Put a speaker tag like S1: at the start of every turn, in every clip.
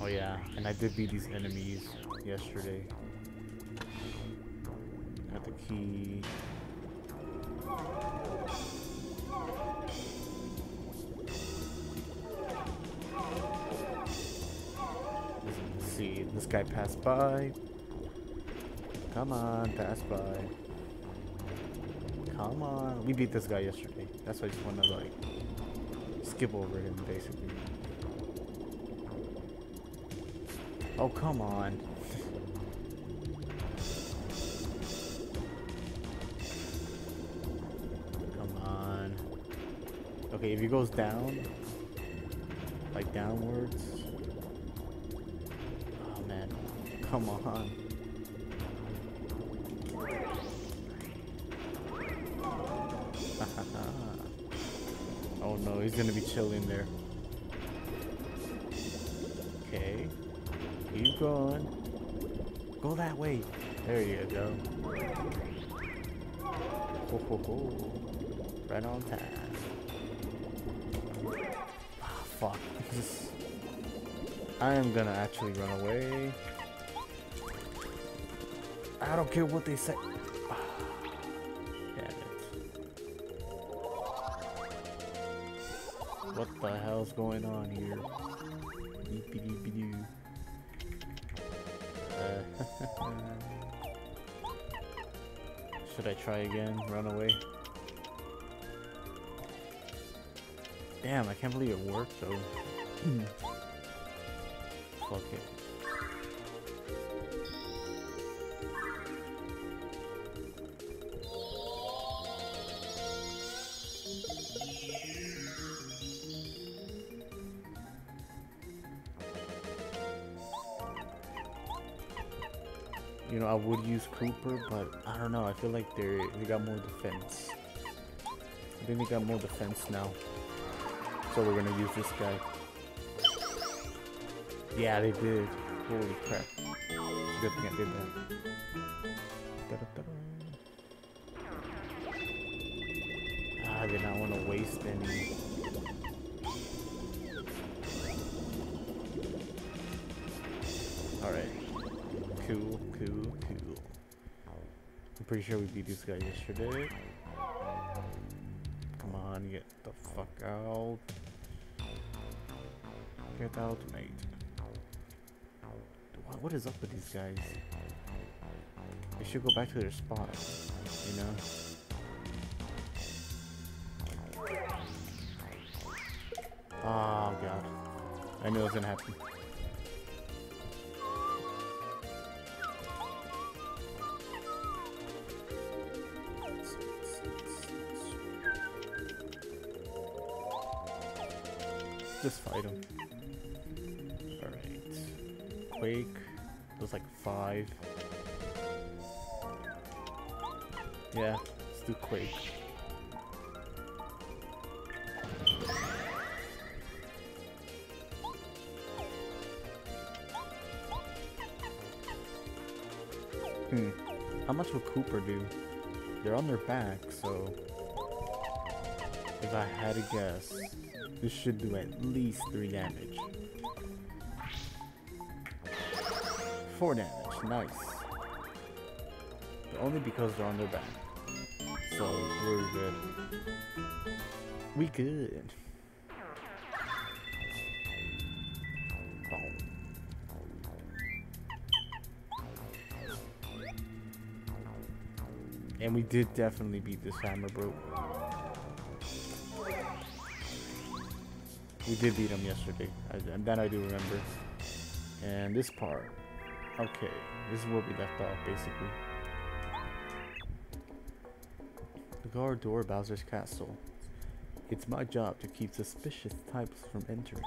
S1: Oh yeah, and I did beat these enemies yesterday. Got the key. Let's see, this guy passed by. Come on, pass by. Come on. We beat this guy yesterday. That's why I just want to like skip over him basically. Oh, come on. come on. Okay, if he goes down, like downwards. Oh man, come on. oh no, he's gonna be chilling there. Going. Go that way. There you go. Ho, ho, ho. Right on time. Ah, fuck. I am gonna actually run away. I don't care what they say. Damn it. What the hell's going on here? Should I try again? Run away? Damn, I can't believe it worked though. Fuck it. You know, I would use Kooper, but I don't know. I feel like they they got more defense. I think they got more defense now. So we're gonna use this guy. Yeah, they did. Holy crap. Good thing I did that. Da-da-da-da. Ah, I did not want to waste any. Sure we beat this guy yesterday. Come on, get the fuck out. Get out, mate. What- is up with these guys? They should go back to their spot, you know? Oh god. I knew it was gonna happen. Let's Quake. Hmm. How much will Kooper do? They're on their back, so... If I had to guess, this should do at least 3 damage. 4 damage, nice. But only because they're on their back. So, we're good. We good. And we did definitely beat this hammer, bro. We did beat him yesterday. I, and that I do remember. And this part. Okay, this is where we left off, basically. Guard door Bowser's castle. It's my job to keep suspicious types from entering.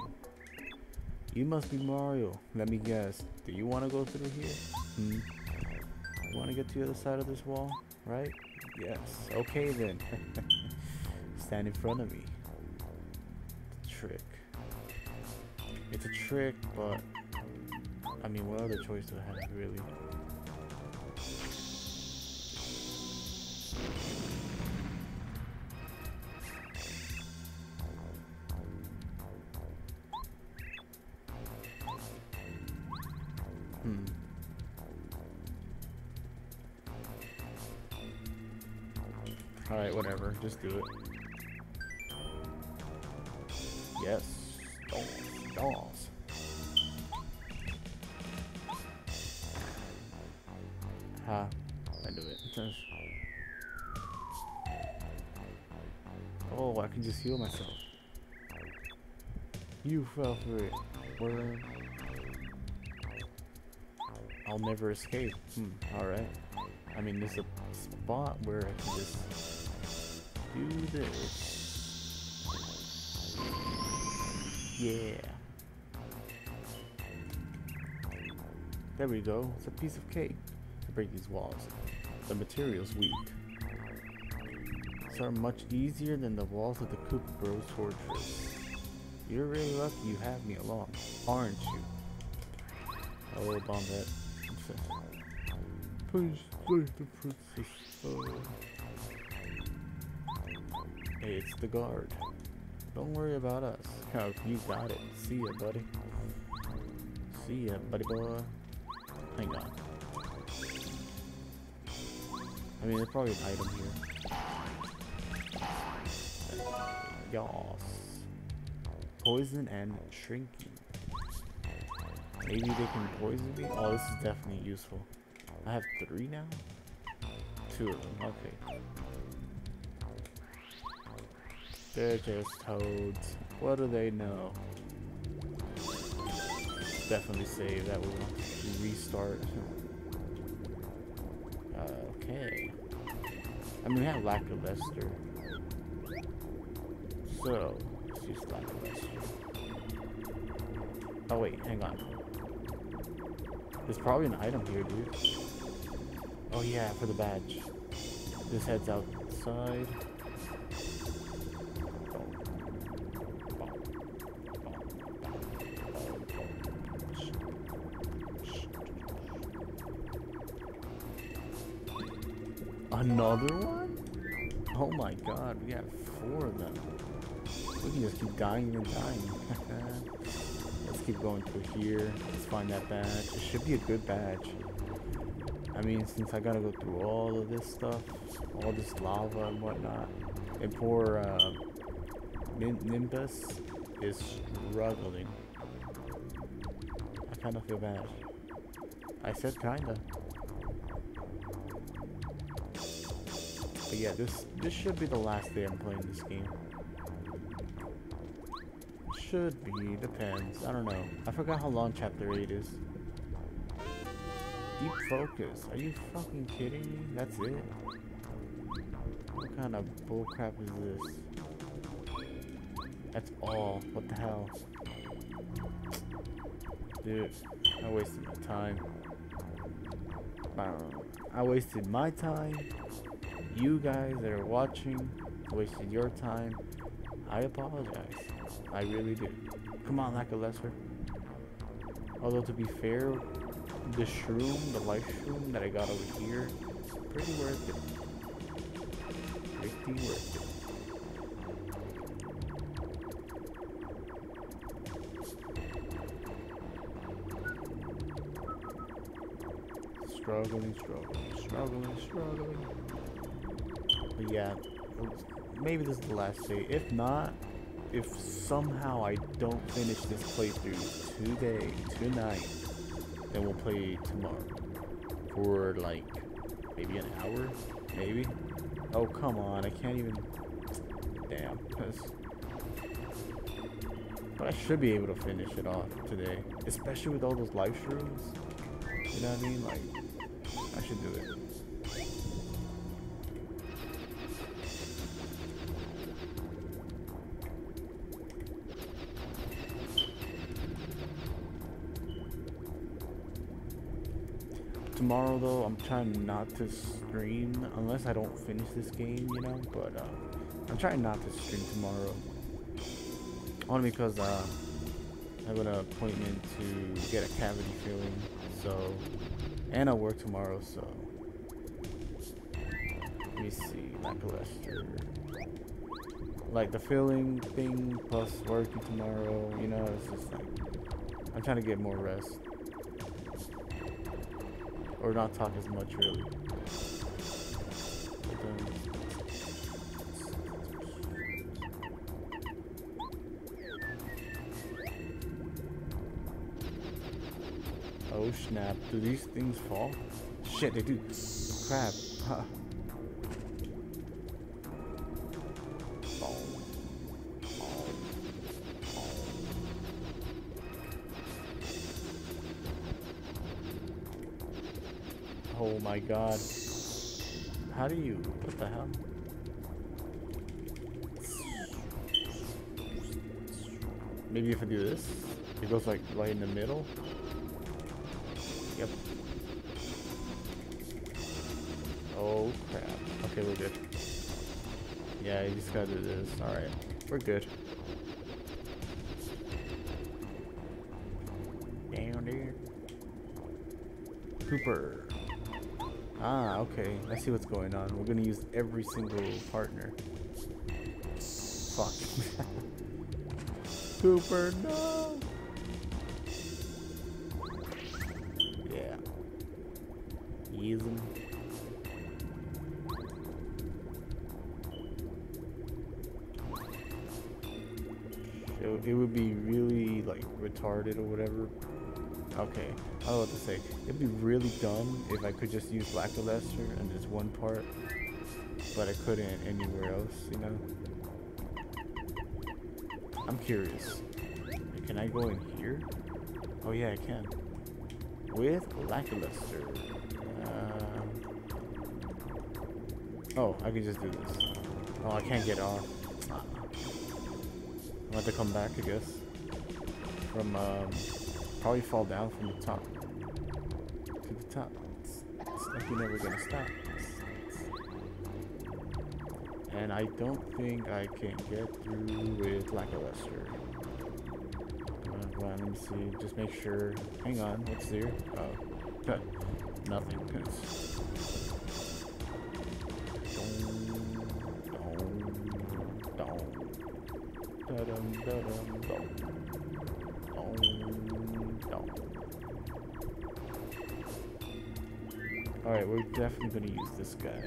S1: You must be Mario. Let me guess. Do you want to go through here? Hmm. You want to get to the other side of this wall? Right? Yes. Okay then. Stand in front of me. Trick. It's a trick, but I mean, what other choice do I have, really? Just do it. Yes. Dolls. Ha. I do it. Oh, I can just heal myself. You fell for it. Worm. I'll never escape. Hmm, alright. I mean, there's a spot where I can just do this. Yeah. There we go. It's a piece of cake to break these walls. The material's weak. These are much easier than the walls of the Koopa fortress. You're really lucky you have me along, aren't you? Oh, that? Please the princess. Oh. Hey, it's the guard. Don't worry about us. Oh, you got it. See ya, buddy. See ya, buddy boy. Hang on. I mean, there's probably an item here. Yas. Poison and shrinking. Maybe they can poison me? Oh, this is definitely useful. I have three now? Two of them, okay. They're just toads. What do they know? Definitely save, that will restart. Okay. I mean, we have Lakilester. So, let's use. Oh wait, hang on. There's probably an item here, dude. Oh yeah, for the badge. This heads outside. Keep dying and dying. Let's keep going through here. Let's find that badge. It should be a good badge. I mean, since I gotta go through all of this stuff, all this lava and whatnot, and poor uh, Nimbus is struggling. I kind of feel bad. I said kinda. But yeah, this this should be the last day I'm playing this game. Should be, depends. I don't know. I forgot how long chapter 8 is. Deep focus. Are you fucking kidding me? That's it? What kind of bullcrap is this? That's all. What the hell? Dude, I wasted my time. I wasted my time. You guys that are watching wasted your time. I apologize. I really do. Come on, like a lesser. Although to be fair, the shroom, the life shroom that I got over here, pretty worth it. Pretty worth it. Struggling, struggling, struggling, struggling. But yeah, maybe this is the last day. If not, if somehow I don't finish this playthrough today, tonight, then we'll play tomorrow. For like, maybe an hour? Maybe? Oh, come on, I can't even... Damn. But I should be able to finish it off today. Especially with all those life shrooms. You know what I mean? Like, I should do it. Tomorrow though, I'm trying not to stream unless I don't finish this game, you know. But uh, I'm trying not to stream tomorrow. Only because uh, I have an appointment to get a cavity filling, so and I work tomorrow, so let me see, Lakilester. Like the filling thing plus working tomorrow, you know, it's just like I'm trying to get more rest. Or not talk as much, really. Oh snap, do these things fall? Shit, they do. Crap. Huh. Oh my god. How do you... What the hell? Maybe if I do this, it goes like right in the middle. Yep. Oh crap. Okay, we're good. Yeah, you just gotta do this. Alright, we're good. Down there. Kooper. Ah, okay. I see what's going on. We're gonna use every single partner. Fuck. Kooper, no! Yeah. Use him. It, it would be really, like, retarded or whatever. Okay, I was about to say, it'd be really dumb if I could just use Lakilester in this one part, but I couldn't anywhere else, you know? I'm curious. Can I go in here? Oh yeah, I can. With Lakilester. Um, oh, I can just do this. Oh, I can't get off. I have to come back, I guess. From, um, probably fall down from the top. To the top. It's, it's like you're never gonna stop. And I don't think I can get through with Lakilester. Uh, let me see. Just make sure. Hang on. What's there? Oh. Nothing. Alright, we're definitely going to use this guy.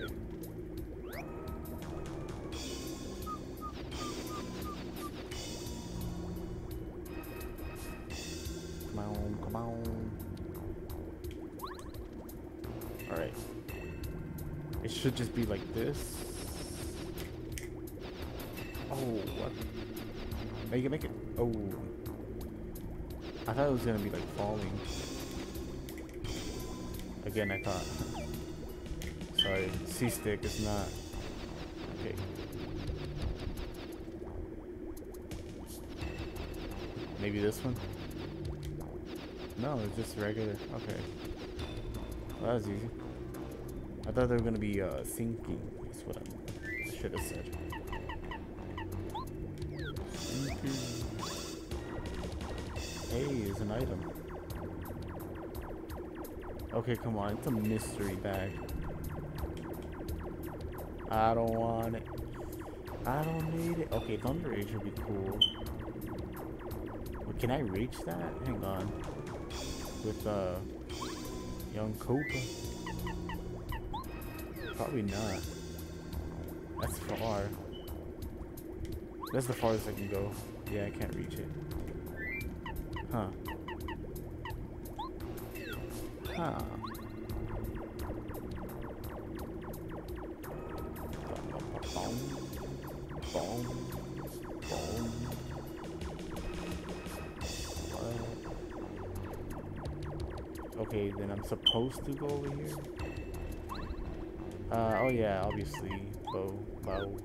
S1: Come on, come on. Alright. It should just be like this. Oh, what? Make it, make it. Oh. I thought it was gonna be like falling. Again, I thought. Sorry, C-stick is not. Okay. Maybe this one? No, it's just regular. Okay. Well, that was easy. I thought they were gonna be uh, sinking. That's what I should have said. Hey, is an item. Okay, come on. It's a mystery bag. I don't want it. I don't need it. Okay, Thunder Rage would be cool. But can I reach that? Hang on. With, uh, Young Koopa? Probably not. That's far. That's the farthest I can go. Yeah, I can't reach it. Huh. Okay, then I'm supposed to go over here? Uh, oh yeah, obviously. Bow. Bow.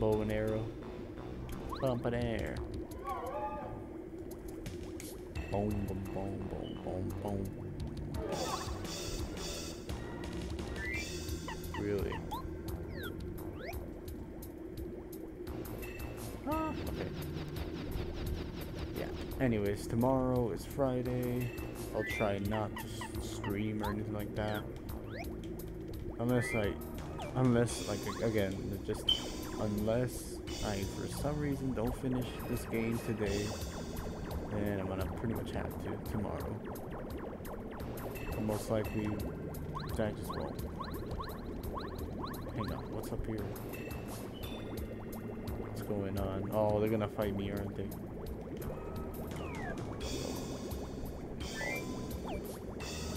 S1: Bow and arrow. Bump and air. Boom, boom, boom, boom, boom, boom. Really? Ah, okay. Yeah. Anyways, tomorrow is Friday. I'll try not to stream or anything like that. Unless I, unless like again, just unless I for some reason don't finish this game today, then I'm gonna pretty much have to tomorrow. And most likely, I just won't. Hang on, what's up here? What's going on? Oh, they're gonna fight me, aren't they?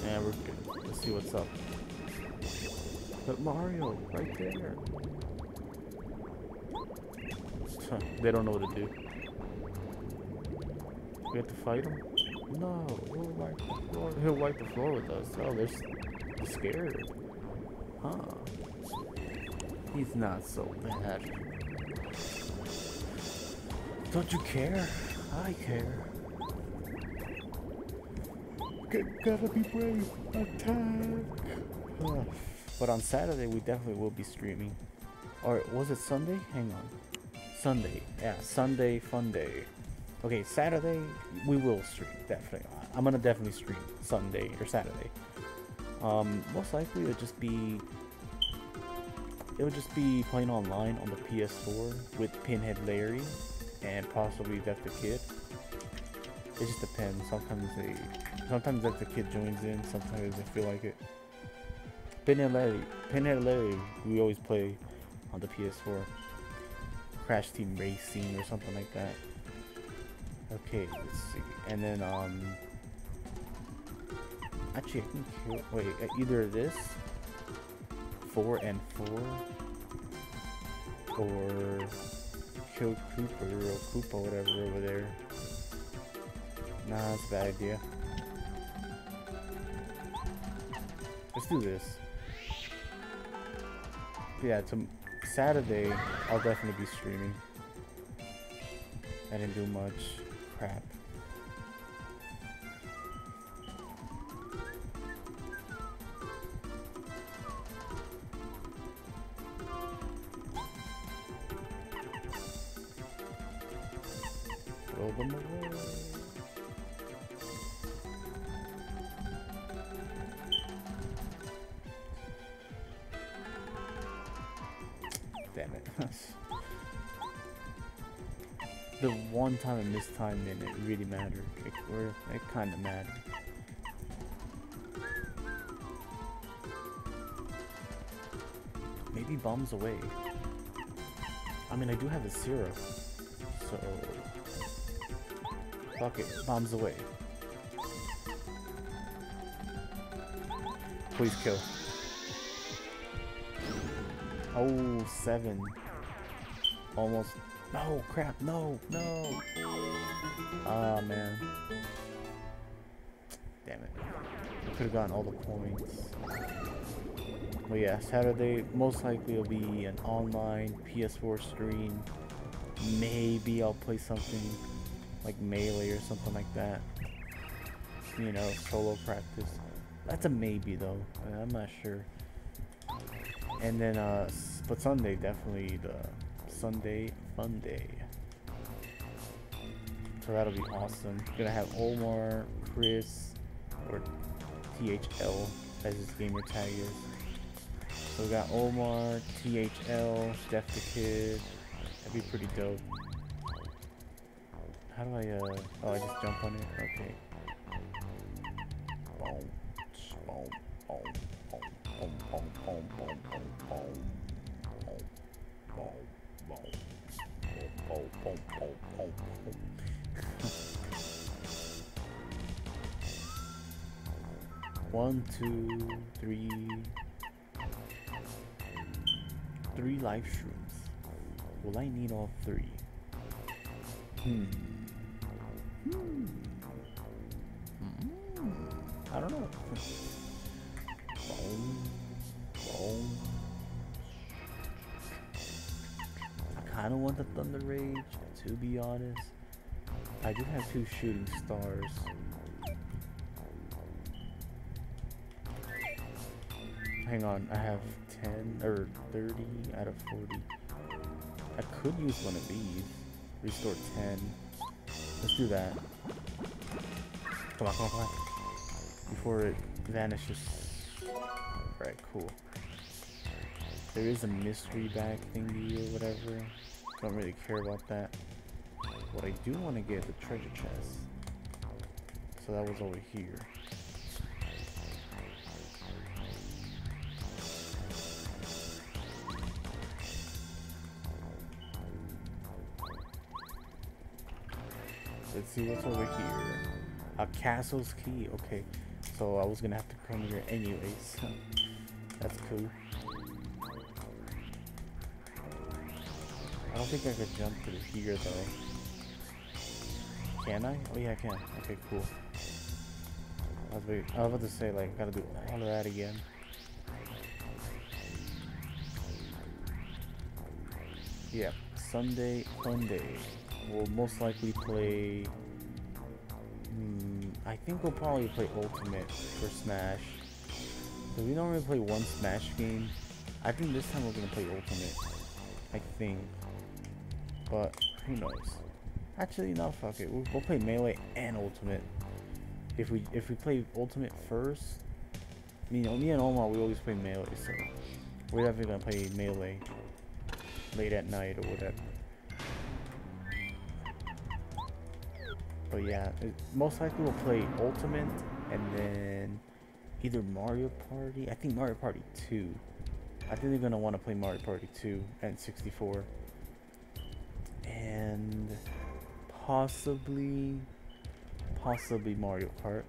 S1: Yeah, we're good. Let's see what's up. But Mario, right there. they don't know what to do. We have to fight him? No, we'll wipe the floor. He'll wipe the floor with us. Oh, they're scared. Huh. He's not so bad. Don't you care? I care. G gotta be brave. Attack. But on Saturday, we definitely will be streaming. Or was it Sunday? Hang on. Sunday. Yeah, Sunday fun day. Okay, Saturday we will stream definitely. I'm gonna definitely stream Sunday or Saturday. Um, most likely it'll just be it would just be playing online on the PS4 with Pinhead Larry and possibly Death the Kid. It just depends. Sometimes they, sometimes Death the Kid joins in. Sometimes they feel like it. Pinhead Larry, Pinhead Larry, we always play on the PS4. Crash Team Racing or something like that. Okay, let's see. And then, um... Actually, I can kill... Wait, either this... 4 and 4... Or... Kill Kooper or real Koopa, whatever, over there. Nah, that's a bad idea. Let's do this. Yeah, it's a Saturday, I'll definitely be streaming. I didn't do much crap. Throw them away. Damn it. the one time I missed time in it really mattered. It, it kind of mattered. Maybe bombs away. I mean, I do have a syrup, so fuck it, bombs away. Please kill. Oh, seven. Almost. No, crap, no, no. Ah, oh, man. Damn it. I could have gotten all the points. But yeah, Saturday most likely will be an online PS4 stream. Maybe I'll play something like Melee or something like that. You know, solo practice. That's a maybe though. I'm not sure. And then, uh, but Sunday, definitely the Sunday fun day. So that'll be awesome. Gonna have Omar, Chris, or THL as his gamer tag is. So we got Omar, THL, Death the Kid. That'd be pretty dope. How do I, uh, oh, I just jump on it? Okay. Boom, boom, boom, boom, boom, boom, boom, One, two, three, three life shrooms. Will I need all three? Hmm. Hmm. Hmm. I don't know. Boom. Boom. Kind of want the Thunder Rage, to be honest. I do have two shooting stars. Hang on, I have 10 or 30 out of 40. I could use one of these. Restore 10. Let's do that. Come on, come on, come on. Before it vanishes. Alright, cool. There is a mystery bag thingy or whatever. Don't really care about that. What I do want to get the treasure chest. so that was over here. Let's see what's over here. A castle's key. Okay, so I was gonna have to come here anyways. That's cool. I don't think I could jump through here though. Can I? Oh yeah, I can. Okay, cool. I was, I was about to say like, I gotta do all of that again. Yeah, Sunday, Sunday. We'll most likely play. Hmm, I think we'll probably play Ultimate for Smash. Cause we normally play one Smash game. I think this time we're gonna play Ultimate. I think. But who knows? Actually, no. Fuck it. We'll, we'll play melee and ultimate. If we if we play ultimate first, you know, me and Omar we always play melee, so we're definitely gonna play melee late at night or whatever. But yeah, it, most likely we'll play ultimate and then either Mario Party. I think Mario Party 2. I think they're gonna want to play Mario Party 2 and 64 and possibly possibly Mario Kart.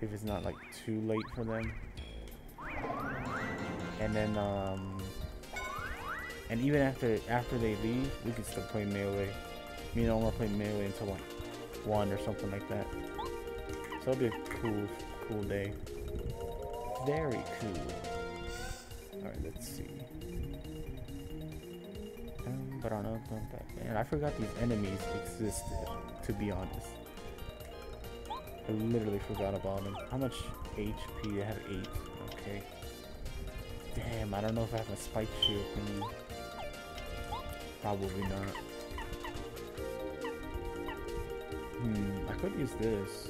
S1: If it's not like too late for them. And then um and even after after they leave we can still play melee. Me and Omar play melee until like one or something like that. So it'll be a cool cool day. Very cool. All right let's see and I forgot these enemies existed, to be honest. I literally forgot about them. How much HP? I have 8. Okay. Damn, I don't know if I have a spike shield thingy. Probably not. Hmm, I could use this.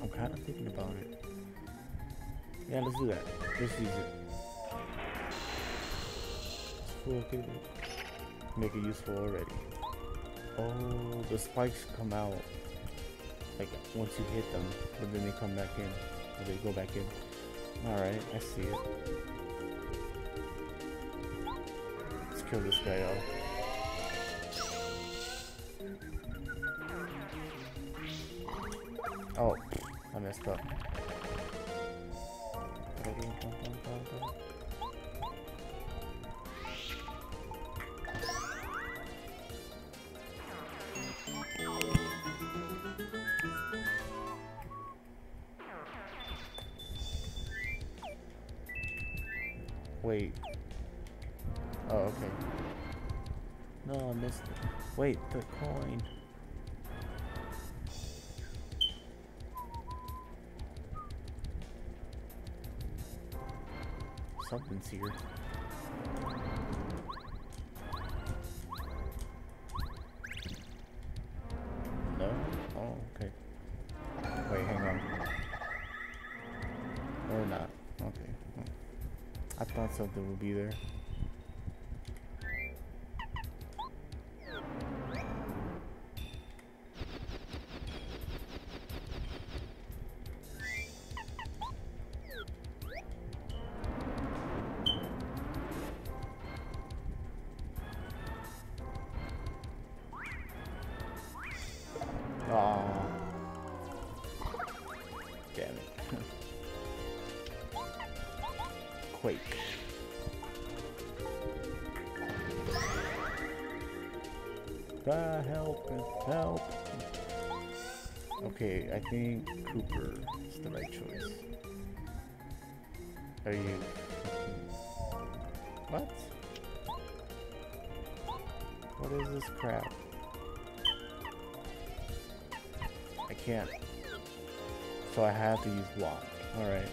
S1: I'm kind of thinking about it. Yeah, let's do that. Let's use it. Make it useful already. Oh, the spikes come out. Like, once you hit them, but then they come back in. Or they go back in. Alright, I see it. Let's kill this guy off. Oh, I messed up. Wait. Oh, okay. No, I missed it. Wait, the coin. Something's here. No? Oh, okay. Wait, hang on. Or not. Okay. I thought something would be there. Okay, I think Kooper is the right choice. Are you... What? What is this crap? I can't. So I have to use block. Alright.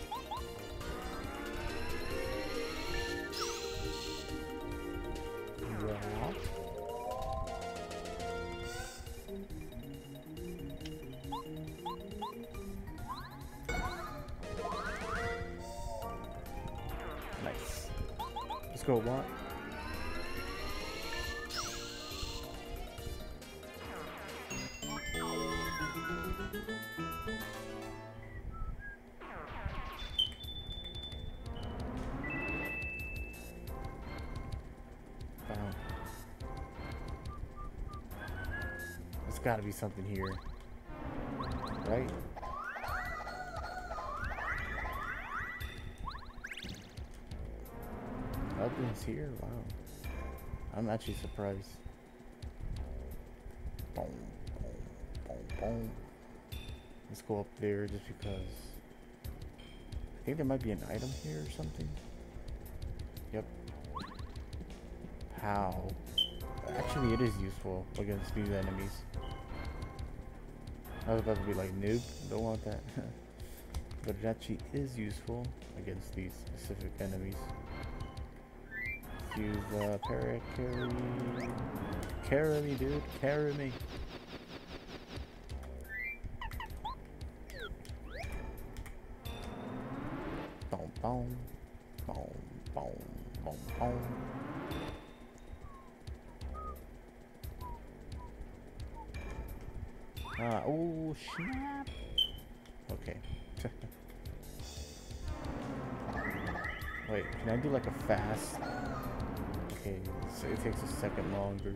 S1: Gotta be something here. Right? Nothing's here? Wow. I'm actually surprised. Boom, boom, boom, boom. Let's go up there just because. I think there might be an item here or something. Yep. How? Actually, it is useful against these enemies. I was about to be like, noob, don't want that. but it actually is useful against these specific enemies. Let's use uh, para carry. Carry me, dude. Carry me. Can I do like a fast? Okay, so it takes a second longer.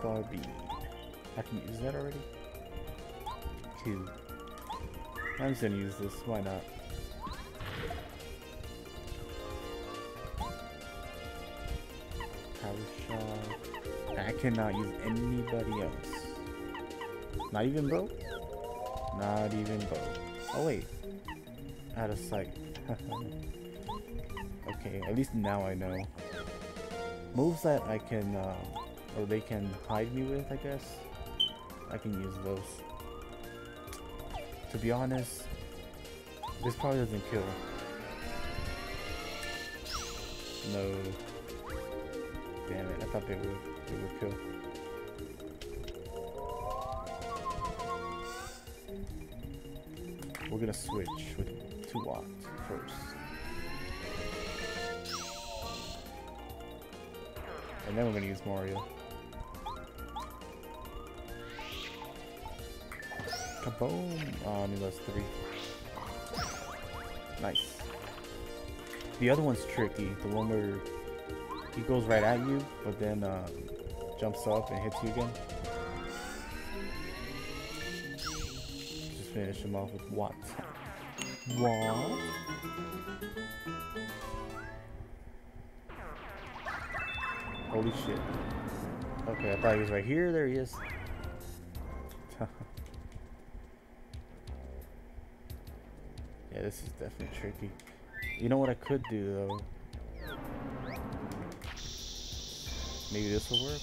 S1: Star bead. I can use that already? Two. I'm just gonna use this, why not? Power. I cannot use anybody else. Not even Bo? Not even Bo. Oh wait. Out of sight. okay, at least now I know. Moves that I can, uh, or they can hide me with, I guess. I can use those. To be honest, this probably doesn't kill. No. Damn it, I thought they would, they would kill. We're gonna switch with 2 watt first. And then we're gonna use Mario. Kaboom! Oh, only those three. Nice. The other one's tricky. The one where he goes right at you, but then uh, jumps up and hits you again. Just finish him off with what? What? Holy shit. Okay, I thought he was right here. There he is. this is definitely tricky. You know what I could do though? Maybe this will work?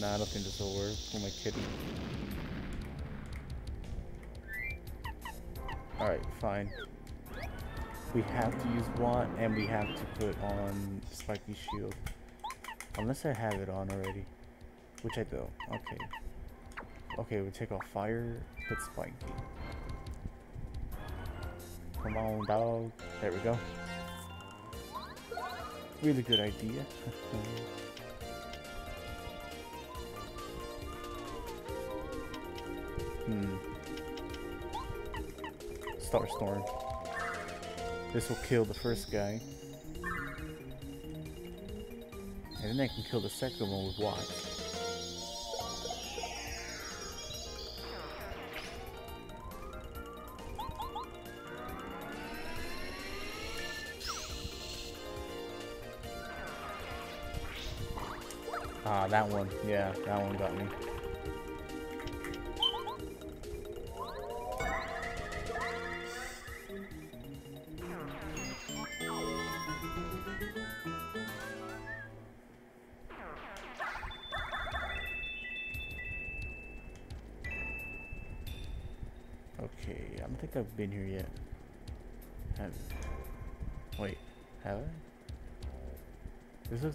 S1: Nah, I don't think this will work. Who am I kidding? Alright, fine. We have to use one, and we have to put on Spiky Shield. Unless I have it on already. Which I don't. Okay. Okay, we take off fire, put Spiky. Come on, dog. There we go. Really good idea. hmm. Star Storm. This will kill the first guy. And then I can kill the second one with what? Ah, that one. Yeah, that one got me.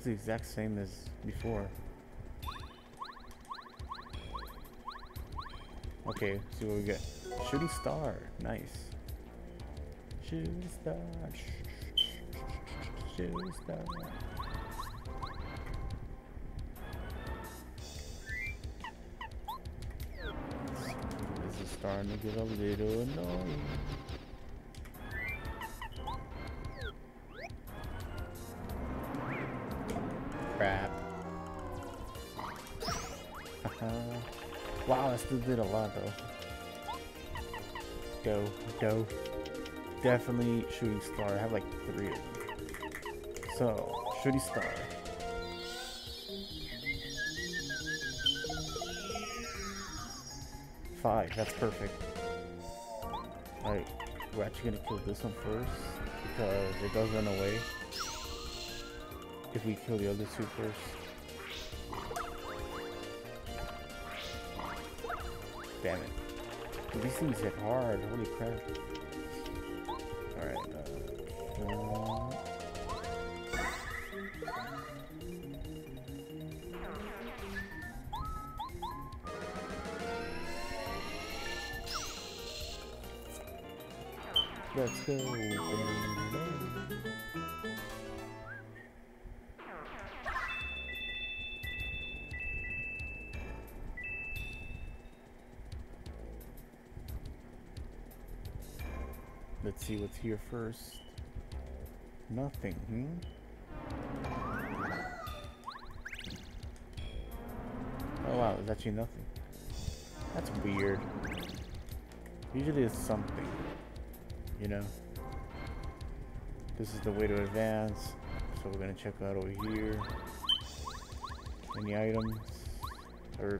S1: The exact same as before. Okay, see what we get. Shooting star, nice. Shooting star, shooting star. This is starting to get a little annoying. Still did a lot though. Go, go. Definitely shooting star. I have like three of them. So, shooting star. Five, that's perfect. Alright, we're actually gonna kill this one first because it does run away if we kill the other two first. Damn it. These things hit hard, holy crap. Alright, uh, Let's go. Let's see what's here first. Nothing, hmm? Oh wow, there's actually nothing. That's weird. Usually it's something, you know? This is the way to advance, so we're gonna check out over here. Any items? Or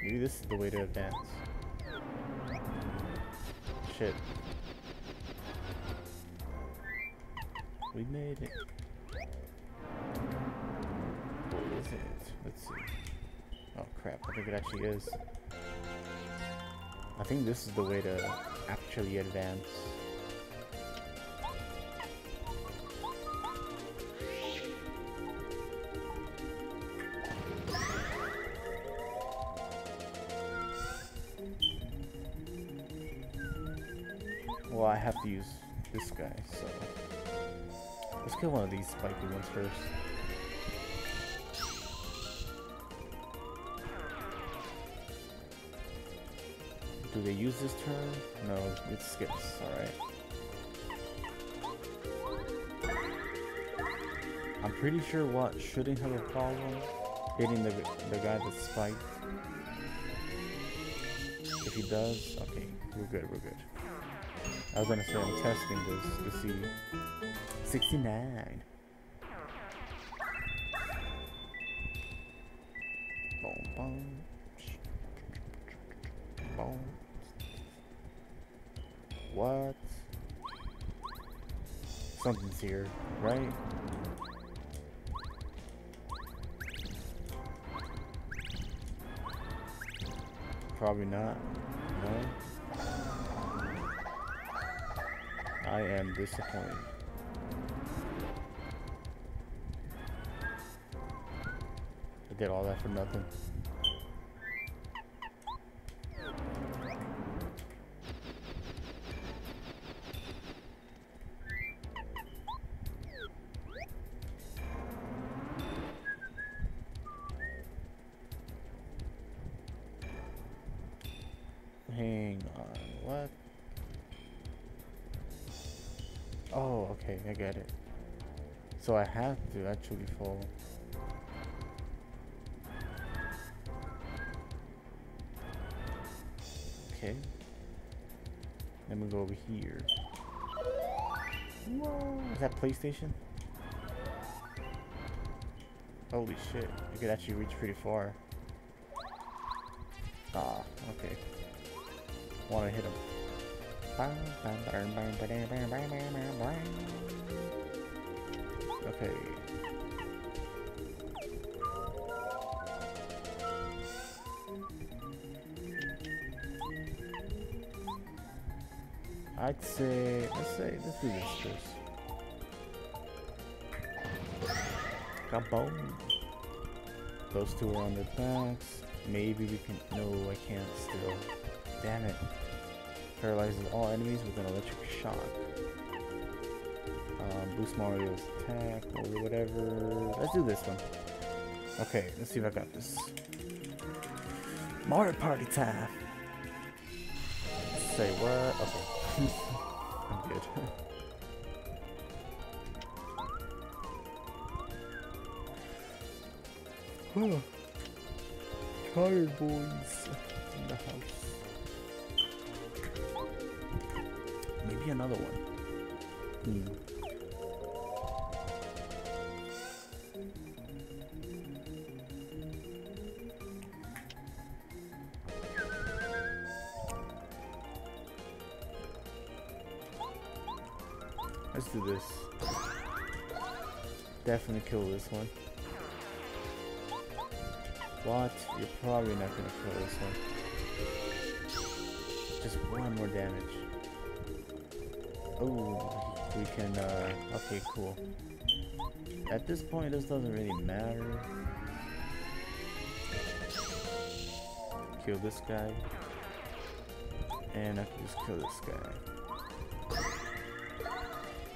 S1: maybe this is the way to advance. Shit. Made it. What is it? Let's see. Oh crap, I think it actually is. I think this is the way to actually advance. Let's kill one of these spiky ones first. Do they use this turn? No, it skips, alright. I'm pretty sure Watt shouldn't have a problem hitting the, the guy that's spiked. If he does, okay, we're good, we're good. I was gonna say I'm testing this to see 69. Boom, boom. Boom. What? Something's here, right? Probably not. No. I am disappointed. Did all that for nothing. Hang on, what? Oh, okay, I get it. So I have to actually fall. Over here. Whoa, is that PlayStation? Holy shit, you could actually reach pretty far. Ah, okay. Wanna hit him. Okay. I'd say, let's say, let's do this first. Kaboom! Those two are on their backs. Maybe we can, no, I can't still. Damn it. Paralyzes all enemies with an electric shock. Um, boost Mario's attack or whatever. Let's do this one. Okay, let's see if I got this. Mario Party time! Say what? Okay. I'm good. Tired boys in the house. Maybe another one. Hmm. Definitely kill this one. What? You're probably not gonna kill this one. Just one more damage. Oh, we can, uh, okay, cool. At this point, this doesn't really matter. Kill this guy. And I can just kill this guy.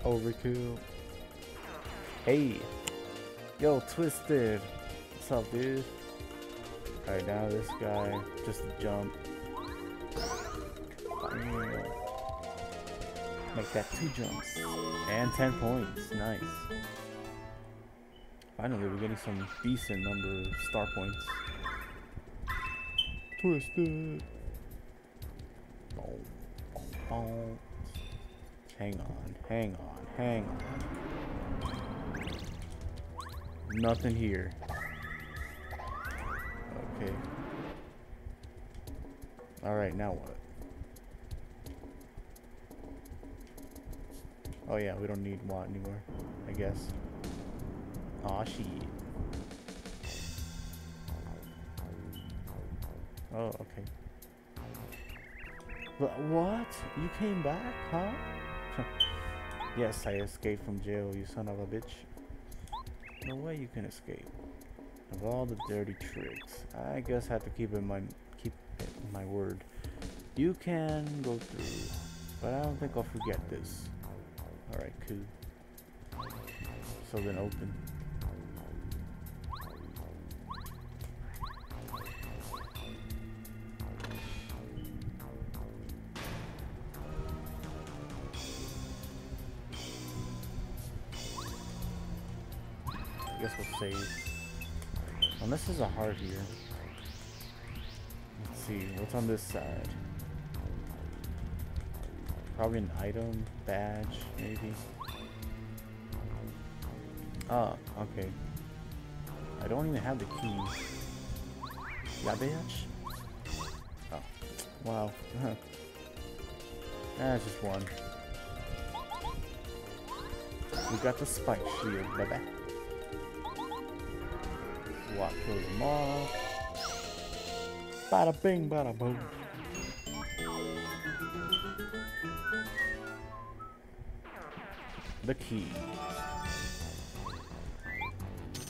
S1: Overkill. Hey! Yo, Twisted! What's up, dude? Alright, now this guy, just jump. Make that two jumps. And 10 points. Nice. Finally, we're getting some decent number of star points. Twisted. Hang on, hang on, hang on. Nothing here. Okay. Alright, now what? Oh yeah, we don't need Watt anymore, I guess. Aw, shit. Oh, okay. But what? You came back, huh? yes, I escaped from jail, you son of a bitch. No way you can escape. Of all the dirty tricks, I guess I have to keep in my keep in my word. You can go through, but I don't think I'll forget this. Alright, cool. So then open. Unless is a heart here. Let's see, what's on this side? Probably an item, badge, maybe. Ah, okay. I don't even have the key. Yeah, bitch. Oh, wow. That's just one. We got the spike shield, baby. Walk through them all. Bada bing, bada boom. the key.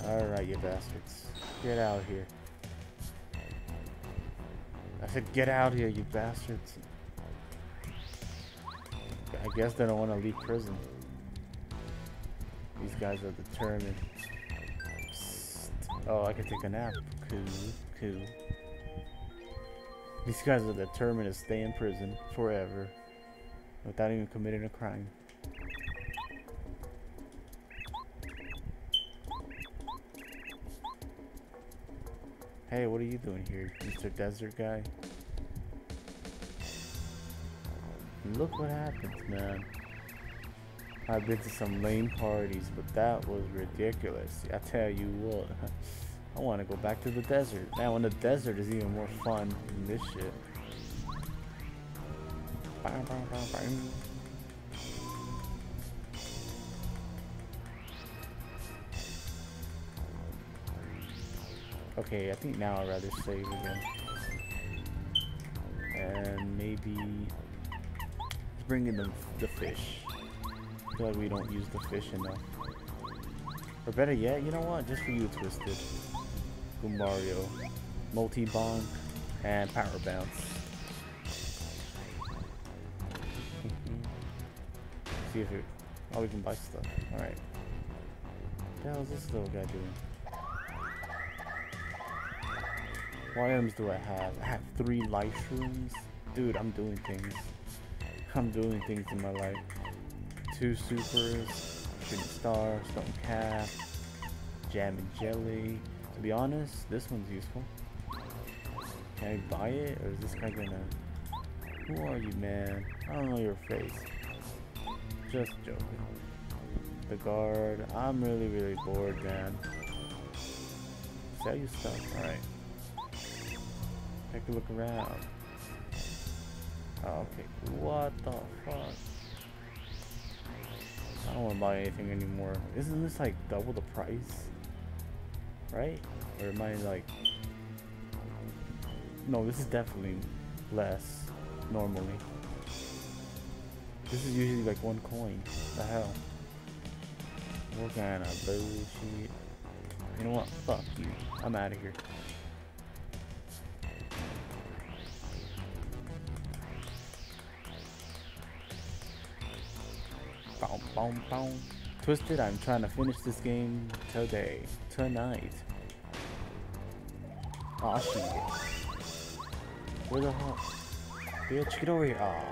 S1: Alright, you bastards. Get out here. I said get out here, you bastards. I guess they don't want to leave prison. These guys are determined. Oh, I can take a nap. Cool, cool. These guys are determined to stay in prison forever without even committing a crime. Hey, what are you doing here, Mr. Desert Guy? Look what happens, man. I've been to some lame parties, but that was ridiculous. I tell you what, I want to go back to the desert. Now, in the desert is even more fun than this shit. Okay, I think now I'd rather save again. And maybe bring in the, the fish. Feel like we don't use the fish enough. Or better yet, you know what? Just for you, Twisted. Goombario. Multi-bonk and power bounce. See if it... Oh, we can buy stuff. Alright. What the hell is this little guy doing? What items do I have? I have three life shrooms. Dude, I'm doing things. I'm doing things in my life. Two supers, shooting star, stone cap, jam and jelly. To be honest, this one's useful. Can I buy it, or is this guy gonna... Who are you, man? I don't know your face. Just joking. The guard. I'm really, really bored, man. Sell you stuff. Alright. Take a look around. Okay. What the fuck? I don't want to buy anything anymore. Isn't this like double the price? Right? Or am I like... No, this is definitely less normally. This is usually like one coin. What the hell? What kind of bullshit? You know what? Fuck you. I'm out of here. Boom, boom. Twisted, I'm trying to finish this game today. Tonight. Aw, shit. Where the hell? Bitch, get over here. Aw.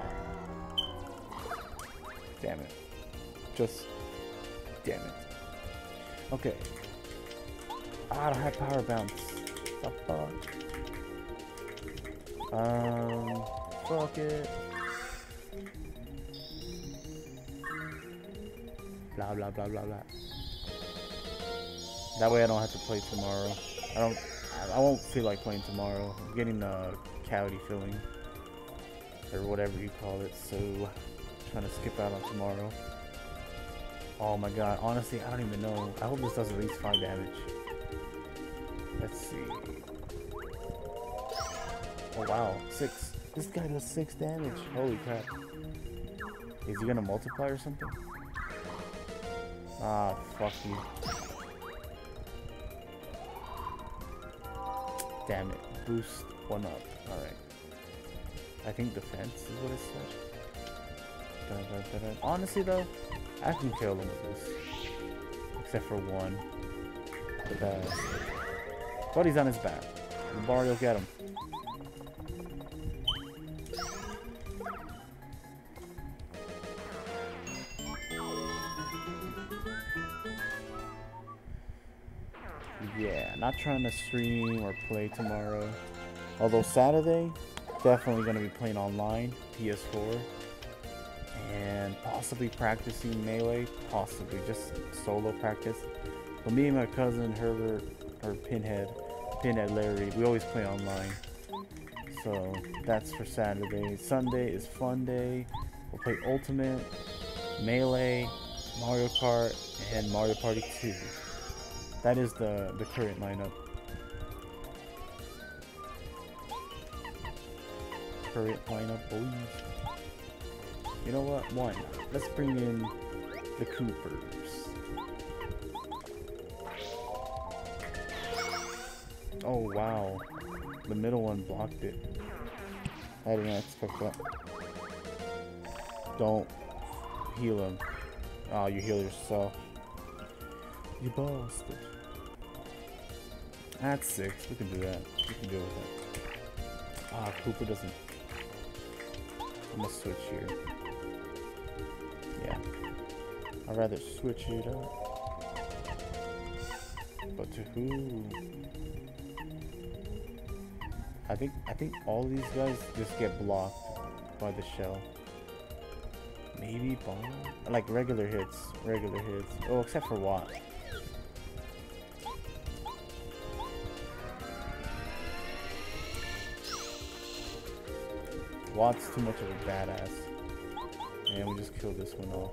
S1: Damn it. Just. Damn it. Okay. Ah, I don't have power bounce. The fuck? Um. Fuck it. Blah blah blah blah blah. That way I don't have to play tomorrow. I don't. I won't feel like playing tomorrow. I'm getting a cavity filling or whatever you call it. So I'm trying to skip out on tomorrow. Oh my god, honestly, I don't even know. I hope this does at least 5 damage. Let's see. Oh wow, 6. This guy does 6 damage. Holy crap. Is he gonna multiply or something? Ah, fuck you. Damn it. Boost 1 up. Alright. I think defense is what it said. Honestly though, I can kill them with this. Except for one. But he's on his back. Mario get him. Not trying to stream or play tomorrow. Although Saturday, definitely going to be playing online, PS4 and possibly practicing melee, possibly just solo practice. But me and my cousin Herbert, or Pinhead, Pinhead Larry, we always play online. So that's for Saturday. Sunday is fun day. We'll play Ultimate, Melee, Mario Kart, and Mario Party 2. That is the, the current lineup. Current lineup, boys. You know what? One. Let's bring in the Koopers. Oh wow. The middle one blocked it. I didn't expect that. Don't heal him. Oh, you heal yourself. You bastard. That's six. We can do that. We can deal with that. Ah, Kooper doesn't. I'm gonna switch here. Yeah. I'd rather switch it up. But to who? I think I think all these guys just get blocked by the shell. Maybe bomb? Like regular hits. Regular hits. Oh, except for Watt. Watt's too much of a badass. And we just killed this one off.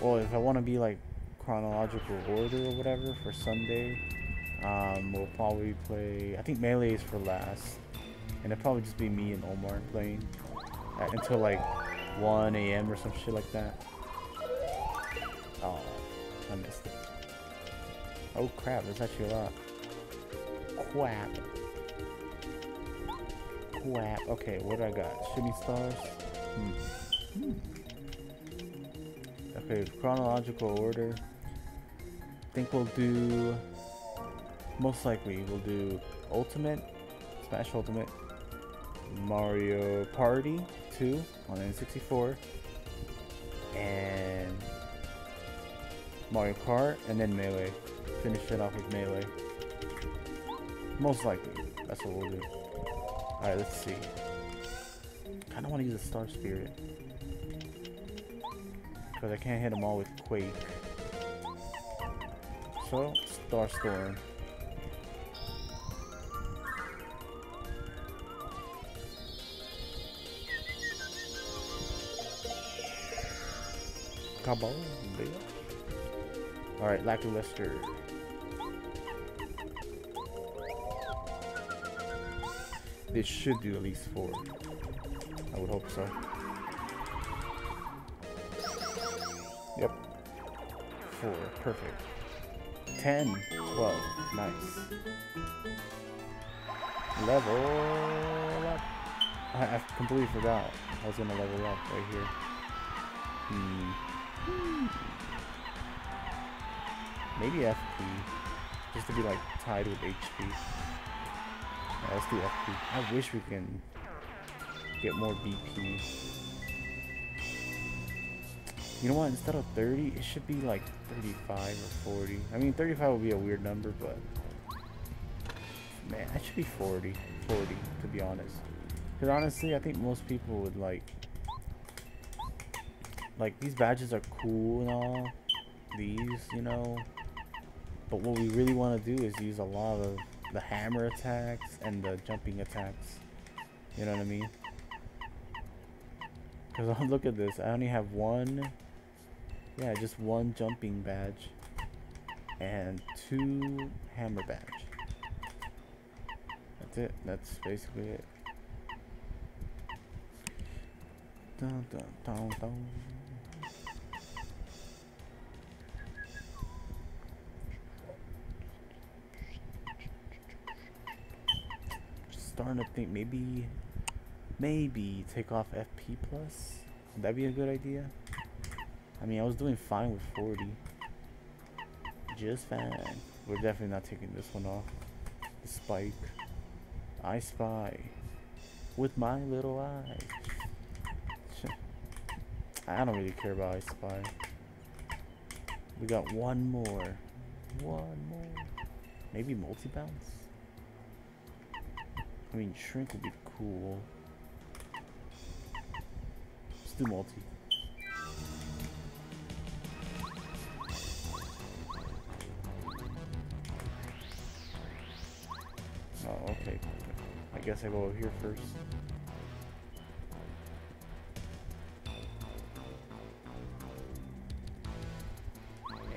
S1: Well, if I want to be like chronological order or whatever for Sunday, Um, we'll probably play. I think melee is for last, and it'll probably just be me and Omar playing until like 1 a.m. or some shit like that. Oh, I missed it. Oh crap! There's actually a lot. Quap. Quap. Okay, what do I got? Shooting stars. Hmm. Hmm. Okay, chronological order. I think we'll do most likely we'll do Ultimate, Smash Ultimate, Mario Party 2 on N64, and Mario Kart, and then Melee. Finish it off with Melee. Most likely, that's what we'll do. Alright, let's see. Kinda wanna use a Star Spirit. Because I can't hit them all with Quake. So, Star Storm. Kabal, Alright, Lakilester. This should do at least four. I would hope so. Yep. Four, perfect. 10, 12, nice. Level up. I, I completely forgot. I was gonna level up right here. Hmm. Maybe FP. Just to be like tied with HP. Yeah, let's do FP. I wish we can get more BP. You know what? Instead of 30, it should be like 35 or 40. I mean, 35 would be a weird number, but... Man, it should be 40. 40, to be honest. Because honestly, I think most people would like like, these badges are cool and all. These, you know. But what we really want to do is use a lot of the hammer attacks and the jumping attacks. You know what I mean? Because look at this. I only have one. Yeah, just one jumping badge. And two hammer badge. That's it. That's basically it. Dun, dun, dun, starting to think maybe, maybe take off FP plus. Would that be a good idea? I mean, I was doing fine with 40. Just fine. We're definitely not taking this one off. The spike. I spy. With my little eyes. I don't really care about I spy. We got one more. One more. Maybe multi-bounce? I mean, shrink would be cool. Let's do multi. Oh, okay. I guess I go over here first.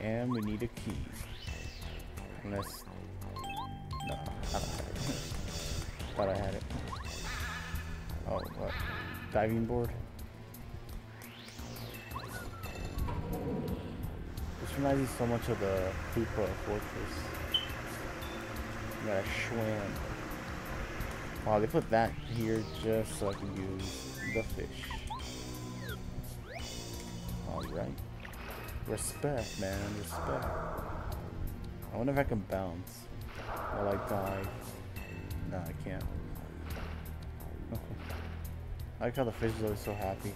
S1: And we need a key. Unless... Thought I had it. Oh, what? Diving board? This reminds me so much of the Koopa Fortress. You got a Schwam. Wow, they put that here just so I can use the fish. Alright. Respect, man. Respect. I wonder if I can bounce while I dive. No, I can't. I like how the fish is always so happy.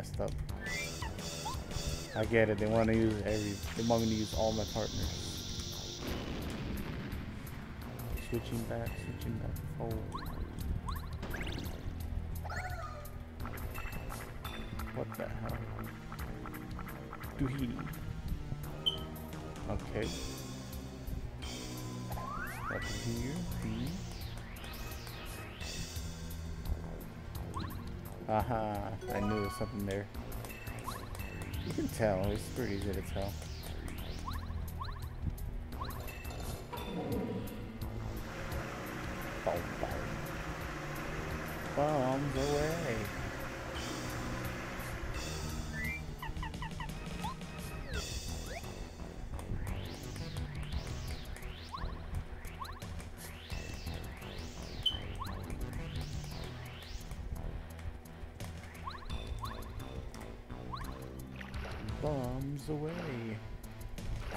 S1: Messed up. I get it. They want to use every. They want me to use all my partners. switching back, switching back forward. What the hell? Do tell, it's pretty easy to tell.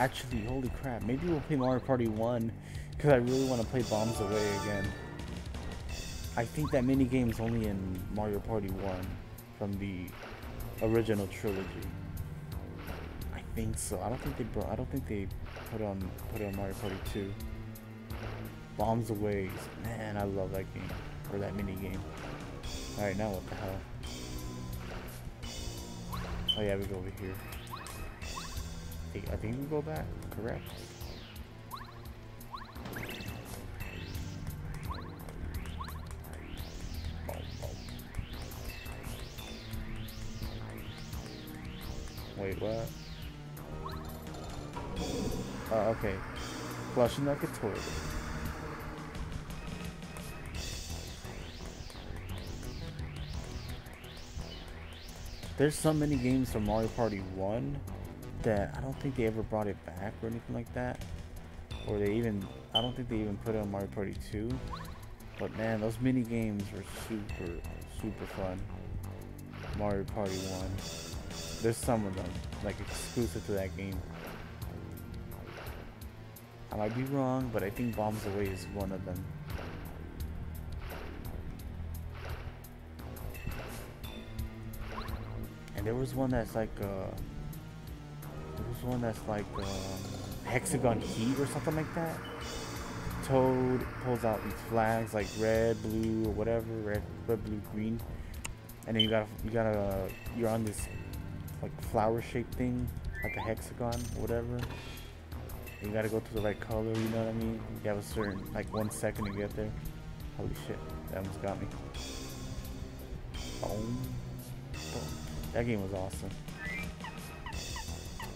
S1: Actually, holy crap. Maybe we'll play Mario Party 1 because I really want to play Bombs Away again. I think that mini game is only in Mario Party 1 from the original trilogy. I think so. I don't think they brought. I don't think they put on put on Mario Party 2. Bombs Away, man, I love that game or that mini game. All right, now what the hell? Oh yeah, we go over here. I think, I think we go back. Correct. Wait, what? Oh, okay. Flushing like a toilet. There's so many games from Mario Party 1 that I don't think they ever brought it back or anything like that. Or they even, I don't think they even put it on Mario Party 2. But man, those mini games were super, super fun. Mario Party 1. There's some of them, like exclusive to that game. I might be wrong, but I think Bombs Away is one of them. And there was one that's like, uh, one that's like um, Hexagon Heat or something like that. Toad pulls out these flags like red, blue, or whatever, red, red, blue, green, and then you gotta, you gotta, you're on this like flower shaped thing, like a hexagon, whatever. You gotta go to the right color, you know what I mean? You have a certain, like one second to get there. Holy shit, that almost got me. Boom. Boom. That game was awesome.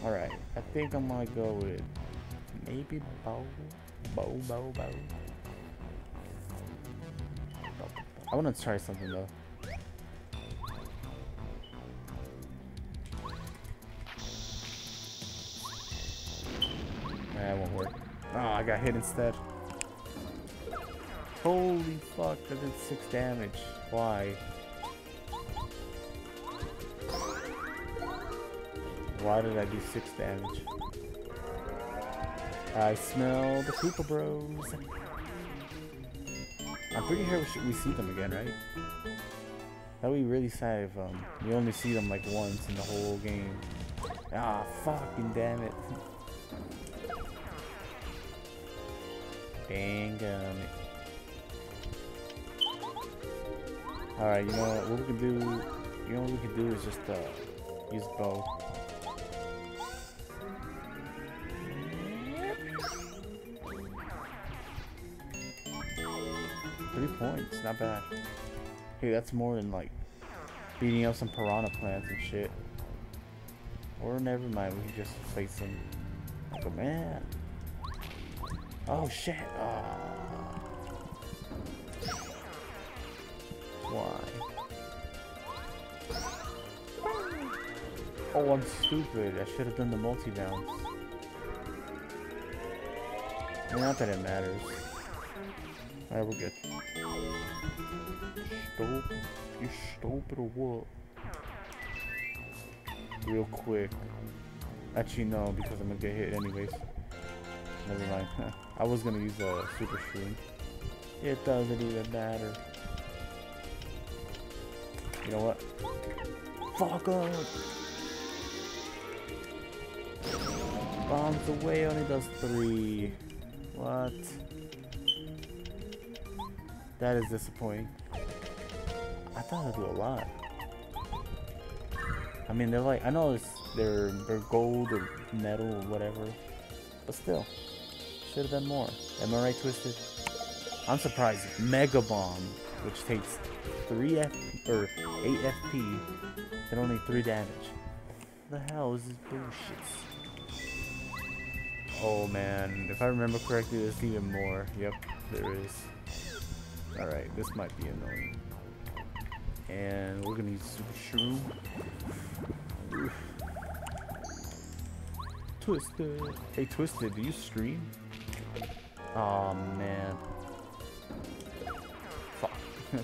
S1: Alright, I think I'm gonna go with maybe bow, bow, bow, bow. I wanna try something though. That won't work. Oh, I got hit instead. Holy fuck, I did 6 damage. Why? Why did I do 6 damage? I smell the Koopa Bros. I'm pretty sure we, should, we see them again, right? That would be really sad if um, we only see them like once in the whole game. Ah, fucking damn it. Dang um, Alright, you know what, what we can do, you know what we can do is just uh, use bow. Points, not bad. Hey, that's more than like beating up some piranha plants and shit. Or never mind, we can just face some like a man. Oh shit! Oh. Why? Oh, I'm stupid. I should have done the multi-bounce. Not that it matters. Alright, we're good. You stupid or what? Real quick. Actually, no, because I'm gonna get hit anyways. Never mind. I was gonna use a super shroom. It doesn't even matter. You know what? Fuck up! Bombs away only does three. What? That is disappointing. Thought I'd do a lot. I mean, they're like, I know it's, they're, they're gold or metal or whatever, but still, should have done more. Am I right, Twisted? I'm surprised. Mega Bomb, which takes 3 F, or 8 FP, and only 3 damage. The hell is this bullshit? Oh man, if I remember correctly, there's even more. Yep, there is. Alright, this might be annoying. And we're gonna use Super Shroom. Oof. Twisted. Hey Twisted, do you stream? Oh man. Fuck.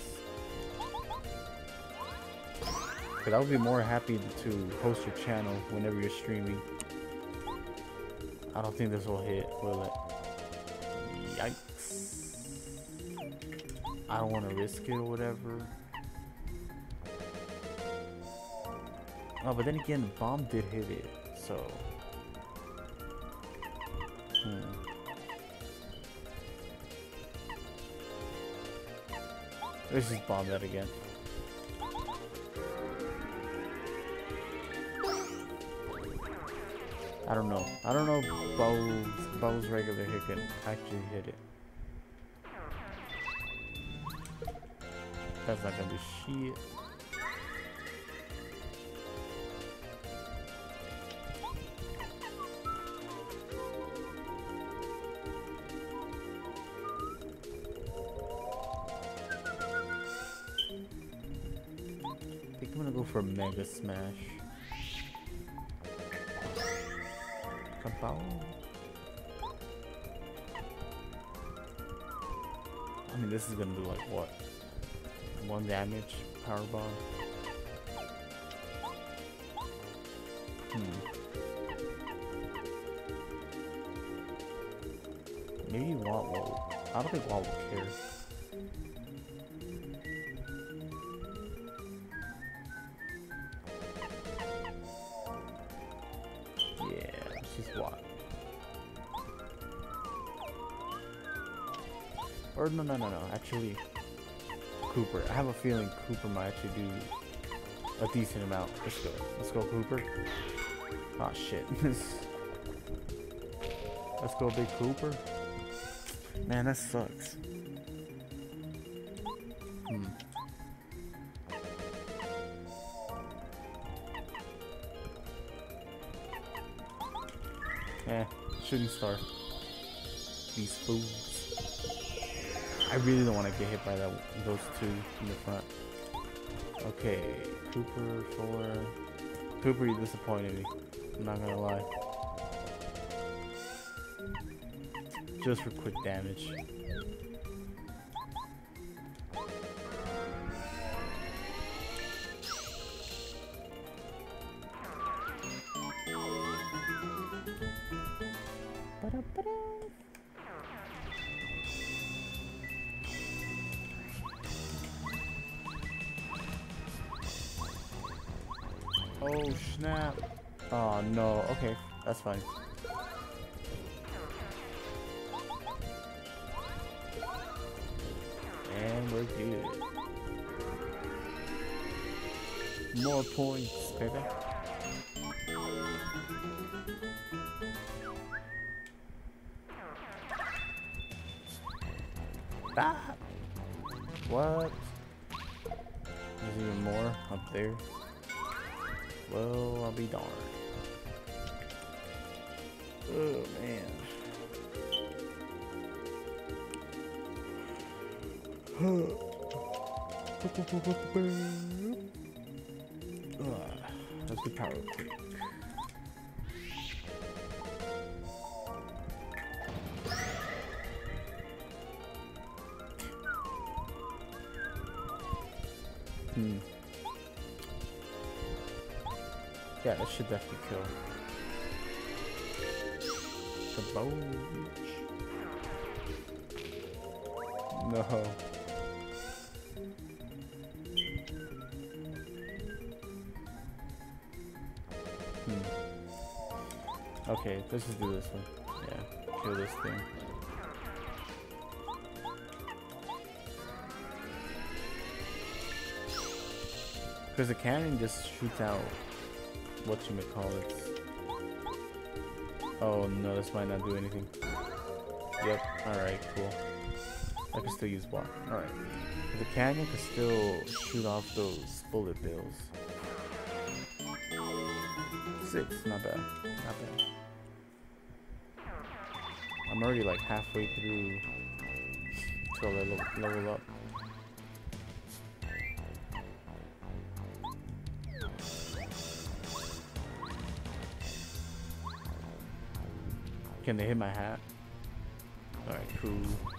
S1: Cause I would be more happy to host your channel whenever you're streaming. I don't think this will hit, will it? Yikes. I don't want to risk it or whatever. Oh, but then again, the bomb did hit it, so... Hmm. Let's just bomb that again. I don't know. I don't know if Bow's, Bow's regular hit can actually hit it. That's not gonna do shit. Go for Mega Smash. I mean, this is gonna do like what? One damage, power bomb. Hmm. Maybe will. I don't think Watt will care. No, no, no, no. Actually, Kooper. I have a feeling Kooper might actually do a decent amount. Let's go. Let's go, Kooper. Ah, shit. Let's go, Big Kooper. Man, that sucks. Hmm. Eh, shooting star. These fools. I really don't want to get hit by that those two in the front. Okay, Kooper for Kooper, you disappointed me. I'm not gonna lie. Just for quick damage. Fine. And we're good. More points, baby. Let's do power. Hmm. Yeah, that should definitely kill. The bulge. No. Okay, let's just do this one. Yeah, kill this thing. Because the cannon just shoots out what you may call it. Oh no, this might not do anything. Yep, alright, cool. I can still use block. Alright. The cannon can still shoot off those bullet bills. Six, not bad. Not bad. I'm already like halfway through I level up. Can they hit my hat? Alright, cool.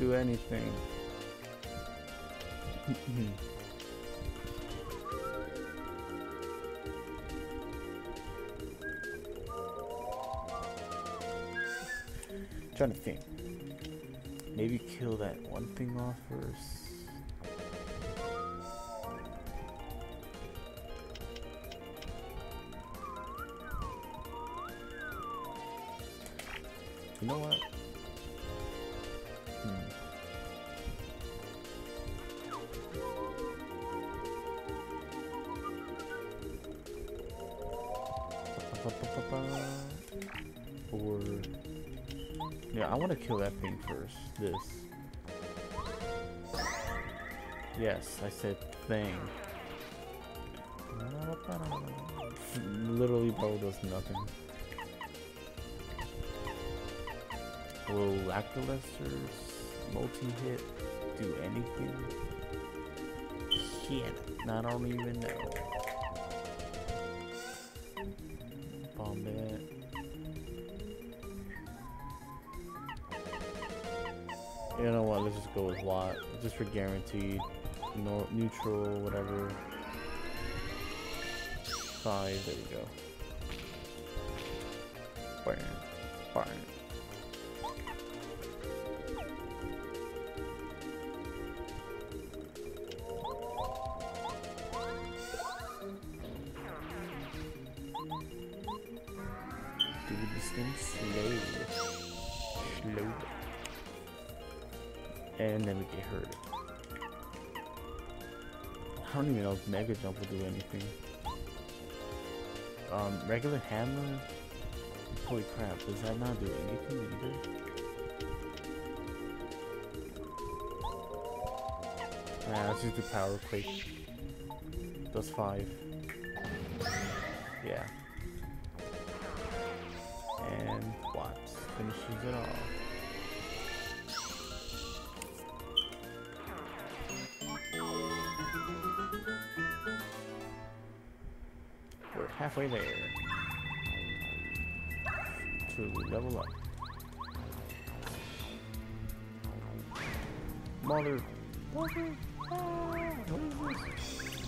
S1: Do anything. Trying to think. Maybe kill that one thing off first. You know what? I want to kill that thing first. This. Yes, I said thing. Literally, bro, does nothing. Will Lakilester's multi-hit do anything? Shit, I don't even know. Just go with Watt, just for guaranteed. No, neutral, whatever. Five. There we go. Burn. Mega Jump will do anything. Um, regular hammer? Holy crap, does that not do anything either? Nah, let's just do Power Quake. Does five. Yeah. And what? Finishes it off. Level up. Mother. Mother. Ah, what is this?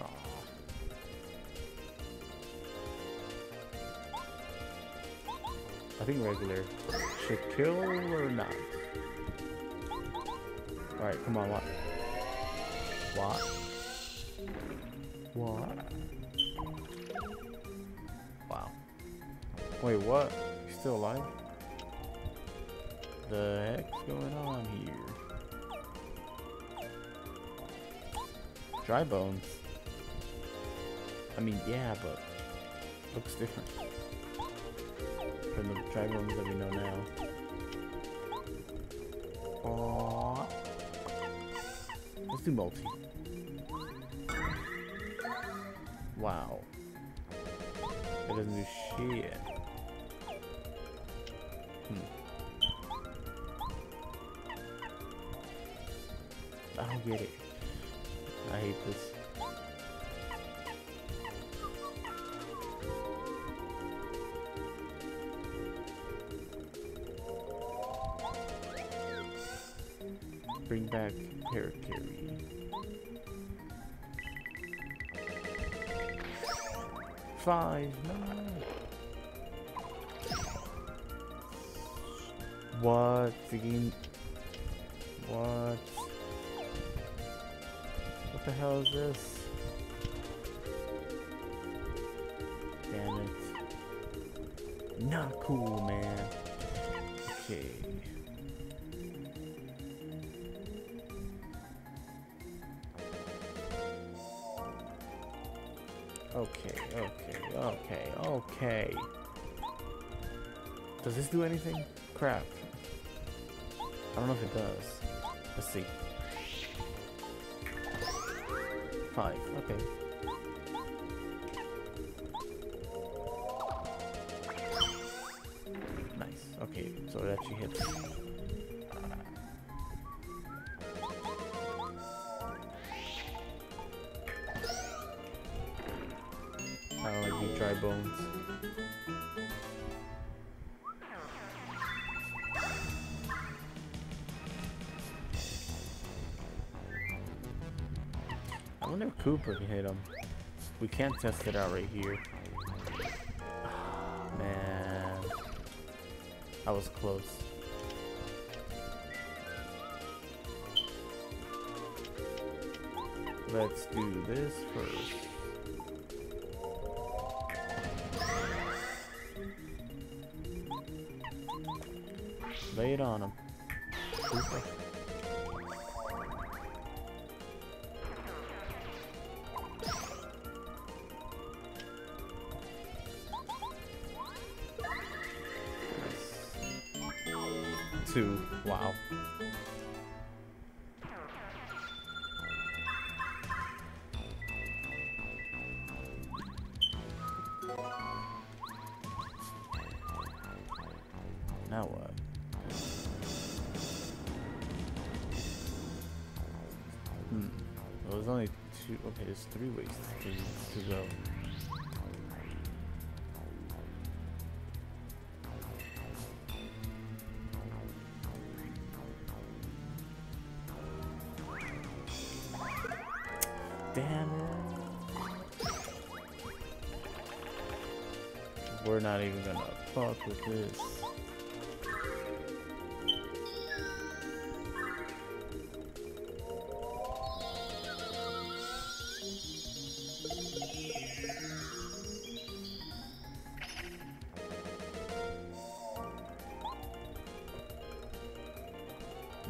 S1: Aw. I think regular should kill or not. Alright, come on, what? What? What? Wow. Wait, what? Dry bones. I mean, yeah, but looks different from the dry bones that we know now. Aww. Let's do multi. Wow. back territory. Five, nine. What? The game... What? What the hell is this? Damn it. Not cool. Okay, okay, okay, okay. Does this do anything? Crap. I don't know if it does. Let's see. Five, okay. Nice, okay, so it actually hits. Wonder if Kooper can hit him. We can't test it out right here. Ah, man. I was close. Let's do this first. With this.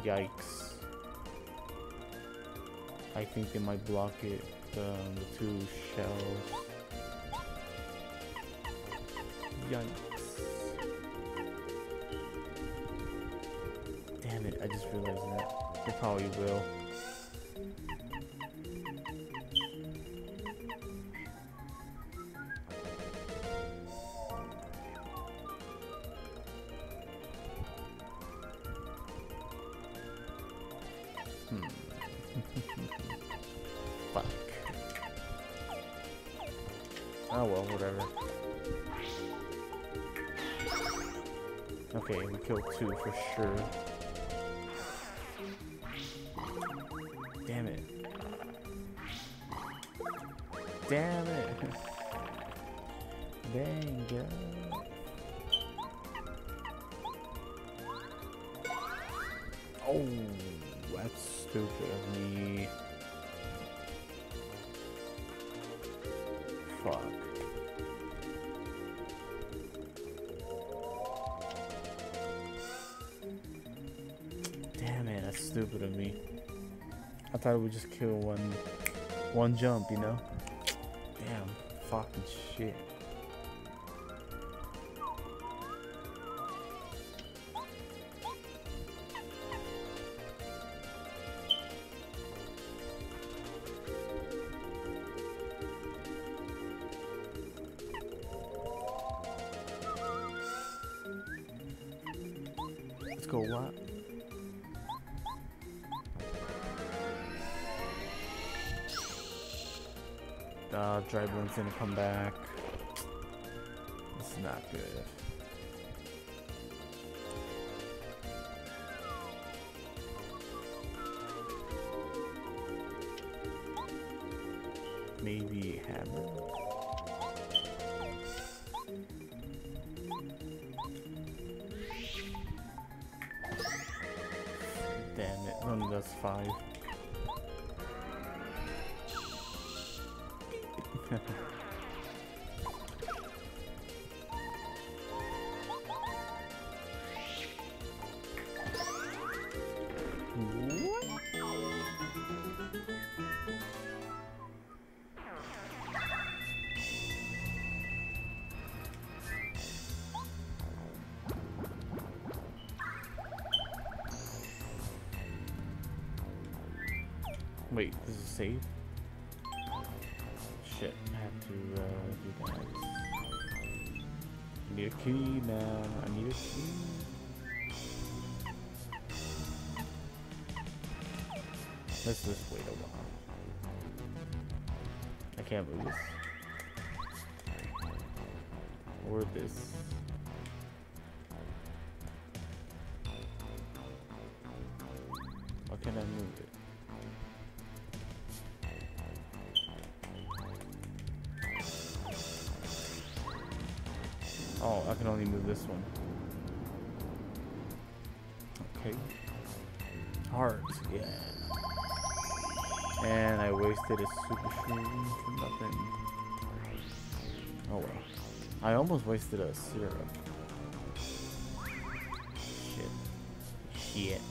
S1: Yikes. I think they might block it, um, the two shells. Yikes. Hmm. Oh well, whatever. Okay, we killed two for sure. Would just kill one one jump, you know? Gonna come back. Wait, this is save? Shit, I have to uh, do that. I need a key, man. I need a key. Let's just wait a while. I can't move this. Or this. Oh, I can only move this one. Okay. Heart, yeah. And I wasted a super shroom for nothing. Oh well. I almost wasted a syrup. Shit. Shit.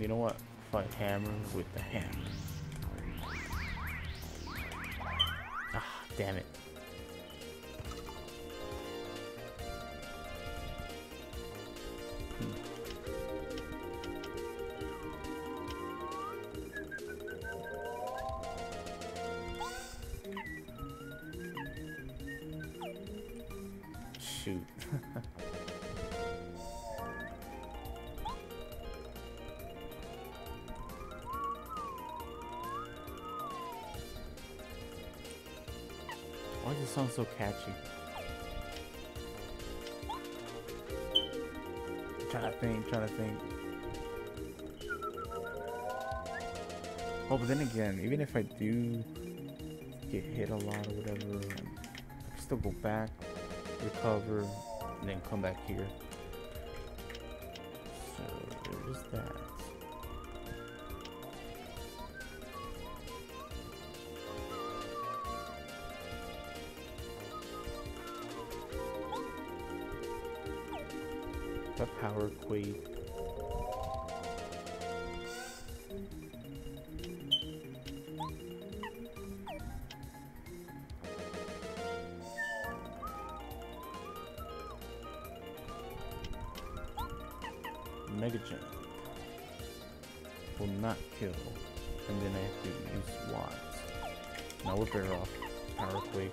S1: You know what? Fight hammer with the hammer. Damn it. If I do get hit a lot or whatever, I can still go back, recover, and then come back here. So there's that. The power quake. Mega Jump will not kill, and then I have to use Watts. Now we're better off Power Quake.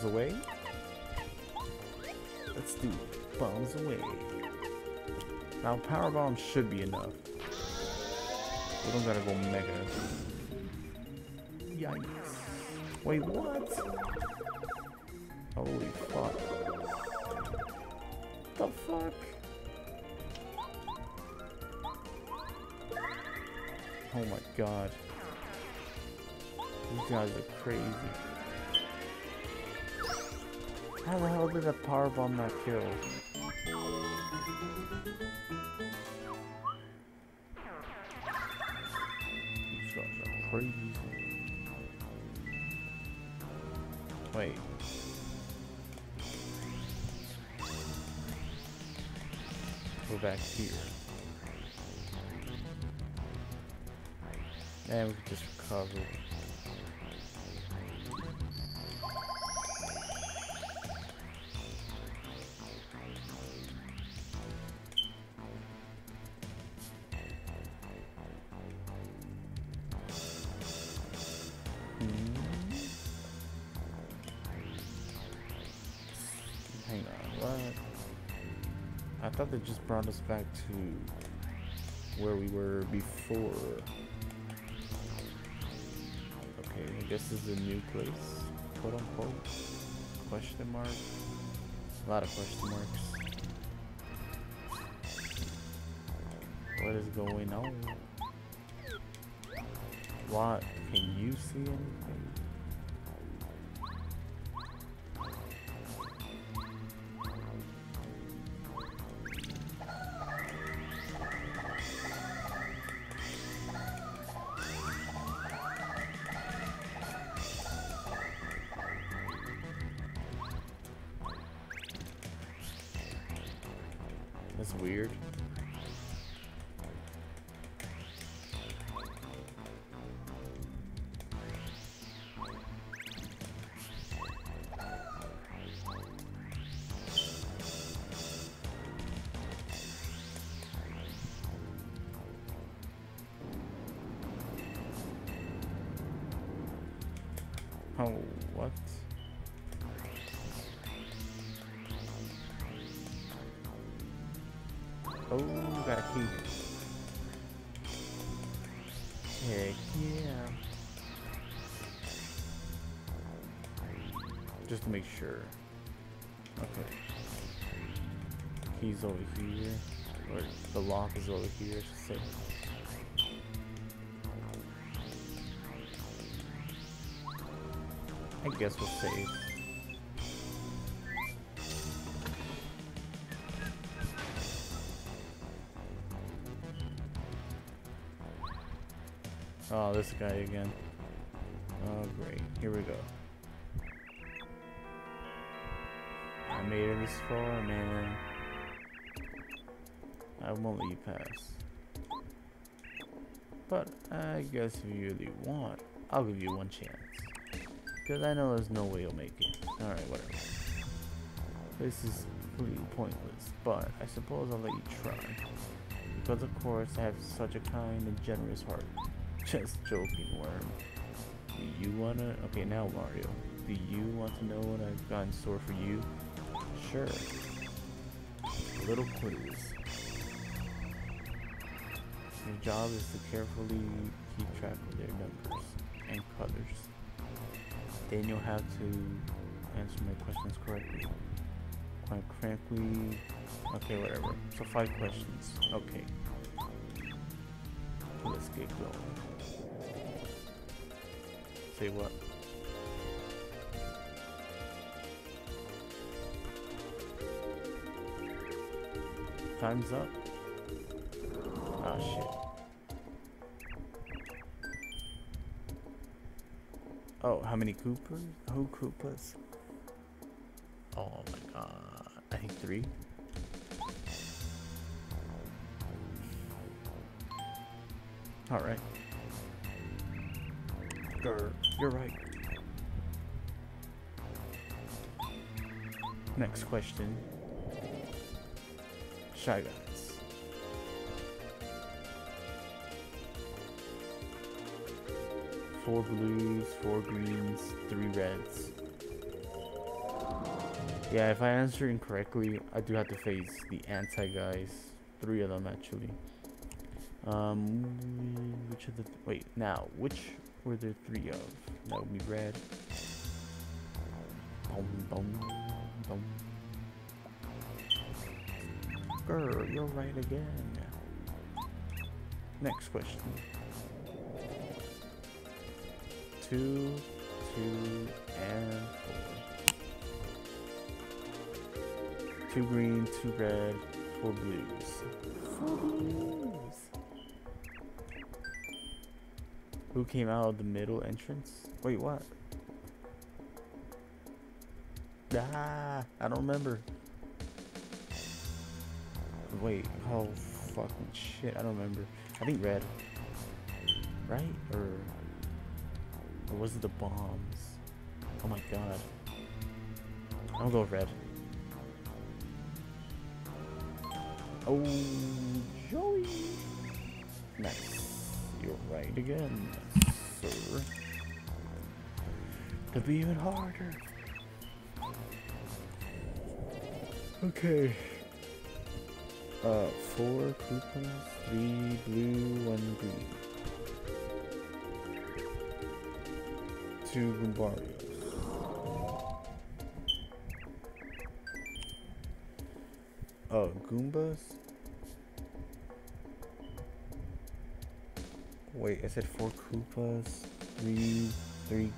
S1: Bombs away? Let's do. Bombs away. Now power bomb should be enough. We don't gotta go mega. Yikes. Wait, what? Holy fuck. The fuck? Oh my god. These guys are crazy. How the hell did a power bomb not kill? thought just brought us back to where we were before. Okay, I guess this is a new place, quote unquote. Question mark. A lot of question marks. What is going on? What? Can you see anything? To make sure. Okay. Key's over here. Or the lock is over here, I should say. I guess we'll save. Oh, this guy again. But I guess if you really want, I'll give you one chance. Because I know there's no way you'll make it. Alright, whatever. This is completely pointless, but I suppose I'll let you try. Because of course I have such a kind and generous heart. Just joking, Worm. Do you wanna... Okay, now Mario. Do you want to know what I've got in store for you? Sure. A little quiz. Your job is to carefully keep track of their numbers and colors. Then you'll have to answer my questions correctly. Quite frankly, okay, whatever. So five questions. Okay. Let's get going. Say what? Time's up. Oh, how many Koopers? Who Koopas? Oh my god. I think three. Alright. Grr, you're right. Next question. Shy Guys. Four blues, four greens, three reds. Yeah, if I answer incorrectly, I do have to face the anti-guys. Three of them, actually. Um, which of the... Th wait, now, which were there three of? That would be red. Boom, boom, boom. Girl, you're right again. Next question. Two, two, and four. Two green, two red, four blues. Four blues. Who came out of the middle entrance? Wait, what? Ah, I don't remember. Wait, oh fucking shit, I don't remember. I think red. Right? Or, or was it the bombs? Oh my god. Gonna go red. Oh, Joey! Nice. You're right again, sir. To be even harder. Okay. Uh, four Koopas, three blue, one green. Two Goombarios. Oh, Goombas? Wait, I said four Koopas, three, three,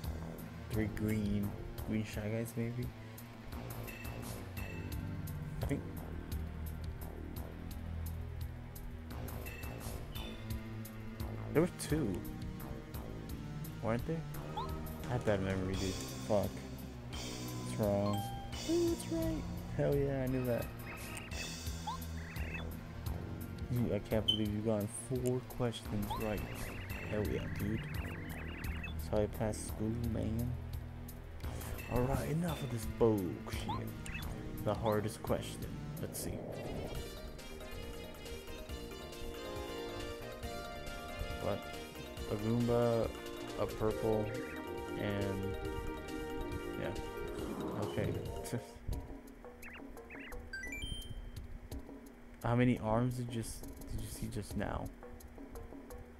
S1: three green, green Shy Guys maybe? I think. There were two. Weren't there? I have bad memory, dude. Fuck. What's wrong? Oh, that's right. Hell yeah, I knew that. I can't believe you got four questions right. Hell yeah, dude. That's how I passed school, man. Alright, enough of this bullshit. The hardest question. Let's see. What? A Goomba, a purple, and... Yeah. Okay. How many arms did you did you see just now?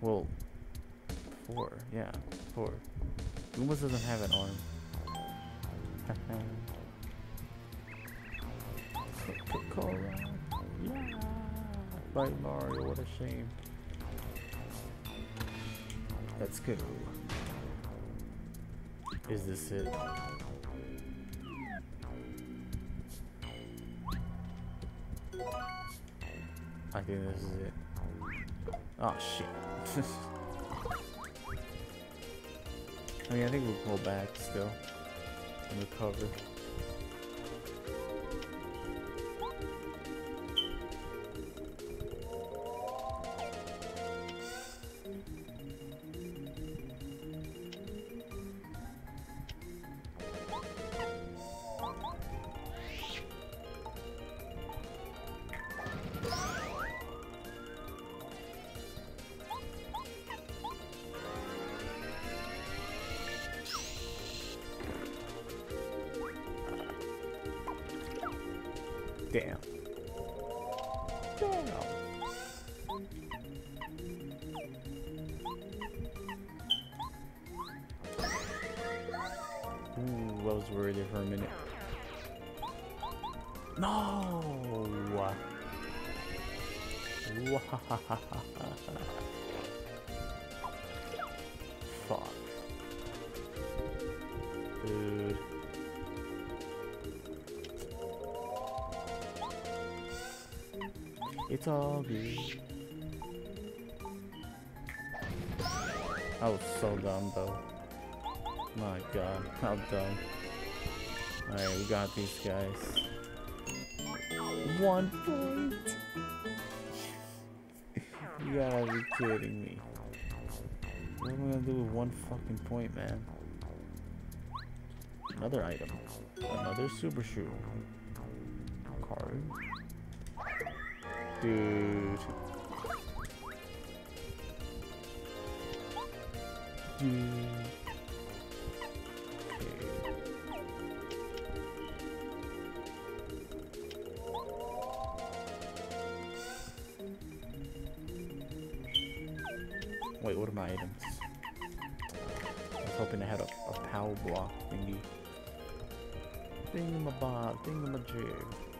S1: Well, four. Yeah, four. Goombas doesn't have an arm. Coca-Cola. Yeah. By Mario. What a shame. Let's go. Is this it? I think this is it. Oh shit. I mean, I think we'll go back still and recover. Alright, we got these guys. One point! you gotta be kidding me. What am I gonna do with one fucking point, man? Another item. Another super shoe. Card. Dude. Dude. Thingy. Thingamabob, thingamajig.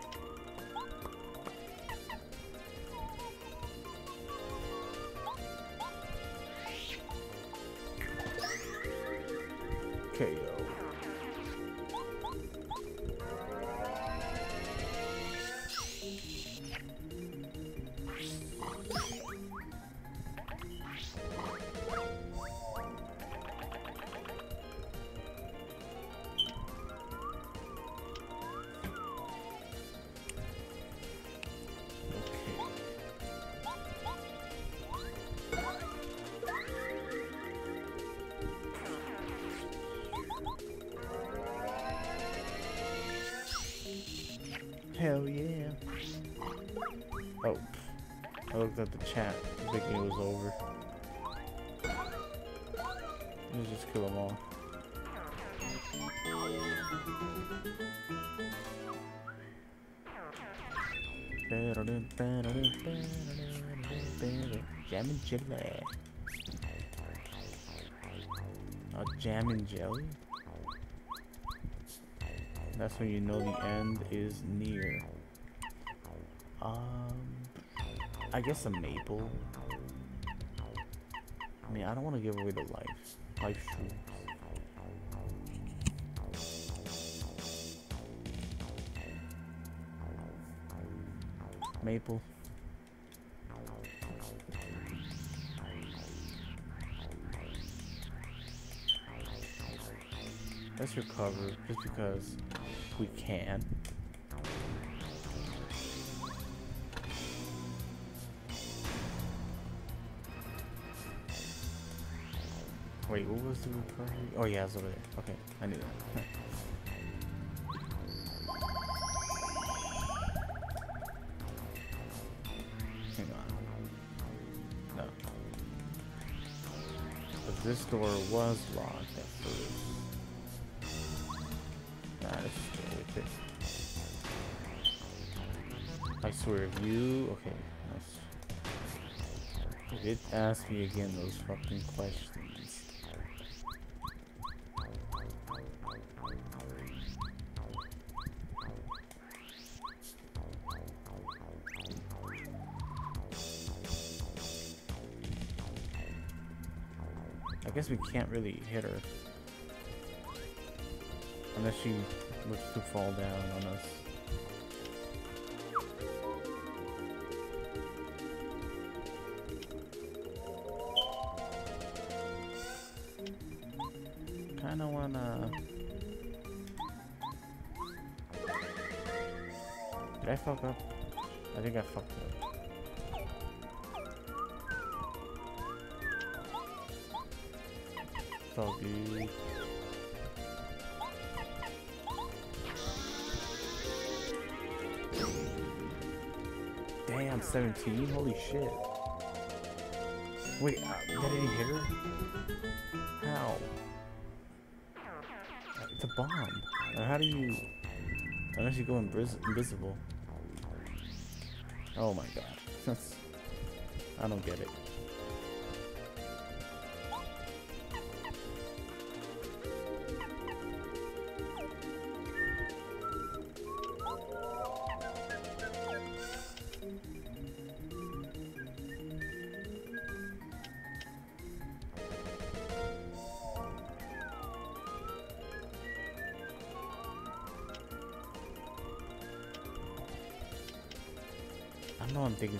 S1: Jam and jelly. That's when you know the end is near. Um, I guess a maple. I mean, I don't want to give away the life. Let's recover just because we can. Wait, what was the recovery? Oh yeah, it's over there. Okay, I knew that. Hang on. No. But this door was locked at first. If you... Okay, nice. It asked me again those fucking questions. I guess we can't really hit her. Unless she looks to fall down on us. Fucked up. It's all good. Damn, 17? Holy shit. Wait, uh, did I hit her? How? It's a bomb. How do you... Unless you go invis invisible. Oh my god. I don't get it.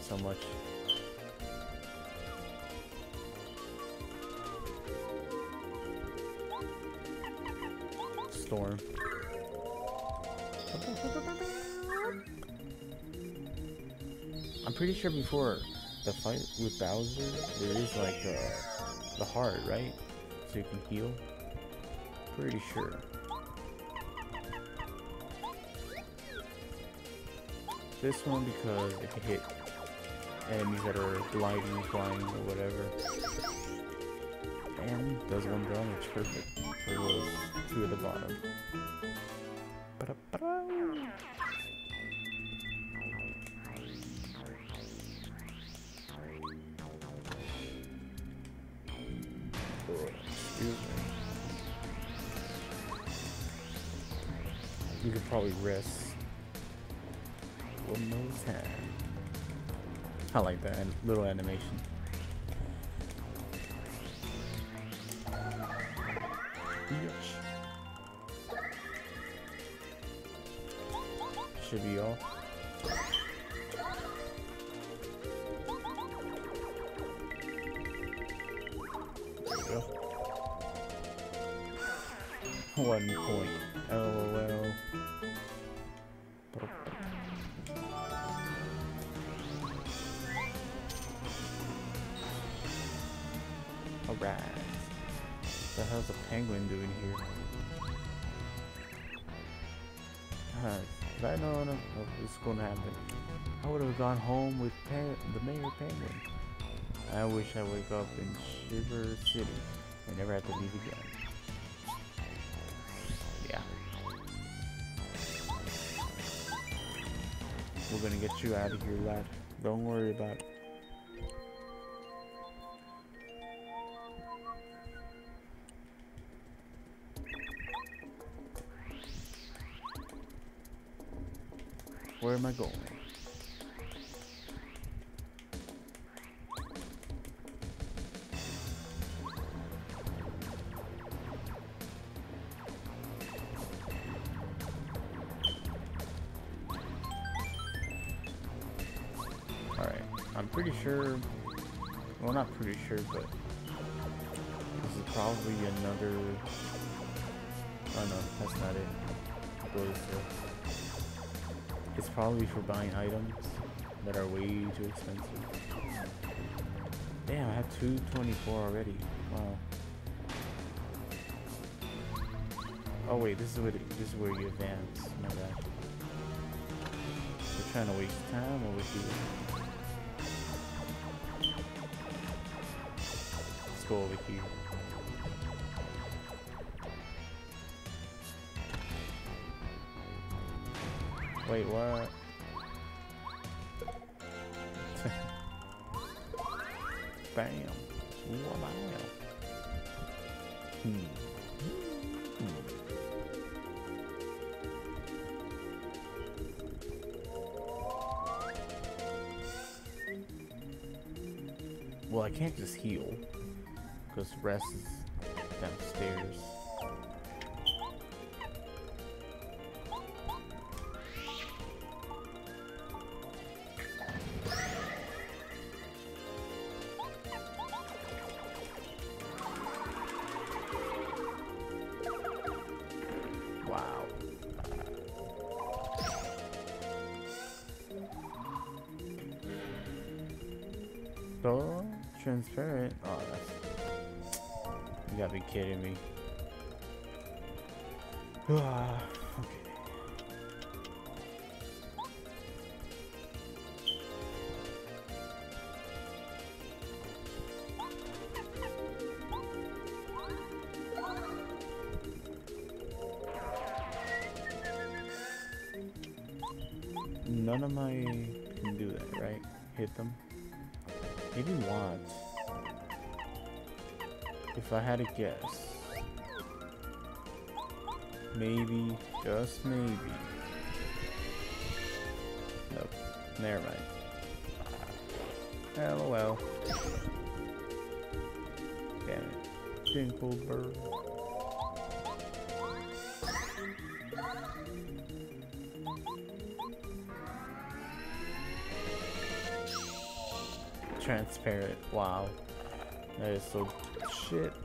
S1: So much. Storm. I'm pretty sure before the fight with Bowser, there is like uh, the heart, right? So you can heal. Pretty sure. This one because it can hit enemies that are gliding, flying, or whatever. And does one damage, perfect for those two at the bottom. I like that little animation. Should be all. One point. This was gonna happen, I would have gone home with the mayor penguin. I wish I wake up in Shiver City and never have to leave again. Yeah. We're gonna get you out of here, lad. Don't worry about it. Am I going? Alright, I'm pretty sure, well not pretty sure, but this is probably another, oh no, that's not it. Go to. It's probably for buying items that are way too expensive. Damn, I have 224 already. Wow. Oh wait, this is where the, this is where you advance. My bad. We're trying to waste time over here. Let's go over here. Wait, what? Bam. Wow. Hmm. Hmm. Well, I can't just heal. Because rest is downstairs. Gotta be kidding me. Okay. None of my can do that, right? Hit them. Maybe once. If I had to guess. Maybe, just maybe. Nope. Never mind. LOL. Damn it. Dinklebird. Transparent. Wow. That is so shit.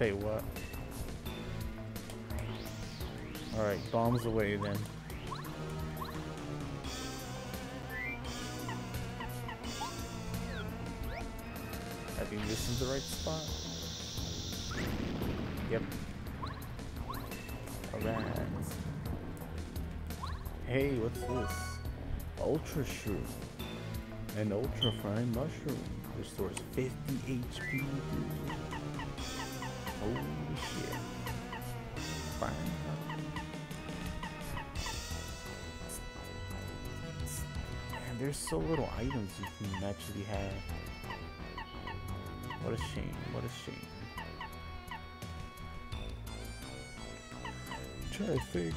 S1: Say what? Alright, bombs away then. I think this is the right spot. Yep. Alright. Hey, what's this? Ultra Shroom. An ultra fine mushroom. Restores 50 HP. Holy shit. Fine. Man, there's so little items you can actually have. What a shame. What a shame. Try to think.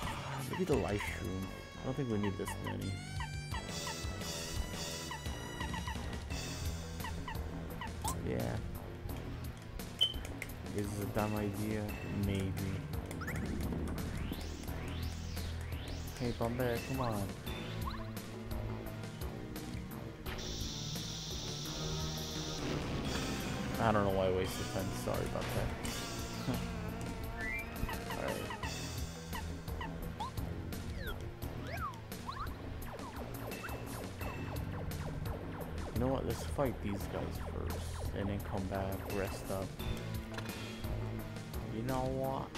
S1: Maybe the life shroom. I don't think we need this many. Is a dumb idea? Maybe. Hey, Bombette, come on. I don't know why I wasted time. Sorry about that. Alright. You know what? Let's fight these guys first, and then come back, rest up. You know what?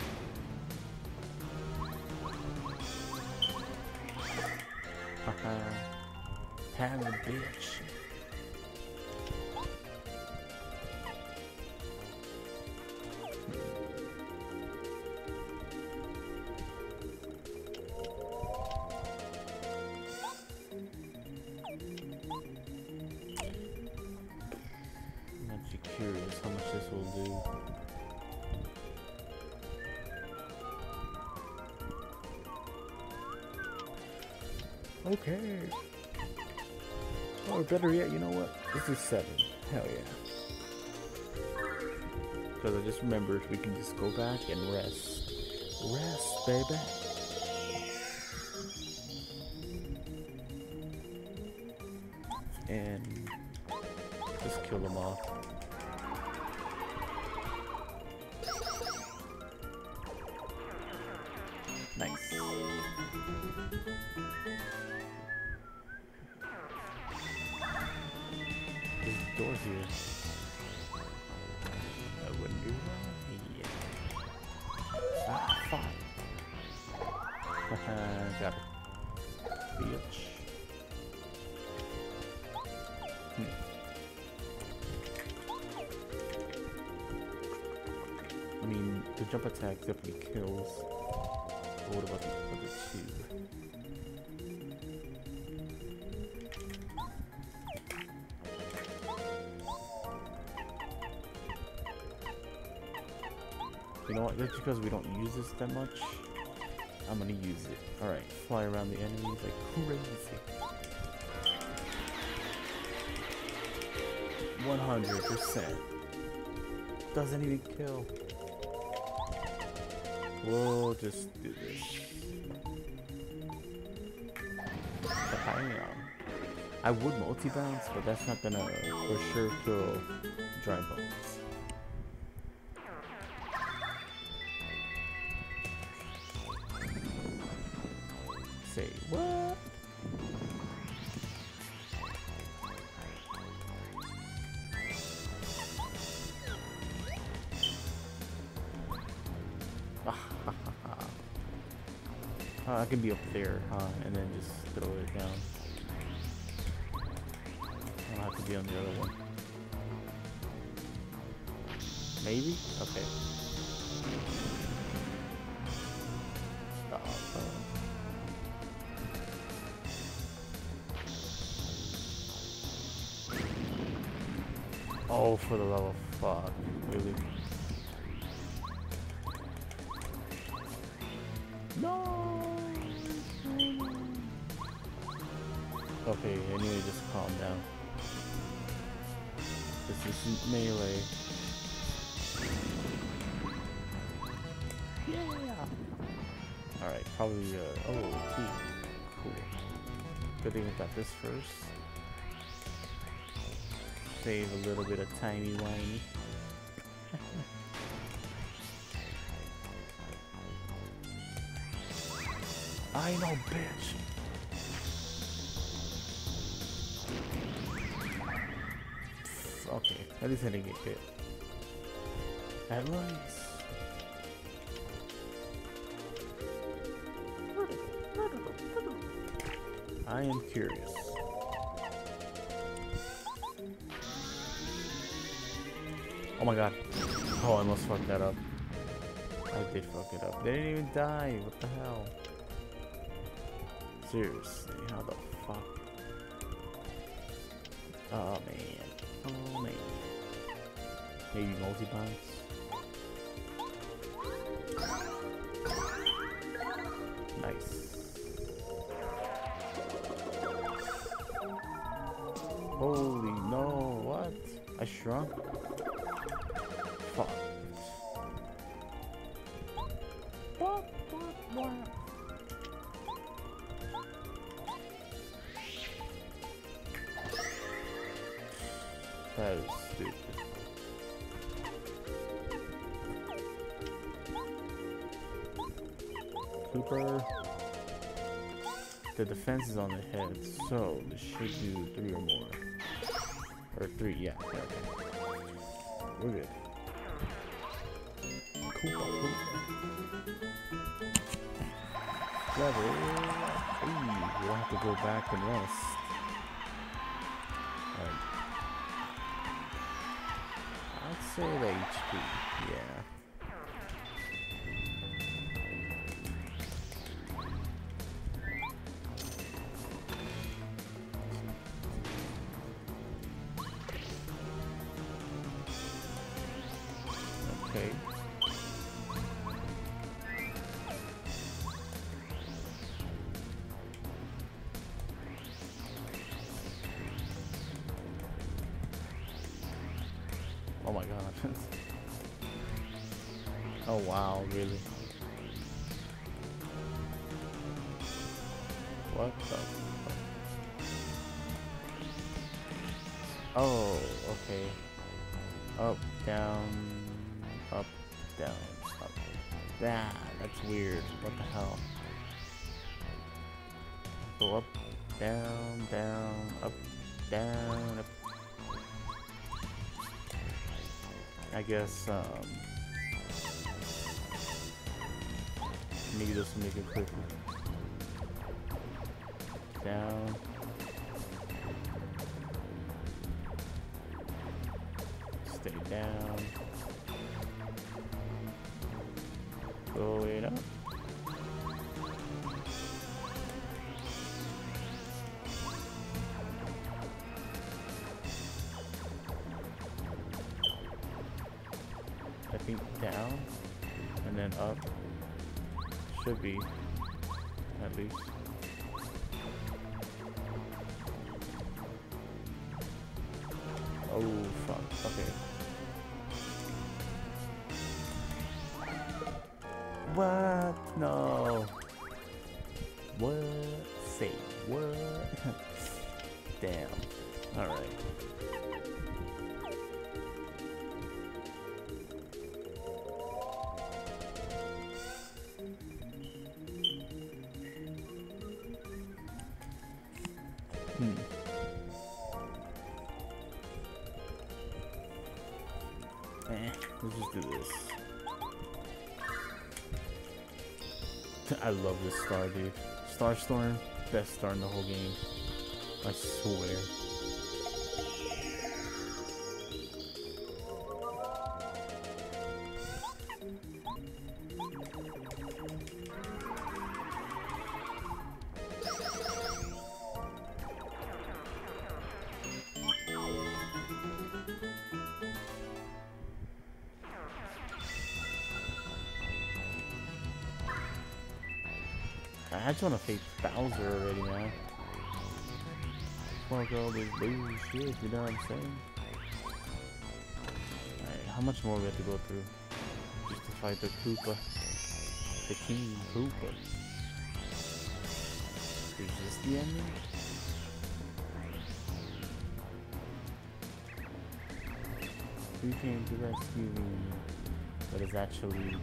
S1: Haha. Have a bitch. Seven. Hell yeah. Because I just remembered we can just go back and rest. Rest, baby. Jump attack definitely kills. But what about the other two? You know what? Just because we don't use this that much, I'm gonna use it. Alright, fly around the enemies like crazy. 100%. Doesn't even kill. We'll just do this. I would multi-bounce, but that's not gonna for sure kill dry bones. I can be up there, huh? And then just throw it down. I don't have to be on the other one. Maybe? Okay. Stop. Oh, for the love of fuck. This first. Save a little bit of tiny whiny. I know, bitch. Okay, at least I didn't get hit. At least. Curious. Oh my god. Oh, I almost fucked that up. I did fuck it up. They didn't even die. What the hell? Seriously, how the fuck? Oh man. Oh man. Maybe multi I? Fuck. That is stupid. Kooper. The defense is on the head, so this should do three or more. Or three, yeah. okay. We're good. Level. Ooh, we'll have to go back and rest. Like, I'd say the HP, yeah. Oh, okay. Up, down, up, down, up. Ah, that's weird. What the hell? Go up, down, down, up, down, up. I guess, um, maybe this will make it quicker. Down. Down. Going up. Love this star, dude. Starstorm, best star in the whole game. I swear. Just want to face Bowser already, man. Fuck all this bullshit, you know what I'm saying? Alright, how much more we have to go through? Just to fight the Koopa. The King Koopa. Is this the ending? Who came to rescue me? But it's actually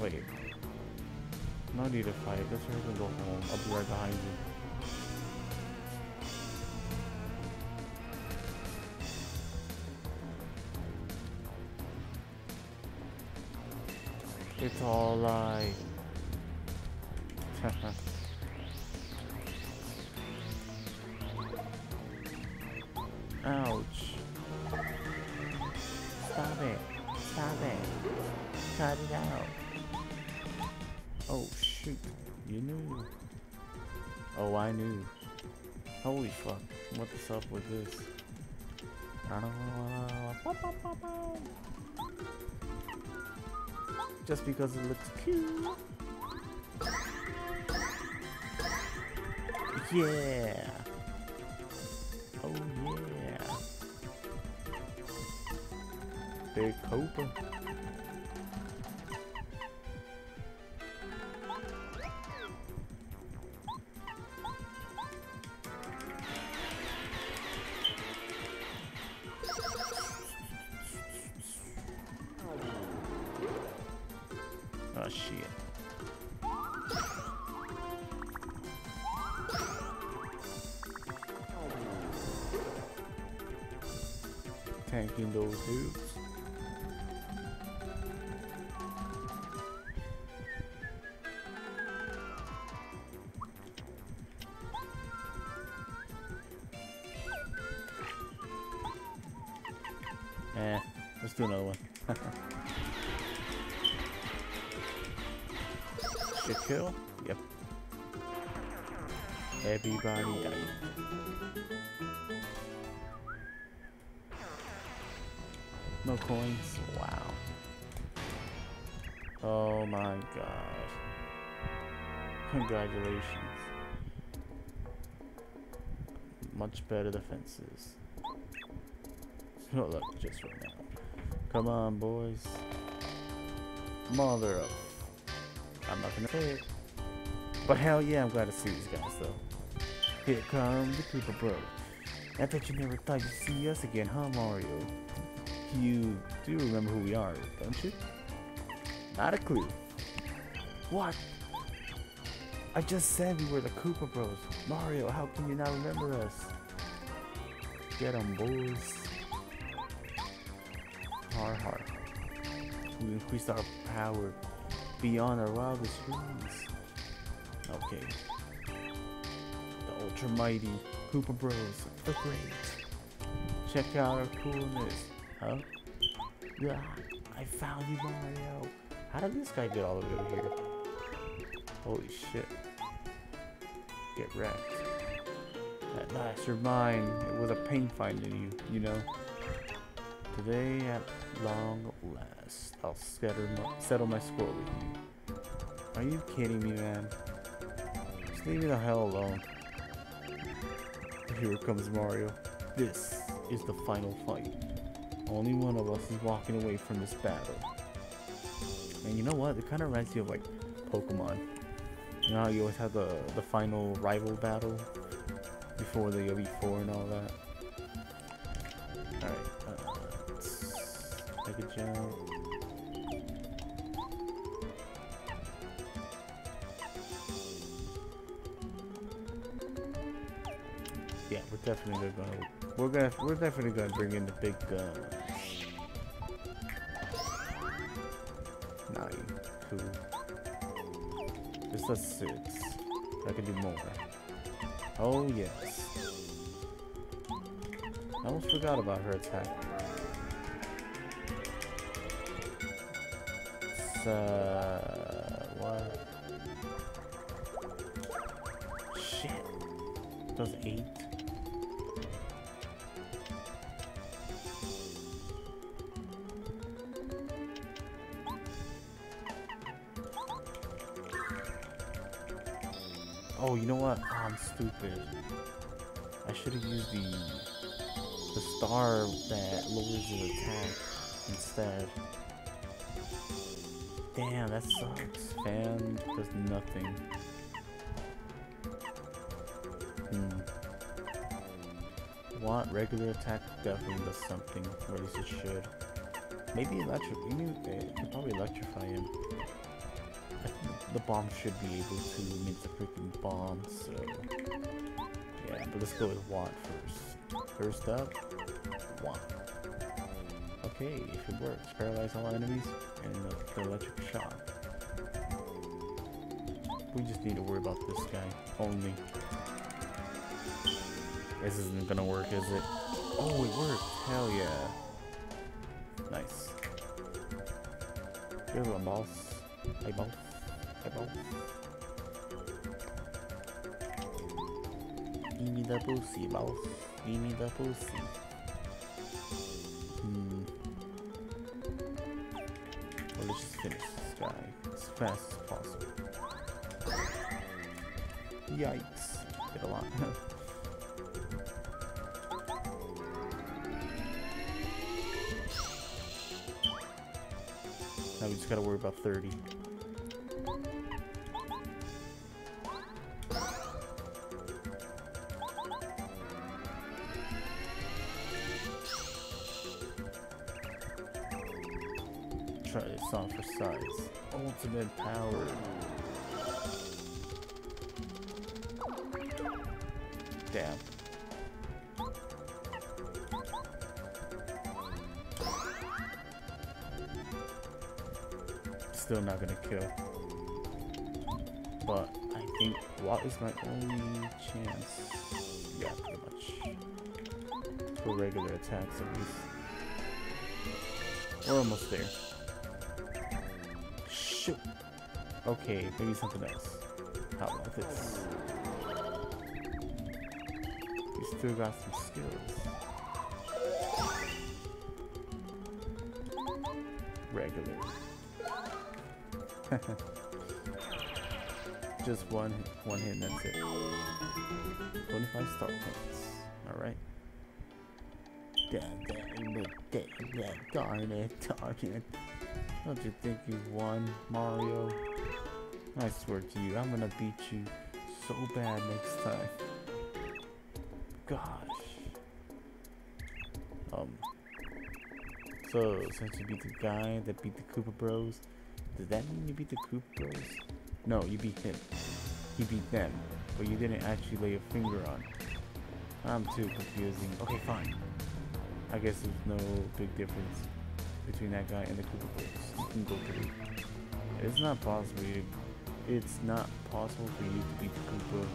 S1: Wait. No need to fight. Let's hurry and go home. I'll be right behind you. It's all lie. Just because it looks cute. Yeah. hooves. Eh, let's do another one. kill Yep. Everybody died. Coins? Wow. Oh my god. Congratulations. Much better defenses. Oh look, just right now. Come on, boys. Mother of... I'm not gonna say it. But hell yeah, I'm glad to see these guys though. Here come the people bro. I bet you never thought you'd see us again, huh Mario? You do remember who we are, don't you? Not a clue. What? I just said we were the Koopa Bros. Mario, how can you not remember us? Get 'em, boys. Har har. We increased our power beyond our wildest dreams. Okay. The ultra mighty Koopa Bros, the great. Check out our coolness. Huh? Yeah, I found you, Mario. How did this guy get all the way over here? Holy shit. Get wrecked. At last, you're mine. It was a pain finding you, you know? Today, at long last, I'll my, settle my score with you. Are you kidding me, man? Just leave me the hell alone. Here comes Mario. This is the final fight. Only one of us is walking away from this battle. And you know what? It kind of reminds you of like Pokemon. You know how you always have the, the final rival battle before the Elite Four and all that? Alright, uh, let's take a jump. Yeah, we're definitely gonna we're gonna we're definitely gonna bring in the big guns. This is six. I can do more. Oh yes. I almost forgot about her attack. It's, uh, Nothing. Hmm. Want regular attack definitely does something, or at least it should. Maybe electric. Maybe it could probably electrify him the bomb should be able to make the freaking bomb, so... Yeah, but let's go with Watt first. First up, Watt. Okay, if it works, paralyze all enemies and the electric shock. We just need to worry about this guy only. This isn't gonna work, is it? Oh, it worked! Hell yeah! Nice. Here's a boss. Hey, boss. Give me the pussy, boss. Give me the pussy. Hmm. Well, let's just finish this guy as fast as possible. Yikes. Get a lot. now we just gotta worry about 30. We're almost there. Shoot. Okay, maybe something else. How about this? You still got some skills. Regular. Just one one hit and that's it. 25 star points. Alright. Darn it, darn it. Don't you think you won, Mario? I swear to you, I'm gonna beat you so bad next time. Gosh. Um. So, since you beat the guy that beat the Koopa Bros, does that mean you beat the Koopa Bros? No, you beat him. He beat them, but you didn't actually lay a finger on. I'm too confusing. Okay, fine. I guess there's no big difference between that guy and the Koopa Bros. You can go through. It's not possible. You, it's not possible for you to beat the Koopa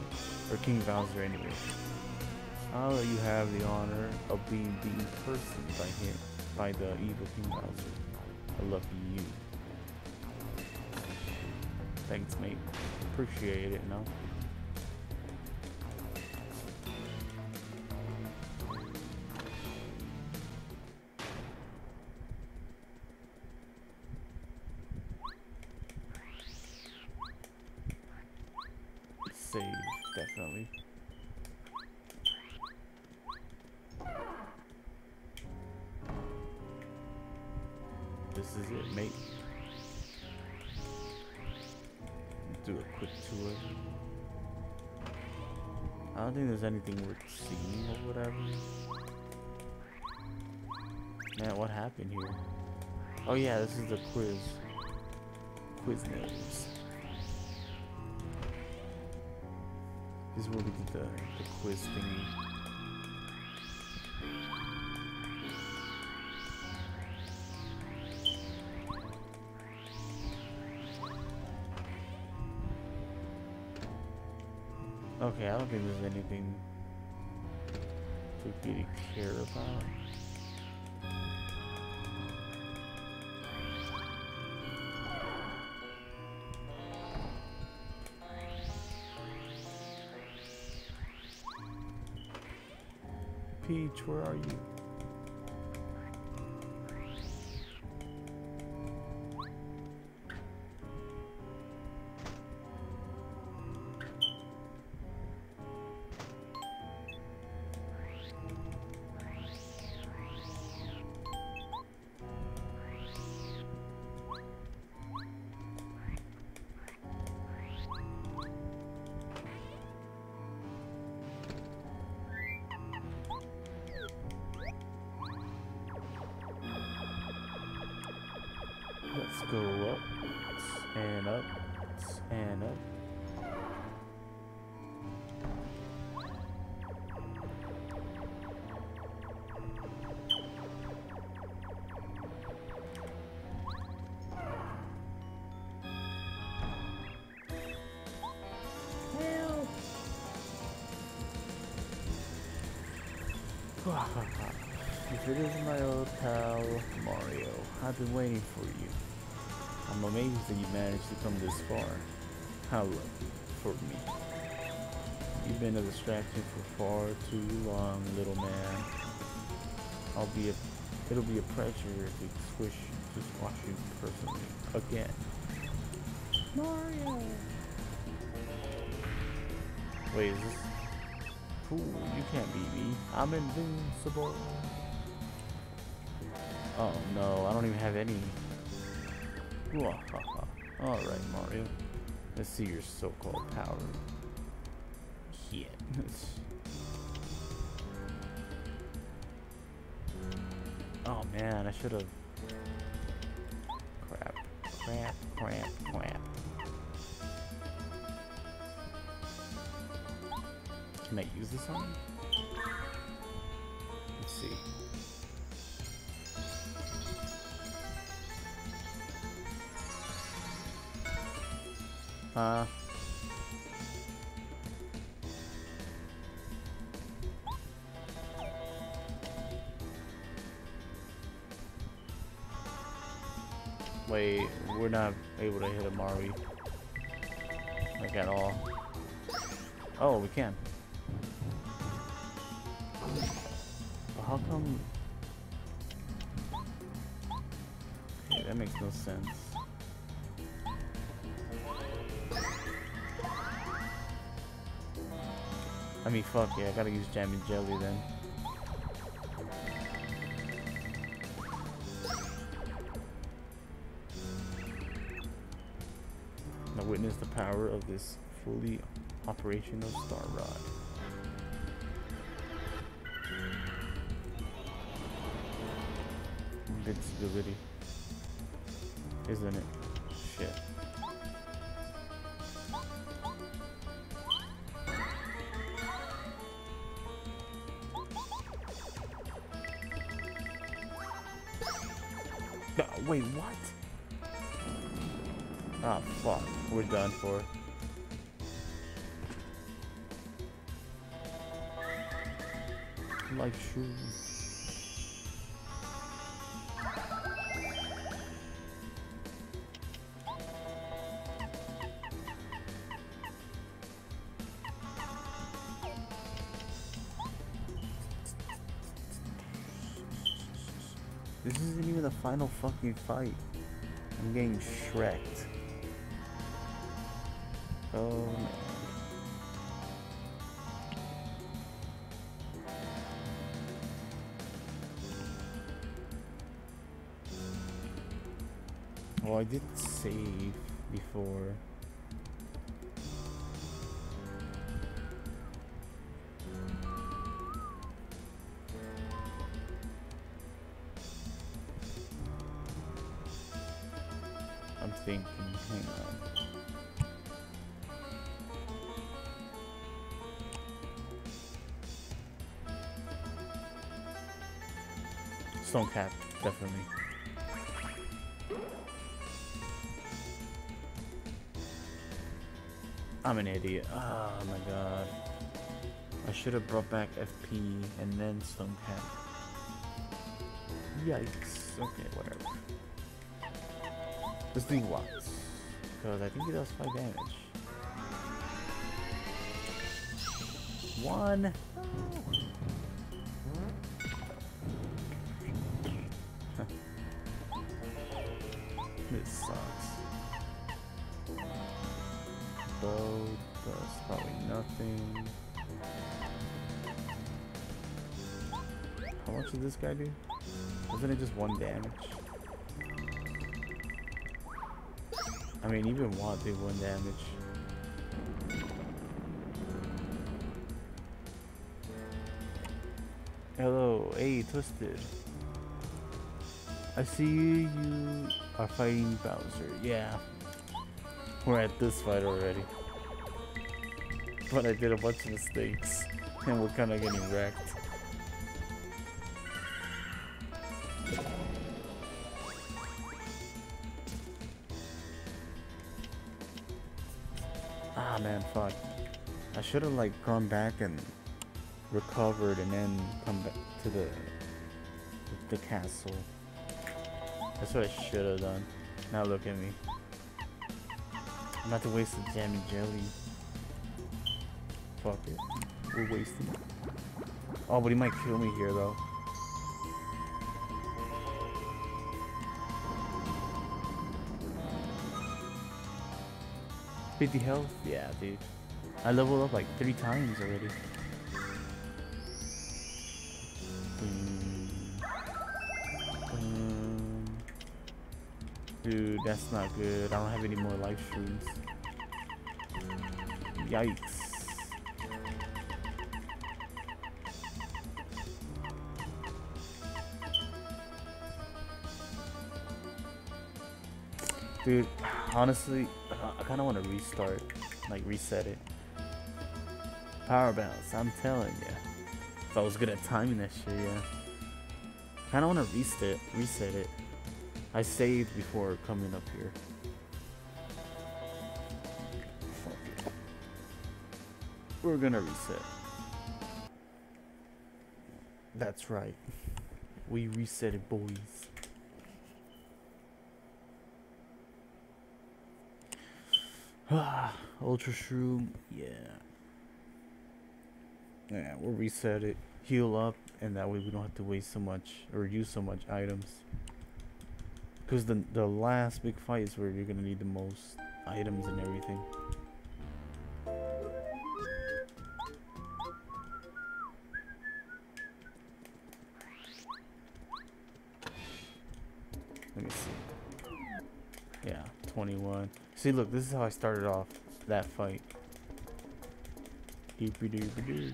S1: or King Bowser anyway. I'll let you have the honor of being beaten personally by him, by the evil King Bowser. I love you. Thanks, mate. Appreciate it, no? Save, definitely. This is it, mate. Do a quick tour. I don't think there's anything worth seeing or whatever. Man, what happened here? Oh yeah, this is the quiz. Quiznos. This is where we did the, the quiz thingy. Okay, I don't think there's anything to really care about. Peach, where are you? Been waiting for you. I'm amazed that you managed to come this far. How lucky for me. You've been a distraction for far too long, little man. I'll be a, it'll be a pleasure to squish, to squash you personally again.
S2: Mario!
S1: Wait, is this? Fool, you can't beat me. I'm invincible. Oh no, I don't even have any. Alright, Mario. Let's see your so-called power. Yeah. oh man, I should have. We're not able to hit a Mari. Like at all. Oh, we can. But how come... Okay, that makes no sense. I mean, fuck yeah, I gotta use Jammin' Jelly then. Of this fully operational star rod. Invincibility. Isn't it? Like shoes. This isn't even the final fucking fight. I'm getting shreked. Oh man. Before. I'm thinking, hang on. Stone cap, definitely. I'm an idiot. Oh my god. I should have brought back FP and then Stone cap. Yikes. Okay, whatever. Let's do. Because I think it does 5 damage. One. One damage? I mean, even Watt did one damage. Hello, hey, Twisted. I see you are fighting Bowser. Yeah. We're at this fight already. But I did a bunch of mistakes. And we're kinda getting wrecked. Ah man, fuck. I should have like gone back and recovered and then come back to the the castle. That's what I should have done. Now look at me. I'm about to waste the Jammin' Jelly. Fuck it. We're wasting it. Oh, but he might kill me here though. Fifty health? Yeah, dude. I leveled up like three times already. Dude, that's not good. I don't have any more life shrooms. Yikes. Dude, honestly, I kind of want to restart, like reset it. Power bounce, I'm telling you. If I was good at timing that shit, yeah. I Kind of want to reset, reset it. I saved before coming up here. We're gonna reset. That's right. We reset it, boys. Ah, Ultra Shroom, yeah. Yeah, we'll reset it, heal up, and that way we don't have to waste so much or use so much items. Because the the last big fight is where you're gonna need the most items and everything. Let me see. Yeah, 21. See, look, this is how I started off that fight. Doopy doopy doo.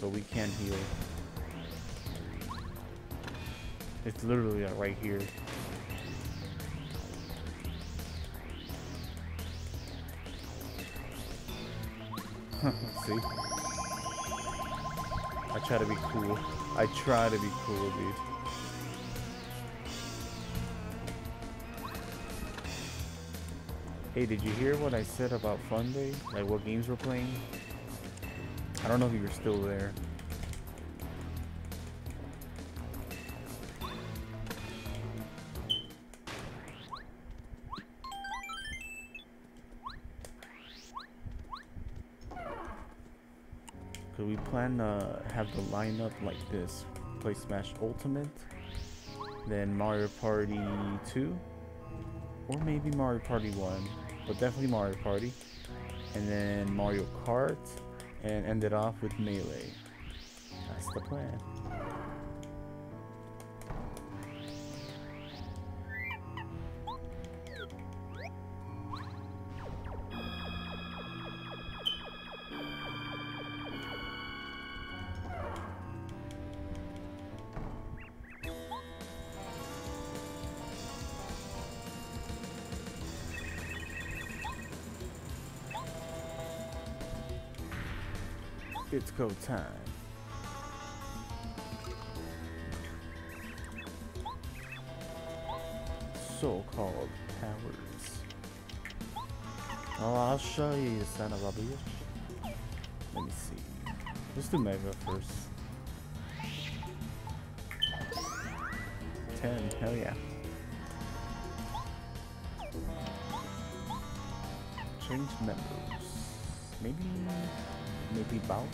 S1: But we can heal. It's literally uh, right here. Let's see? I try to be cool. I try to be cool, dude. Hey, did you hear what I said about Fun Day? Like what games we're playing? I don't know if you were still there. Could we plan to have the lineup like this. Play Smash Ultimate, then Mario Party 2, or maybe Mario Party 1 but definitely Mario Party, and then Mario Kart, and ended off with Melee. That's the plan. It's go time. So-called powers. Oh, I'll show you, you son of a bitch. Let me see. Let's do Mega first. 10, hell yeah. Change members. Maybe, maybe Bout?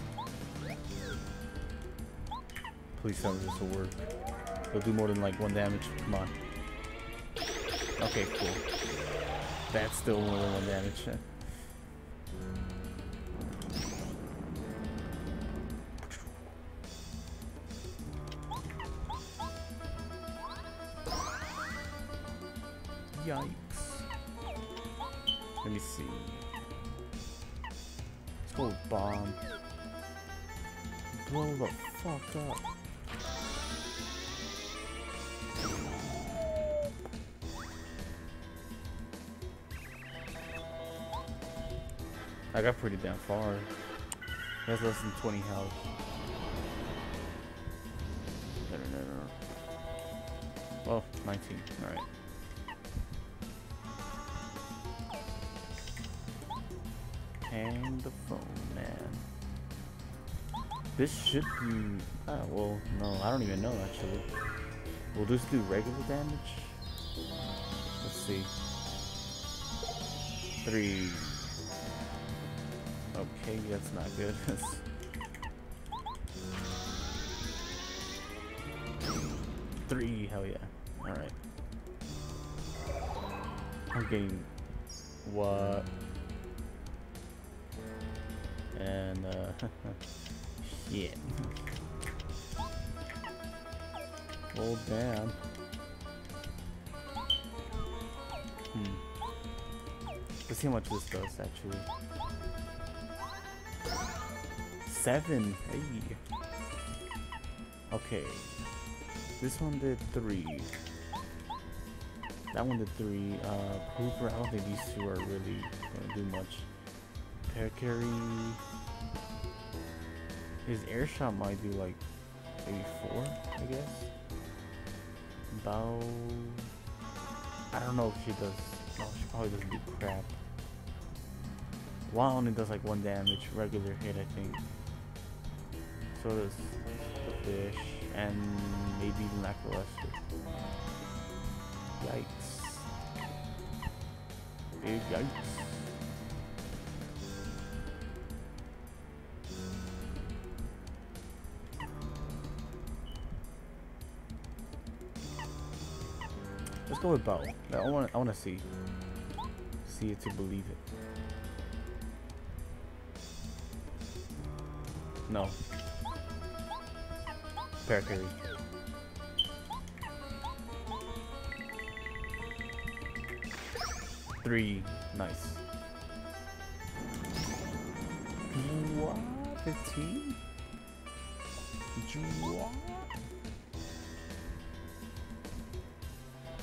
S1: Please tell me this will work. It'll do more than like one damage. Come on. Okay, cool. That's still more than one damage. That's less than 20 health. No, no, no, no. Well, 19. Alright. Hang the phone, man. This should be... Ah, well, no, I don't even know, actually. Will this do regular damage? Let's see. Three. That's not good. Three, hell yeah. Alright. I'm getting what? And uh shit. Hold down. Hmm. Let's see how much this does actually. Seven. Hey. Okay. This one did three. That one did three. Uh, Kooper, I don't think these two are really gonna do much. Parakarry. His air shot might do like maybe four, I guess. Bow. I don't know if she does. No, she probably doesn't do crap. Watt only does like one damage, regular hit, I think. So does the fish, and maybe even Lakilester. Yikes. Big yikes. Let's go with bow. I want I want to see see it to believe it. No. Parakarry. Three. Nice. What? 15? What?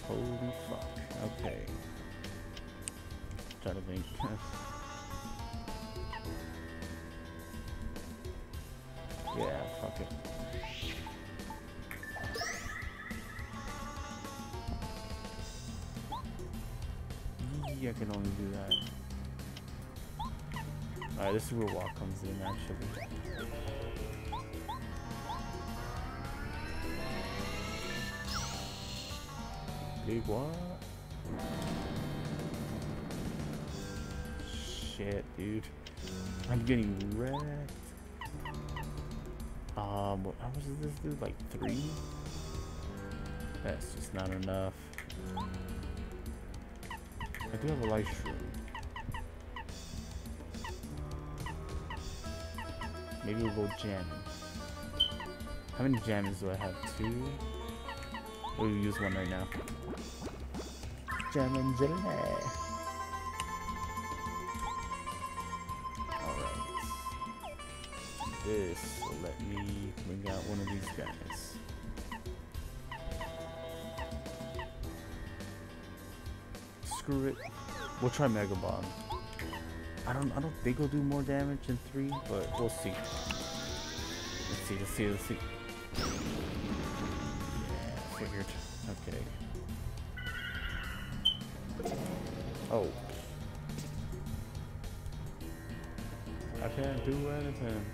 S1: Holy fuck. Okay. Try to think. this is where Watt comes in actually. Big what? Shit, dude. I'm getting wrecked. Um, how much does this do? Like three? That's just not enough. I do have a life shroom. Maybe we'll go. How many jammies do I have? Two? We'll use one right now. Jammin' jelly. Alright. This will let me bring out one of these guys. Screw it. We'll try Mega Bomb. I don't I don't think it'll do more damage than three, but we'll see. Let's see, let's see, let's see. Yeah, figured. Okay. Oh. I can't do anything.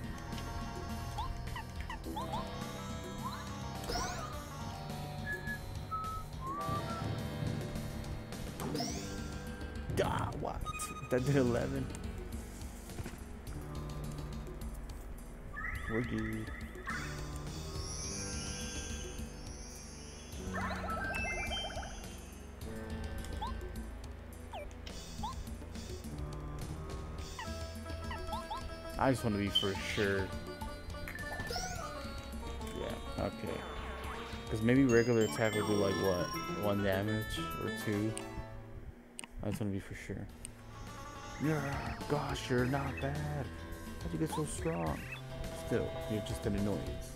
S1: Ah, what? That did 11. We're good. I just want to be for sure. Yeah, okay. Because maybe regular attack will do like what? One damage or two? I just want to be for sure. Yeah, gosh, you're not bad. How'd you get so strong? Still, you're just an annoyance.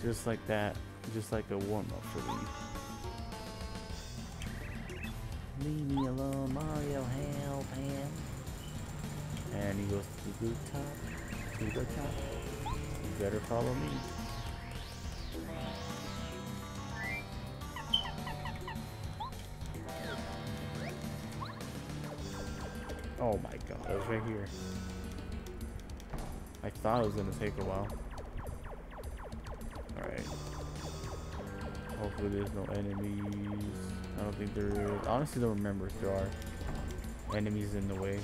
S1: Just like that, just like a warm-up for me. Leave me alone, Mario, help him. And he goes to the top, to the top. You better follow me. Oh my god, it was right here. I thought it was gonna take a while. Alright. Hopefully there's no enemies. I don't think there is. Honestly don't remember if there are enemies in the way.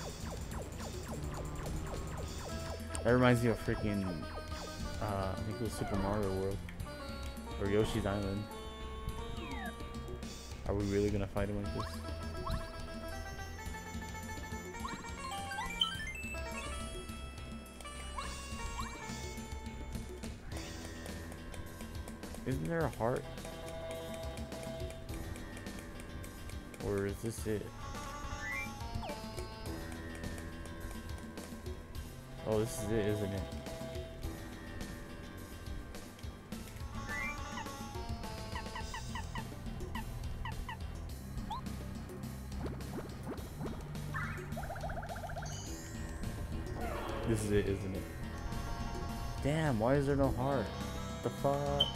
S1: That reminds me of freaking, uh, I think it was Super Mario World. Or Yoshi's Island. Are we really gonna fight him like this? Heart? Or is this it? Oh, this is it, isn't it? This is it, isn't it? Damn, why is there no heart? the fuck?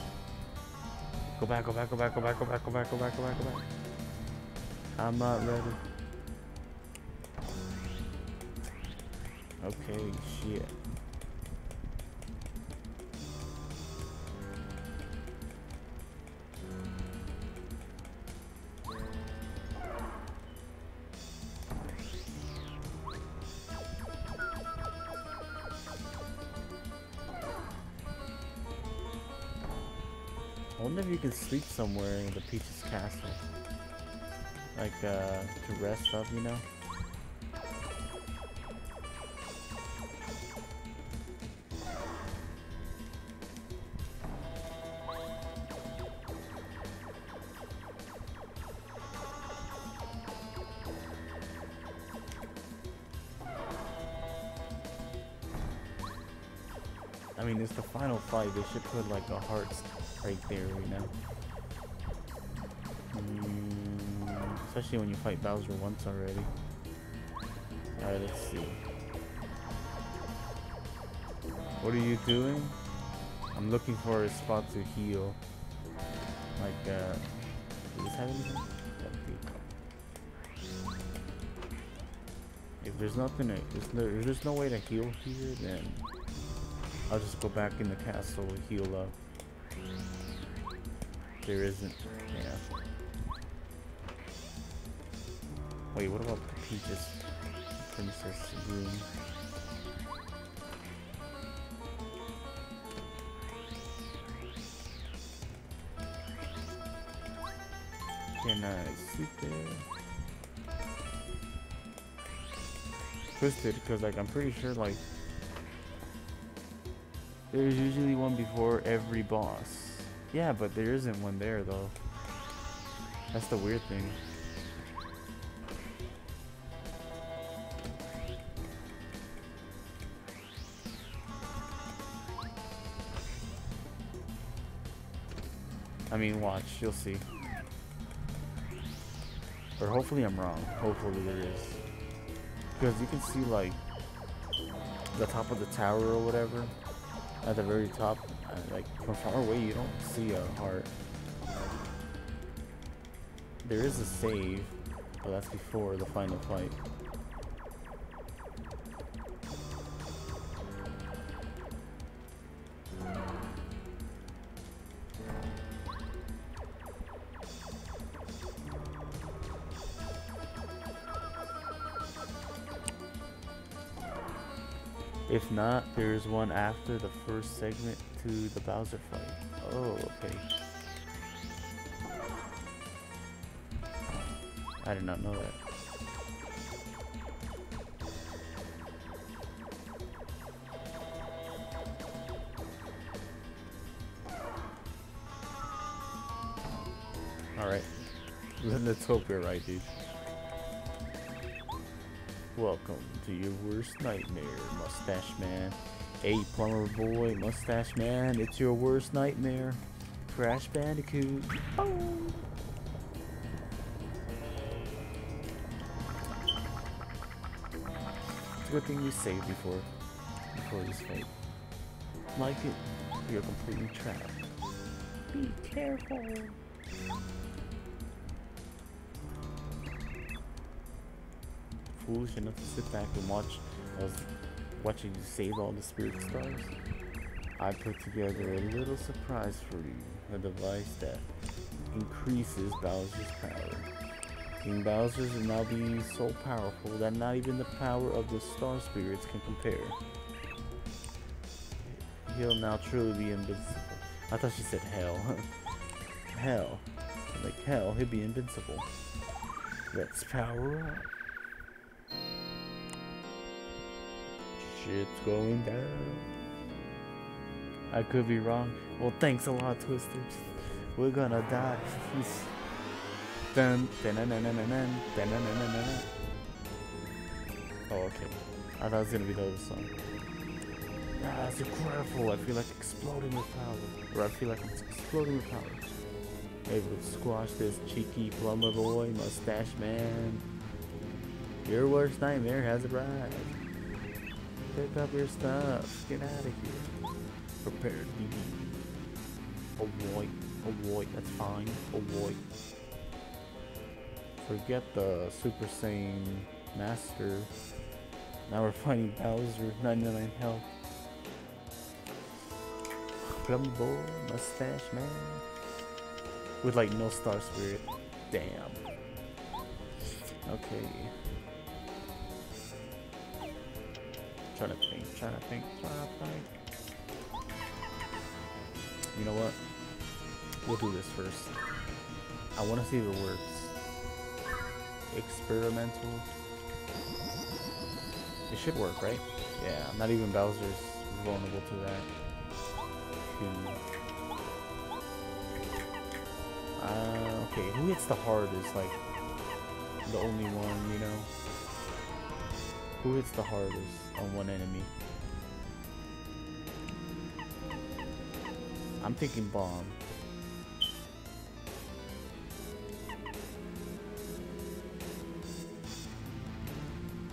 S1: Go back, go back, go back, go back, go back, go back, go back, go back, go back. I'm not ready. Okay, shit. Sleep somewhere in the Peach's castle. Like, uh, to rest up, you know? I mean, it's the final fight. They should put like the heart right there, right now. Mm, especially when you fight Bowser once already. Alright, let's see. What are you doing? I'm looking for a spot to heal. Like, uh, does this have anything? If there's nothing, to, if, there, if there's no way to heal here, then I'll just go back in the castle and heal up. There isn't, yeah. Wait, what about the Peach's Princess room? Can I sit there? Twisted, because like I'm pretty sure like there's usually one before every boss. Yeah, but there isn't one there though. That's the weird thing. I mean, watch, you'll see. Or hopefully I'm wrong. Hopefully there is. Because you can see like the top of the tower or whatever at the very top, like from far away, you don't see a heart. There is a save, but that's before the final fight. There's one after the first segment to the Bowser fight. Oh, okay. I did not know that. Alright. Let's hope you're right, dude. Welcome to your worst nightmare, Mustache Man. Hey, Plumber Boy, Mustache Man, it's your worst nightmare. Crash Bandicoot. Oh. It's a good thing you saved before, before this fight. Like it, you're completely trapped. Be careful. Foolish enough to sit back and watch as watching you save all the spirit stars? I put together a little surprise for you, a device that increases Bowser's power. King Bowser will now be so powerful that not even the power of the star spirits can compare. He'll now truly be invincible. I thought she said hell. hell. Like hell, he'll be invincible. Let's power up. Shit's going down. I could be wrong. Well, thanks a lot, Twisted. We're gonna die. dun, dun, dun, dun, dun, dun, dun, dun, dun, dun, dun. Oh, okay. I thought it was gonna be the other song. Ah, it's incredible. I feel like exploding with power. Or I feel like it's exploding with power. Able to squash this cheeky plumber boy, mustache man. Your worst nightmare has arrived. Pick up your stuff. Get out of here. Prepare to. Oh boy. Oh. That's fine. Boy. Forget the Super Saiyan Master. Now we're fighting Bowser. 99 health. Plum boy. Mustache man. With like no star spirit. Damn. Okay. Trying to think, trying to think, trying to think. You know what? we'll do this first. I want to see if it works. Experimental. It should work, right? Yeah, not even Bowser's vulnerable to that. Uh, okay, who hits the hardest? Like, the only one, you know? Who hits the hardest on one enemy? I'm thinking bomb.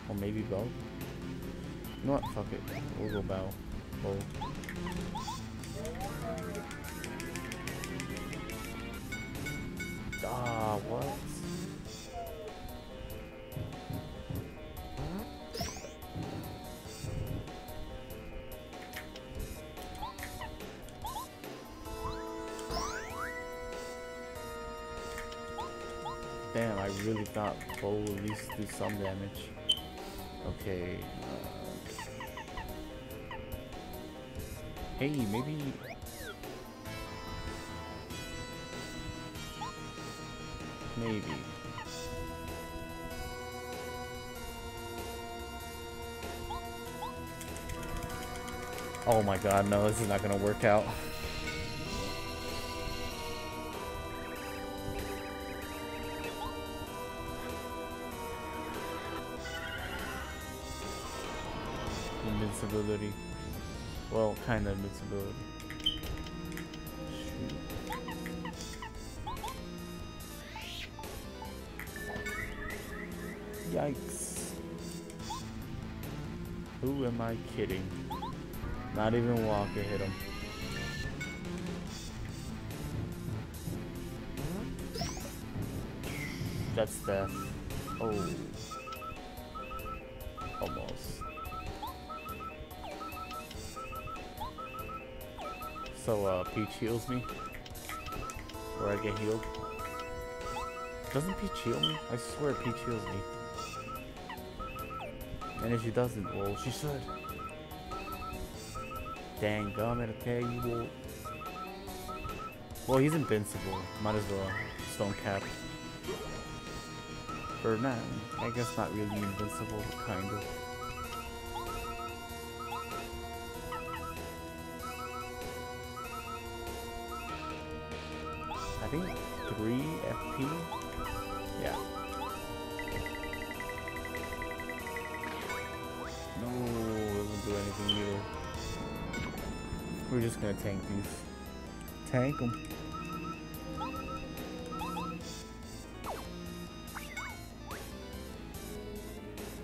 S1: Or maybe bow. You know what? Fuck it. We'll go bow. Bow. Do some damage. Okay. Uh, hey, maybe... Maybe. Oh my god, no, this is not gonna work out. Invincibility. Well, kind of invincibility. Yikes. Who am I kidding? Not even Walker hit him. That's death. Oh. So, uh, Peach heals me? Or I get healed? Doesn't Peach heal me? I swear Peach heals me. And if she doesn't, well, she should. Dang gummit, okay, you will. Well, he's invincible. Might as well. Stone cap. Or not. I guess not really invincible, kind of. Gonna tank these. Tank them.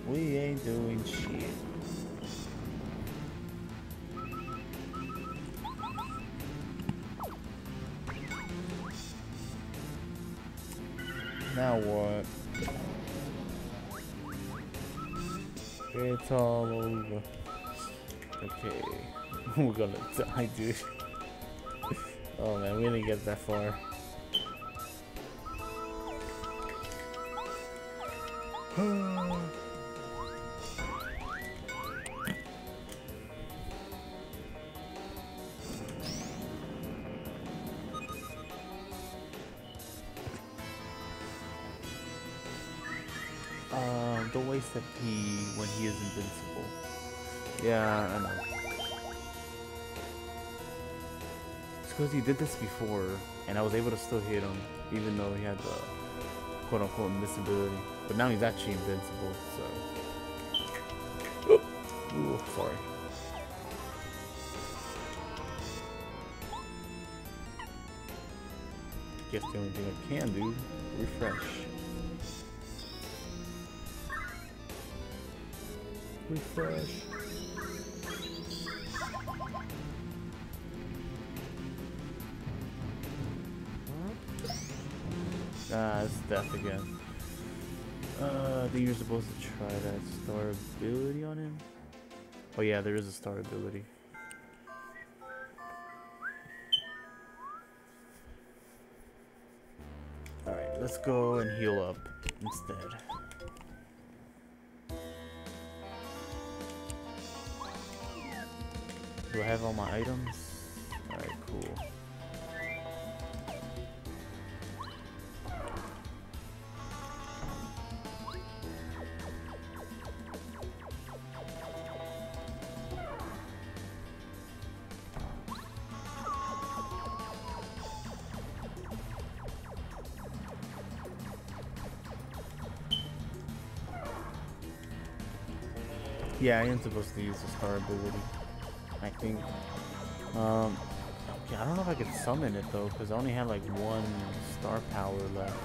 S1: We ain't doing shit. Now what? It's all over. Okay. We're gonna die, dude. oh man, we didn't get that far. He did this before, and I was able to still hit him, even though he had the quote-unquote invincibility. But now he's actually invincible, so... Ooh, sorry. Guess the only thing I can do, refresh. Refresh. Again. Uh, I think you're supposed to try that star ability on him. Oh yeah, there is a star ability. Alright, let's go and heal up instead. Do I have all my items? Yeah, I am supposed to use the star ability. I think. Um, okay, I don't know if I can summon it though, because I only have like one star power left.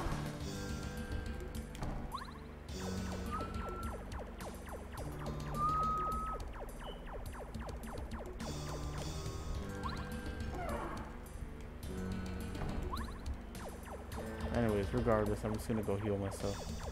S1: Anyways, regardless, I'm just gonna go heal myself.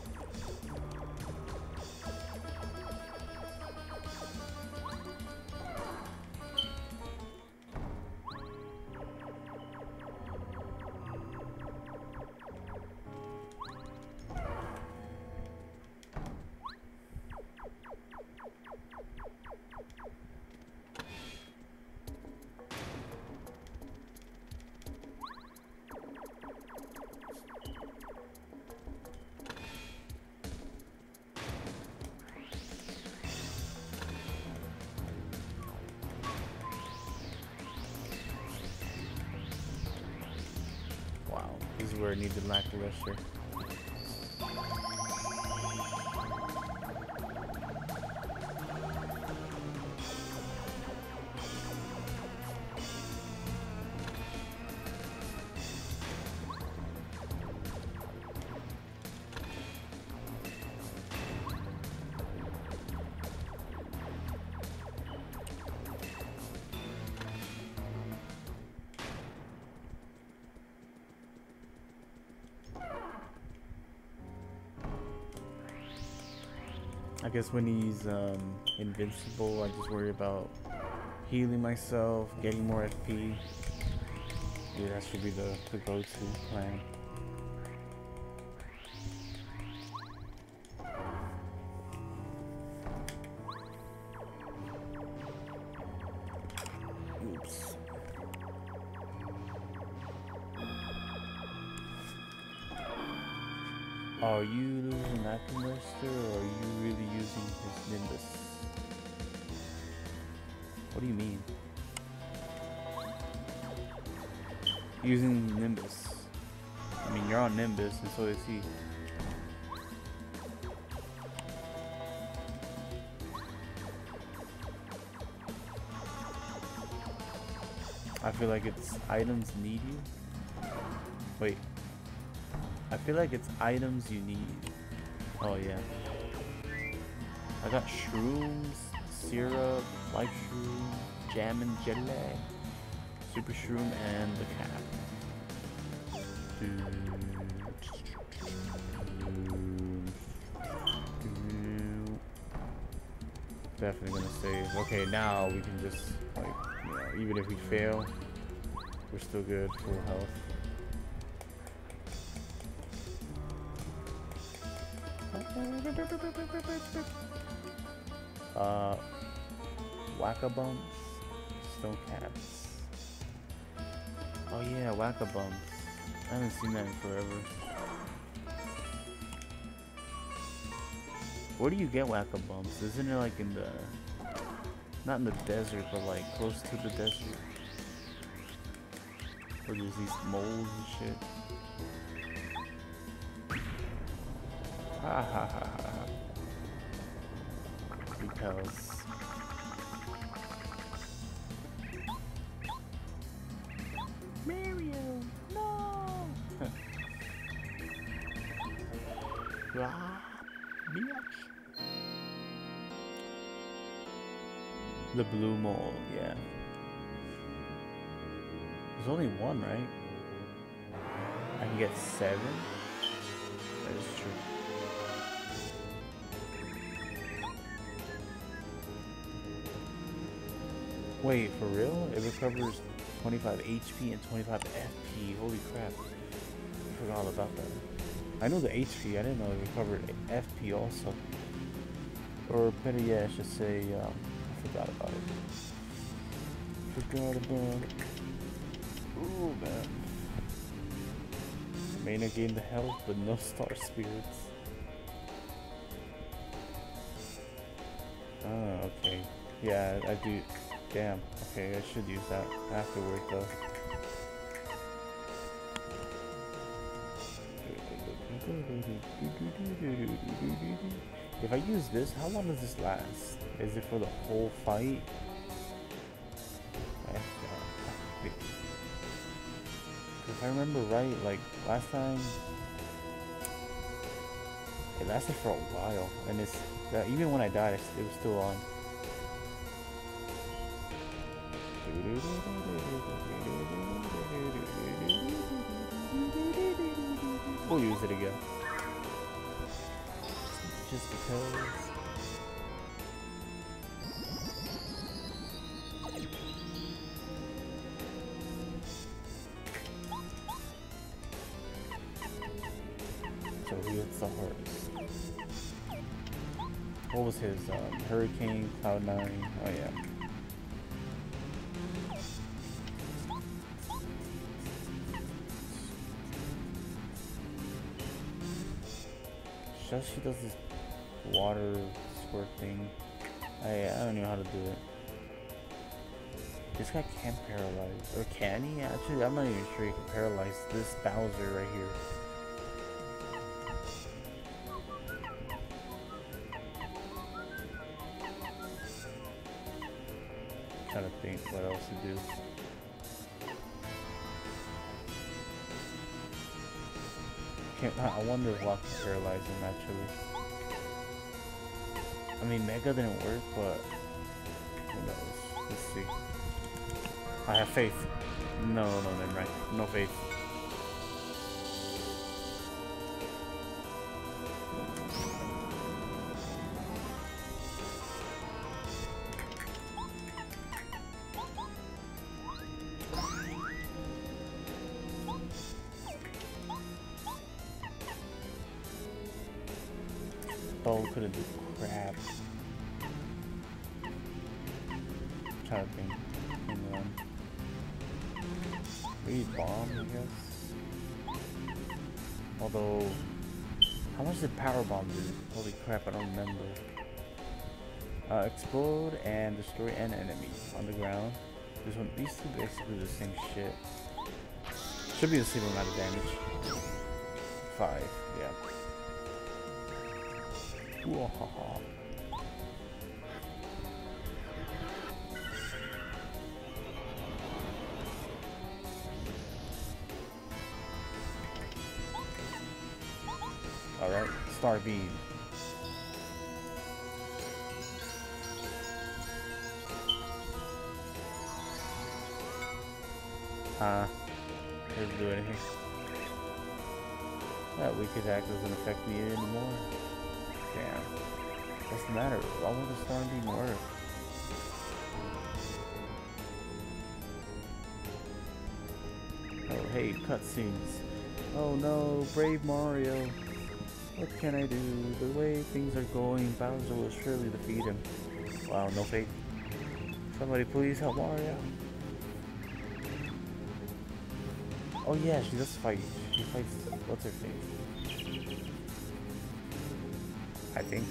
S1: Guess when he's um, invincible, I just worry about healing myself, getting more FP. Yeah, that should be the, the go-to plan. Using Nimbus. I mean, you're on Nimbus and so is he. I feel like it's items need you. Wait, I feel like it's items you need. Oh yeah. I got shrooms, syrup, life shroom, jam and jelly, super shroom, and the cap. Definitely gonna save. Okay, now we can just like, you know, even if we fail, we're still good, full health. Uh, Whack-a-Bumps, Stone Caps. Oh yeah, Whack-a-Bumps. I haven't seen that in forever. Where do you get Whack-a-Bumps? Isn't it like in the... Not in the desert, but like close to the desert? Where there's these moles and shit? Ha ha ha ha. Because... one, right? I can get seven? That is true. Wait, for real? It recovers 25 HP and 25 FP. Holy crap. I forgot all about that. I know the HP, I didn't know it recovered FP also. Or better yet, I should say, um, I forgot about it. Forgot about it. Ooh, man. Main gained the health, but no star spirits. Ah, okay. Yeah, I do. Damn. Okay, I should use that afterward though. If I use this, how long does this last? Is it for the whole fight? I remember right, like last time, it lasted for a while, and it's even when I died, it was still on. We'll use it again. Just because. Was his um, Hurricane, Cloud9? Oh yeah. She does this water squirt thing. I I don't know how to do it. This guy can't paralyze. Or can he? Actually, I'm not even sure he can paralyze this Bowser right here. What else to do. I wonder if Watt can paralyze him actually. I mean, Mega didn't work, but who knows? Let's see. I have faith. No, no, never mind. No faith. Explode and destroy an enemy on the ground. This one, these two basically the same shit. Should be the same amount of damage. Five, yeah. Alright, Star Beam. Uh, doesn't do anything. That weak attack doesn't affect me anymore. Damn. What's the matter? Why won't the Star Beam work? Oh, hey, cutscenes. Oh no, brave Mario. What can I do? The way things are going, Bowser will surely defeat him. Wow, no faith. Somebody please help Mario. Oh yeah, she does fight. She fights, what's her face? I think.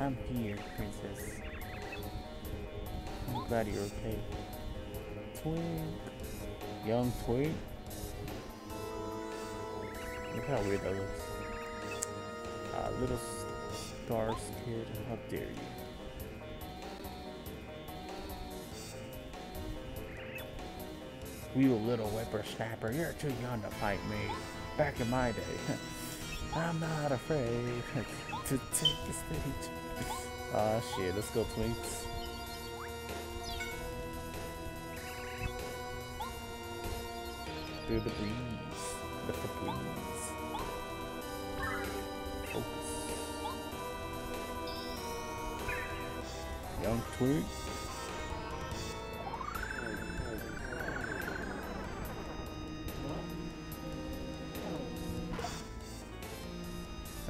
S1: I'm here, princess. I'm glad you're okay. Twink. Young Twink. Look how weird that looks. Uh, little stars kid, how dare you. You little whippersnapper, you're too young to fight me. Back in my day. I'm not afraid to take the stage. Ah shit, let's go Twinks. Through the breeze, the breeze. Young Twink.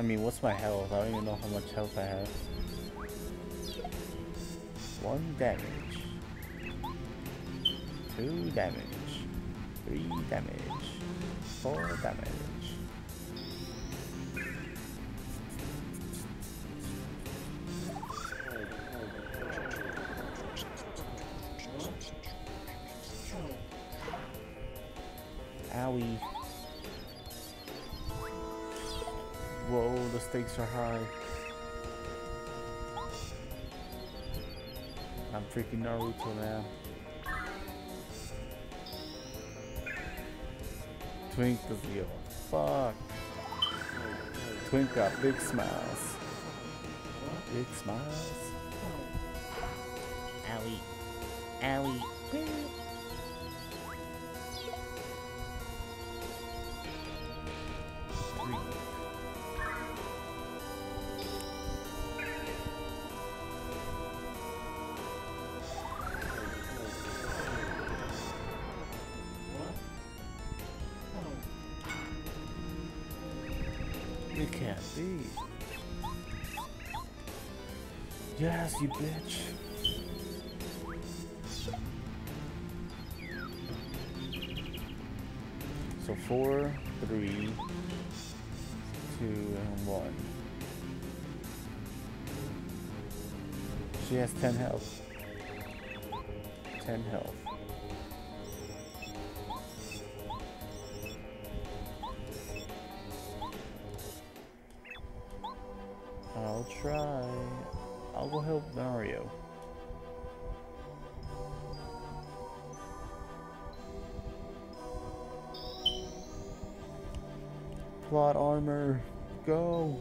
S1: Mean, what's my health? I don't even know how much health I have. One damage. Two damage. Three damage. Four damage. Freaking Naruto now. Twink the Leo. Fuck. Twink got big smiles. Big smiles.
S2: Owie. Owie.
S1: Plot armor, go!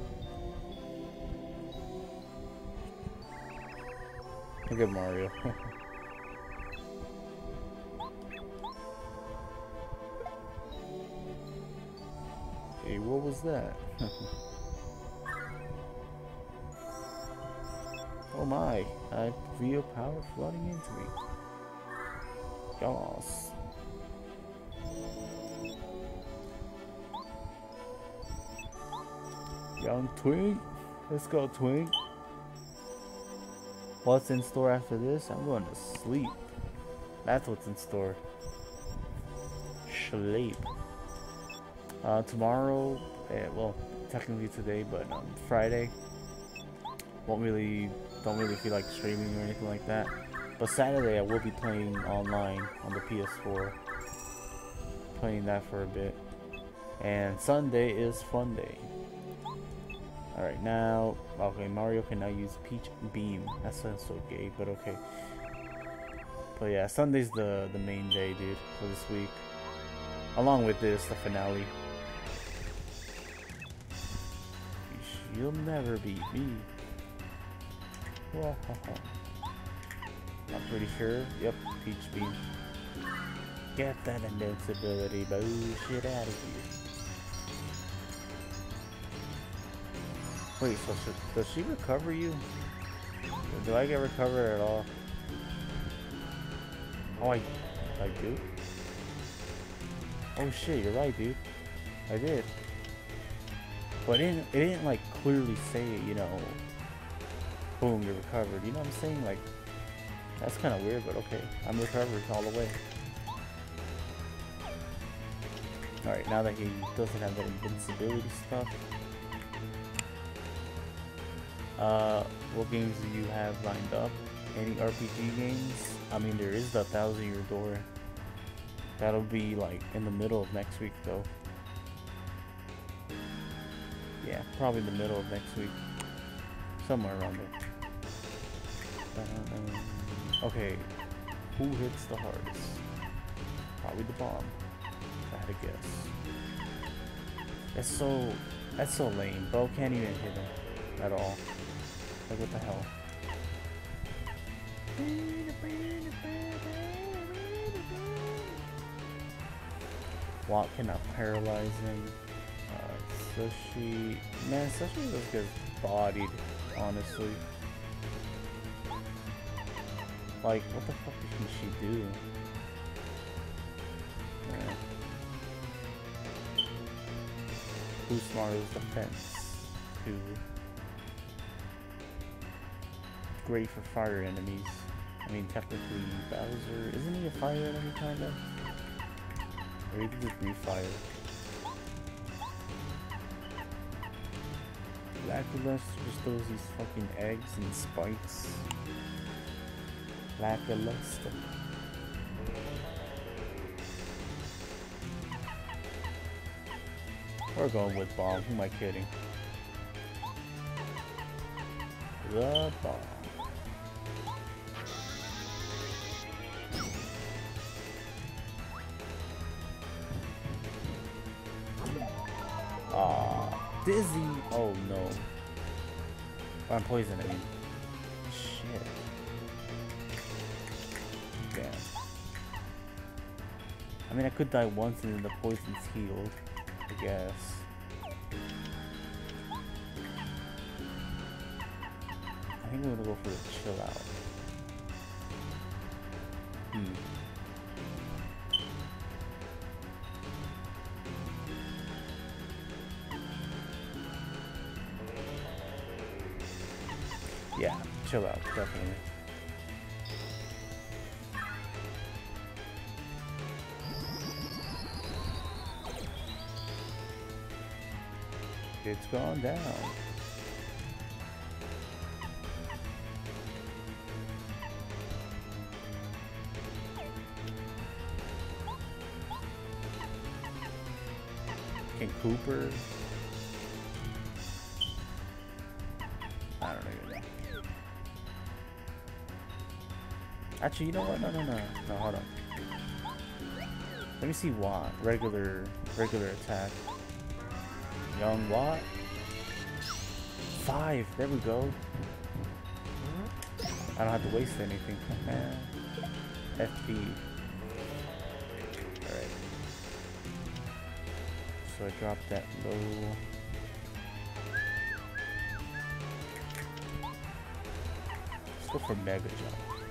S1: Look at Mario. hey, what was that? Oh my, I feel power flooding into me. Yas. Young Twink. Let's go, Twink. What's in store after this? I'm going to sleep. That's what's in store. Sleep. Uh, tomorrow, eh, well, technically today, but um, Friday, won't really don't really feel like streaming or anything like that. But Saturday I will be playing online on the PS4. Playing that for a bit. And Sunday is fun day. Alright, now, okay, Mario can now use Peach Beam. That sounds so gay, but okay. But yeah, Sunday's the, the main day, dude, for this week. Along with this, the finale. You'll never beat me. I'm pretty sure. Yep, Peach Beam. Get that invincibility bullshit out of here. Wait, so does she recover you? Do I get recovered at all? Oh, I, I do? Oh shit, you're right, dude. I did. But it didn't, it didn't like clearly say, you know, boom, you're recovered. You know what I'm saying? Like, that's kind of weird, but okay. I'm recovered all the way. Alright, now that he doesn't have that invincibility stuff. Uh, what games do you have lined up? Any RPG games? I mean, there is the Thousand Year Door. That'll be like in the middle of next week, though. Yeah, probably the middle of next week. Somewhere around there. Um, okay, who hits the hardest? Probably the bomb. If I had to guess. That's so, that's so lame. Bow can't even hit him at all. Like what the hell? Watt cannot paralyze him. Uh, Sushie, man, Sushie just gets bodied, honestly. Like, what the fuck can she do? Yeah. Boost Mario's defense. Two. Great for fire enemies. I mean, technically, Bowser, isn't he a fire enemy, kinda? Or can just breathe fire. Lakilester just throws these fucking eggs and spikes Lakilester. We're going with bomb. Who am I kidding? the ball. Dizzy. Oh no. I'm mean. Shit. Damn. I mean, I could die once and then the poison's healed. I guess. I think I'm gonna go for a chill out. It's gone down. Can Kooper? I don't know. Actually, you know what? No, no, no. No, hold on. Let me see Watt. Regular, regular attack. Young Watt. Five. There we go. I don't have to waste anything. FB. Alright. So I dropped that low. Let's go for Mega Jump.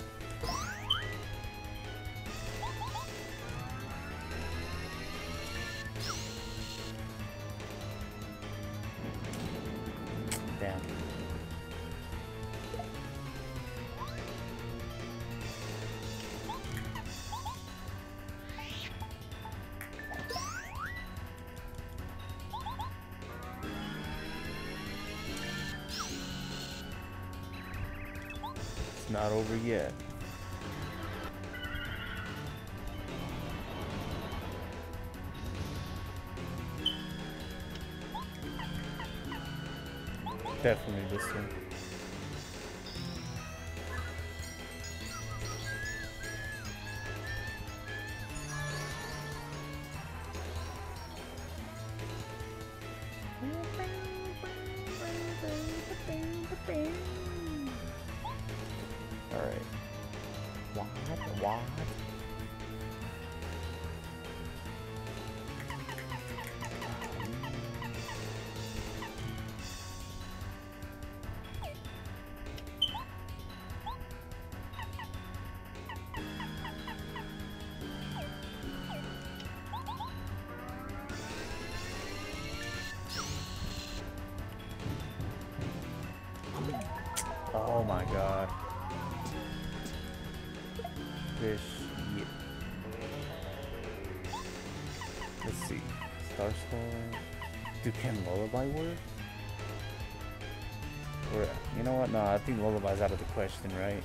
S1: Lullaby's out of the question, right?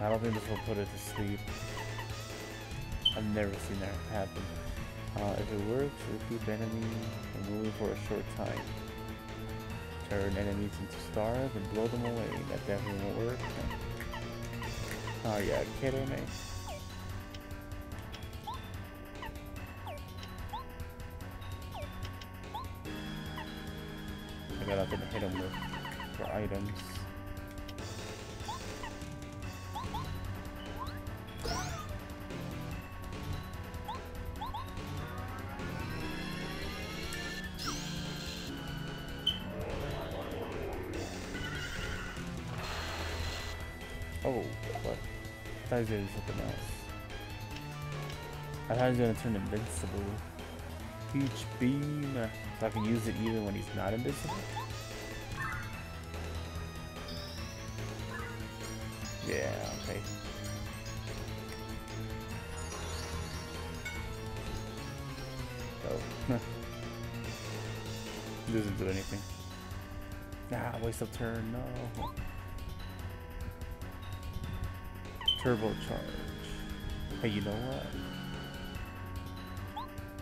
S1: I don't think this will put it to sleep. I've never seen that happen. Uh, if it works, repeat the enemy move for a short time. Turn enemies into stars and blow them away. That definitely won't work. Oh yeah, kidding me? Thought he was gonna do something else. I thought he was gonna turn invincible. Huge beam, so I can use it even when he's not invincible. Yeah, okay. Oh. Doesn't do anything. Ah, waste of turn, no. Turbocharge. Hey, you know what?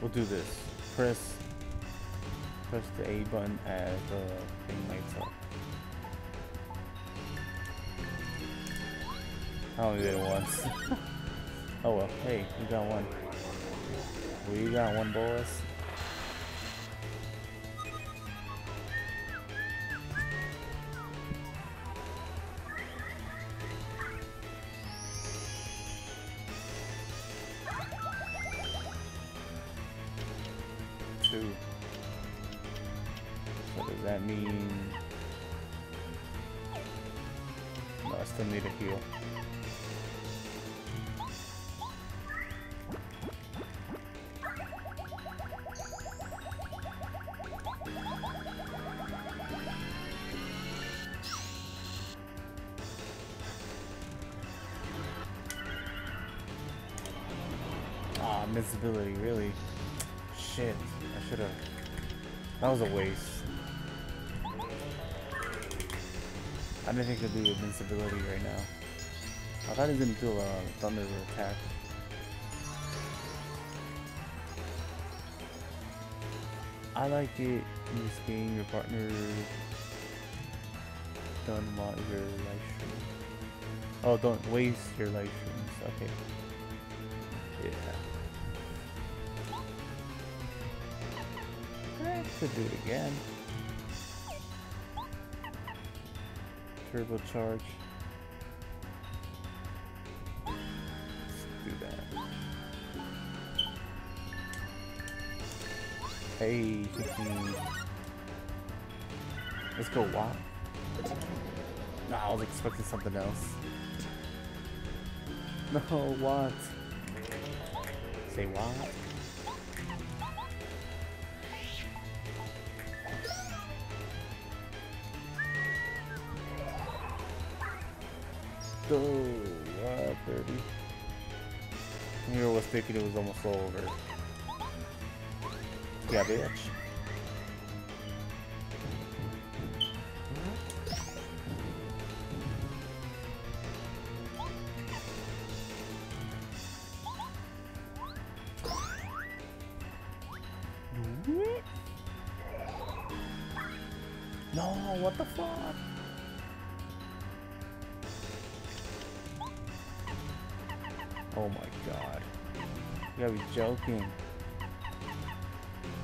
S1: We'll do this. Press press the A button as the thing lights up. I only did it once. oh well, hey, we got one. We got one, boys. Really? Shit, I should've... That was a waste. I didn't think it'd be invincibility right now. I thought he was gonna do a thunder attack. I like it in this game, your partner done while your life shroom. Oh, don't waste your life shrooms. Okay. Could do it again. Turbo charge. Let's do that. Hey, 15. Let's go, what? Nah, I was expecting something else. No, what? Say what? It was almost over. Yeah, bitch.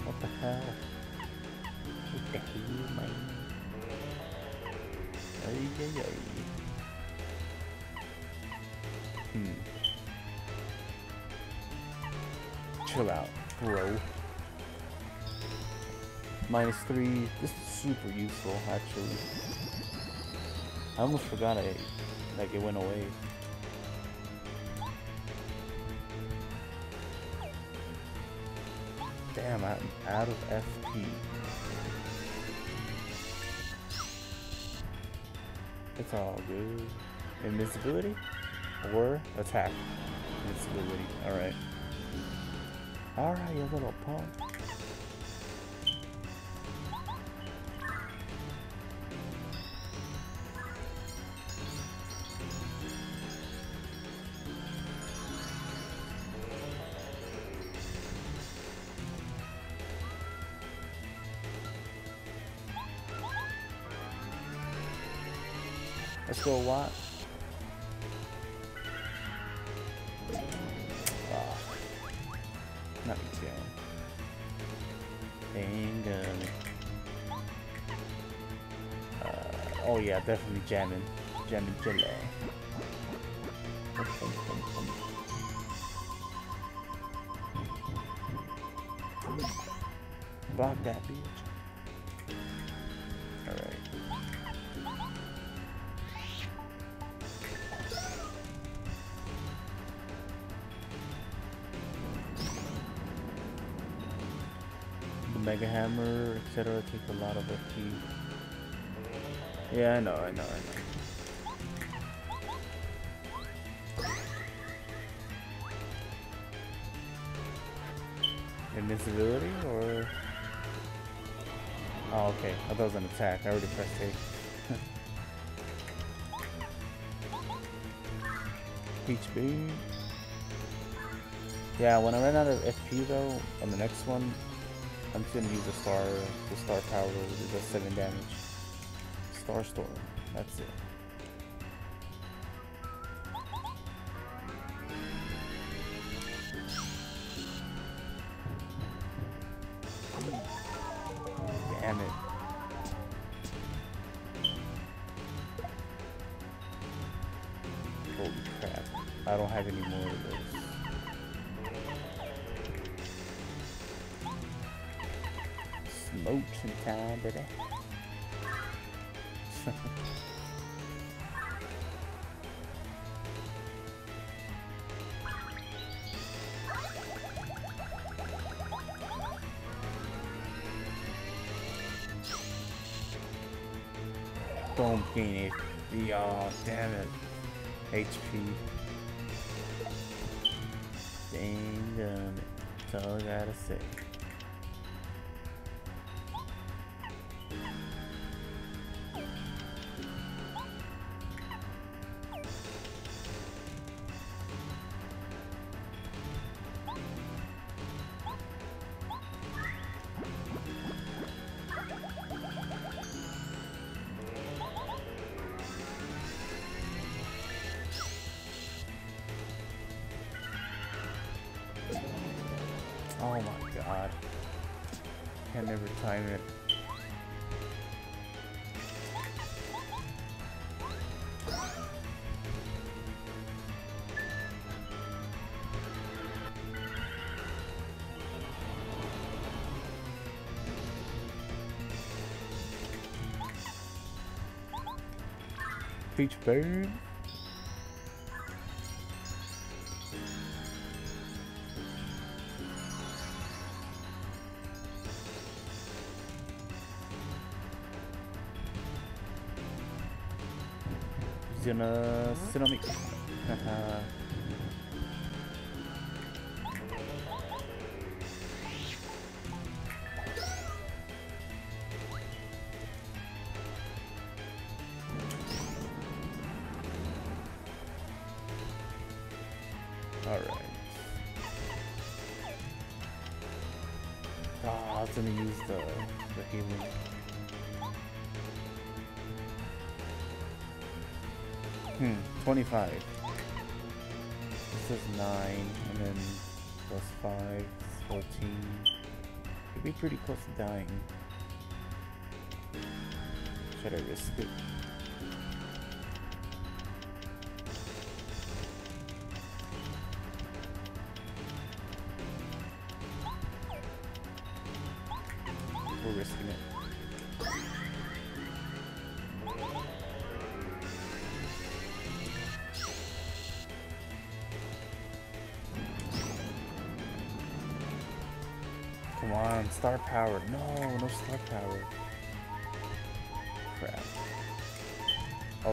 S1: What the hell? What the hell, man? Ay, ay, ay. Hmm. Chill out, bro. Minus three. This is super useful, actually. I almost forgot it. Like it went away. Out of FP. It's all good. Invincibility? Or attack? Invincibility. Alright. Alright, you little punk. Let's go what? Oh. Not again. And um, uh, oh yeah, definitely jamming, Jammin' Jelly. Take a lot of FP. Yeah, I know, I know, I know. Invincibility or Oh okay. I thought it was an attack. I already pressed A. Peach Beam. Yeah, when I run out of FP though, on the next one, I'm just gonna use the star the star power which does seven damage. Star Storm. That's it. Boom, gain HP. Oh, damn it. HP. Dang it. That's all I gotta say. Peach bird. 25. This is 9, and then plus 5 is 14. Could be pretty close to dying. Should I risk it?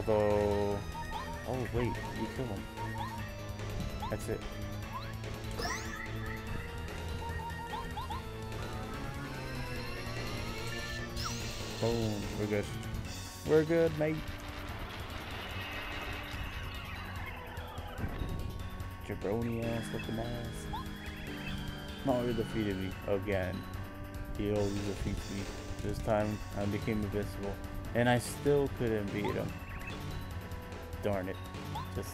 S1: Although... Oh, wait, you kill him. That's it. Boom, we're good. We're good, mate. Jabroni ass looking ass. Mario defeated me again. He always defeats me. This time I became invincible. And I still couldn't beat him. Darn it. Just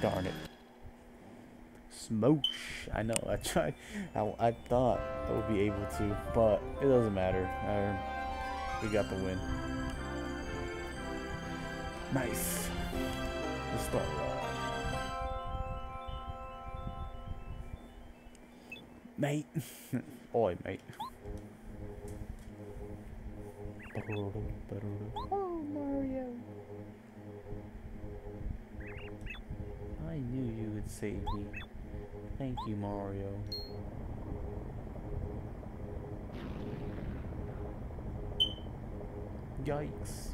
S1: darn it. Smoosh. I know, I tried. I, I thought I would be able to, but it doesn't matter. Uh, we got the win. Nice. Let's start. Mate. Oi, mate. Oh, Mario. I knew you would save me. Thank you, Mario. Yikes.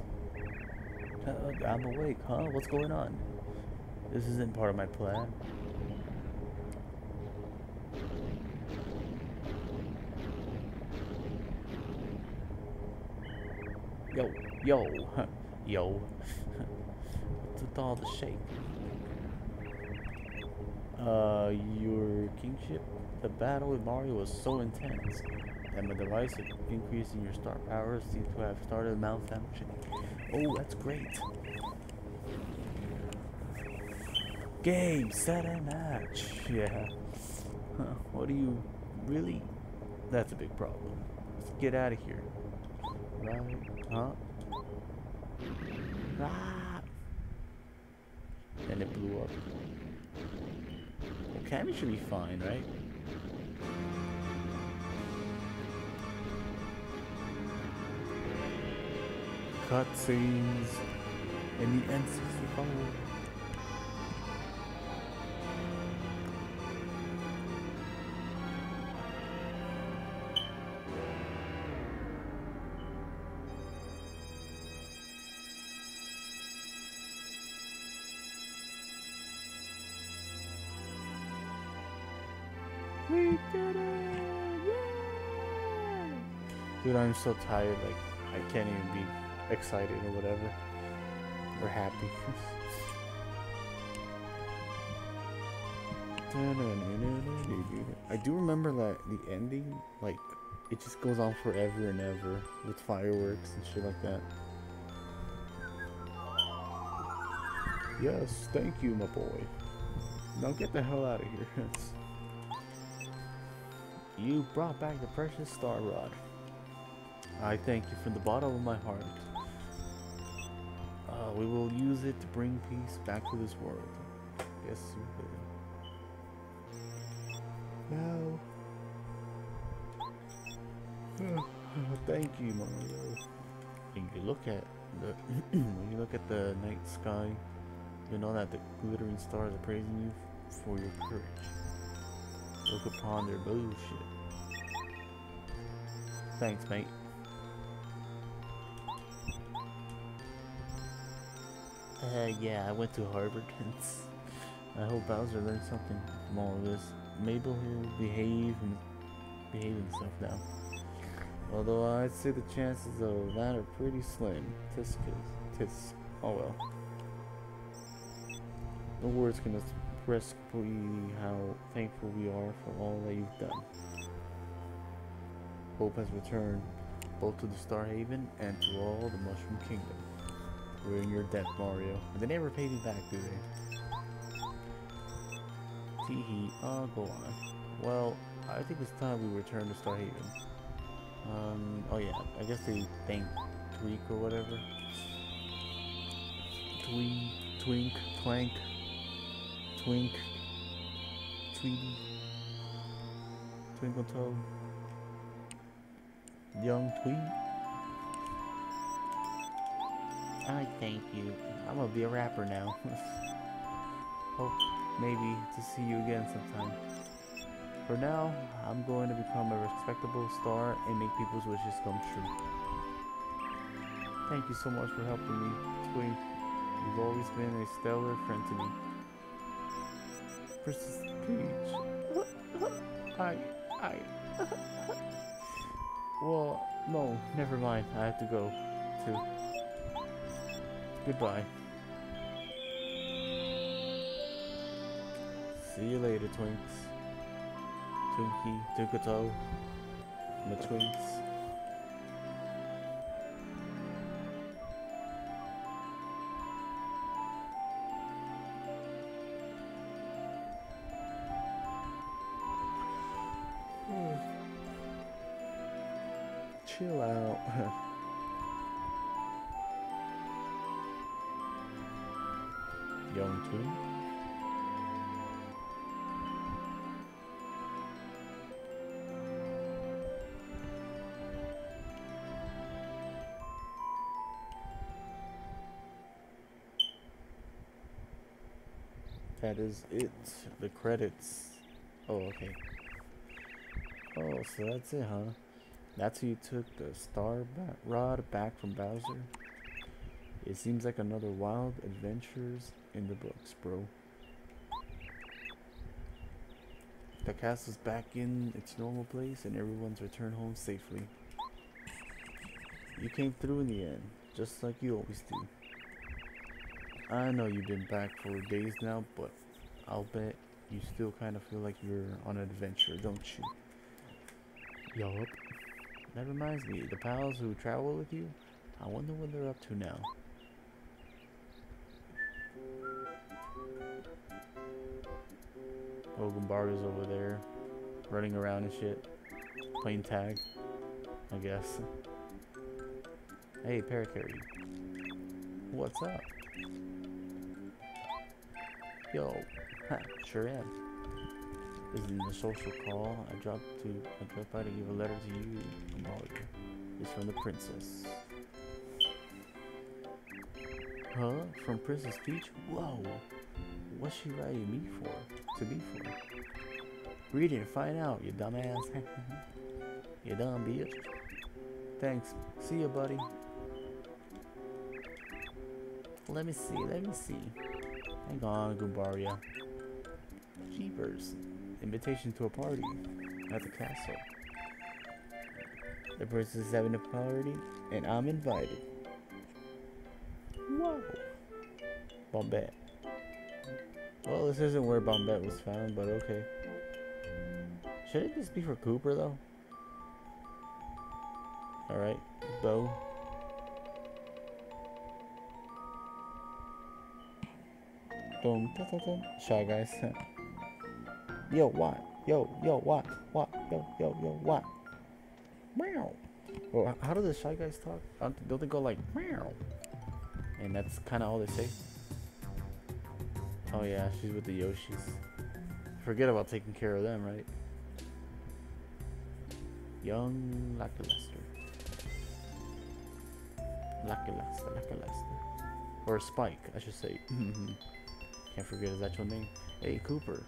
S1: Uh, I'm awake, huh? What's going on? This isn't part of my plan. Yo, yo, yo. What's with all the shake? Uh, your kingship? The battle with Mario was so intense that my device of increasing your star power seems to have started malfunctioning. Oh, that's great. Game, set, and match. Yeah. Huh, what do you really? That's a big problem. Let's get out of here. Right? Huh? Ah! And it blew up. Well, Kammy should be fine, right? Cutscenes in the N64. Dude, I'm so tired, like, I can't even be excited or whatever. Or happy. I do remember that the ending, like, it just goes on forever and ever with fireworks and shit like that. Yes, thank you, my boy. Now get the hell out of here. you brought back the precious star rod. I thank you from the bottom of my heart. Uh, we will use it to bring peace back to this world. Yes, you will. Now, thank you, Mario. When you look at the when you look at the night sky, you know that the glittering stars are praising you for your courage. Look upon their bullshit. Thanks, mate. Uh, yeah, I went to Harvard. I hope Bowser learned something from all of this. Maybe he'll behave and behave himself now. Although I'd say the chances of that are pretty slim. Tisk, tisk. Oh well. No words can express how thankful we are for all that you've done. Hope has returned, both to the Star Haven and to all the Mushroom Kingdom. We're in your debt, Mario. They never paid me back, do they? Teehee, oh, go on. Well, I think it's time we return to Star Haven. Um, oh yeah, I guess they thank Tweak or whatever. Tweak, Twink, Twank, Twink, Tweety, Twinkle Toe, Young Tweet. I thank you. I'm gonna be a rapper now. Hope maybe to see you again sometime. For now, I'm going to become a respectable star and make people's wishes come true. Thank you so much for helping me, Twink. You've always been a stellar friend to me. Princess Peach. I... I... well, no, never mind. I have to go, too. Goodbye. See you later, Twinks. Twinkie, Twinkato, my Twinks. That is it. The credits. Oh, okay. Oh, so that's it, huh? That's who you took the star ba rod back from Bowser? It seems like another wild adventures in the books, bro. The castle's back in its normal place and everyone's returned home safely. You came through in the end, just like you always do. I know you've been back for days now, but I'll bet you still kind of feel like you're on an adventure, don't you? Yup. That reminds me, the pals who travel with you, I wonder what they're up to now. Hogan is over there, running around and shit, playing tag, I guess. Hey, Parakarry. What's up? Yo, sure am. This is the social call. I dropped to I dropped by to give a letter to you, Amalia. It's from the princess. Huh? From Princess Peach? Whoa! What's she writing me for? To me for? Read it and find out, you dumbass. you dumb bitch. Thanks. See ya, buddy. Let me see, let me see. Hang on, Goombario. Jeepers. Invitation to a party at the castle. The princess is having a party, and I'm invited. Whoa. Bombette. Well, this isn't where Bombette was found, but okay. Shouldn't this be for Kooper, though? Alright, Bow. Boom. Shy guys. yo, what? Yo, yo, what? What? Yo, yo, yo, what? Meow. Well, how do the shy guys talk? Don't they go like meow? And that's kind of all they say. Oh yeah, she's with the Yoshis. Forget about taking care of them, right? Young Lester, Lucky Lester. Or Spike, I should say. Can't forget his actual name. Hey, Kooper.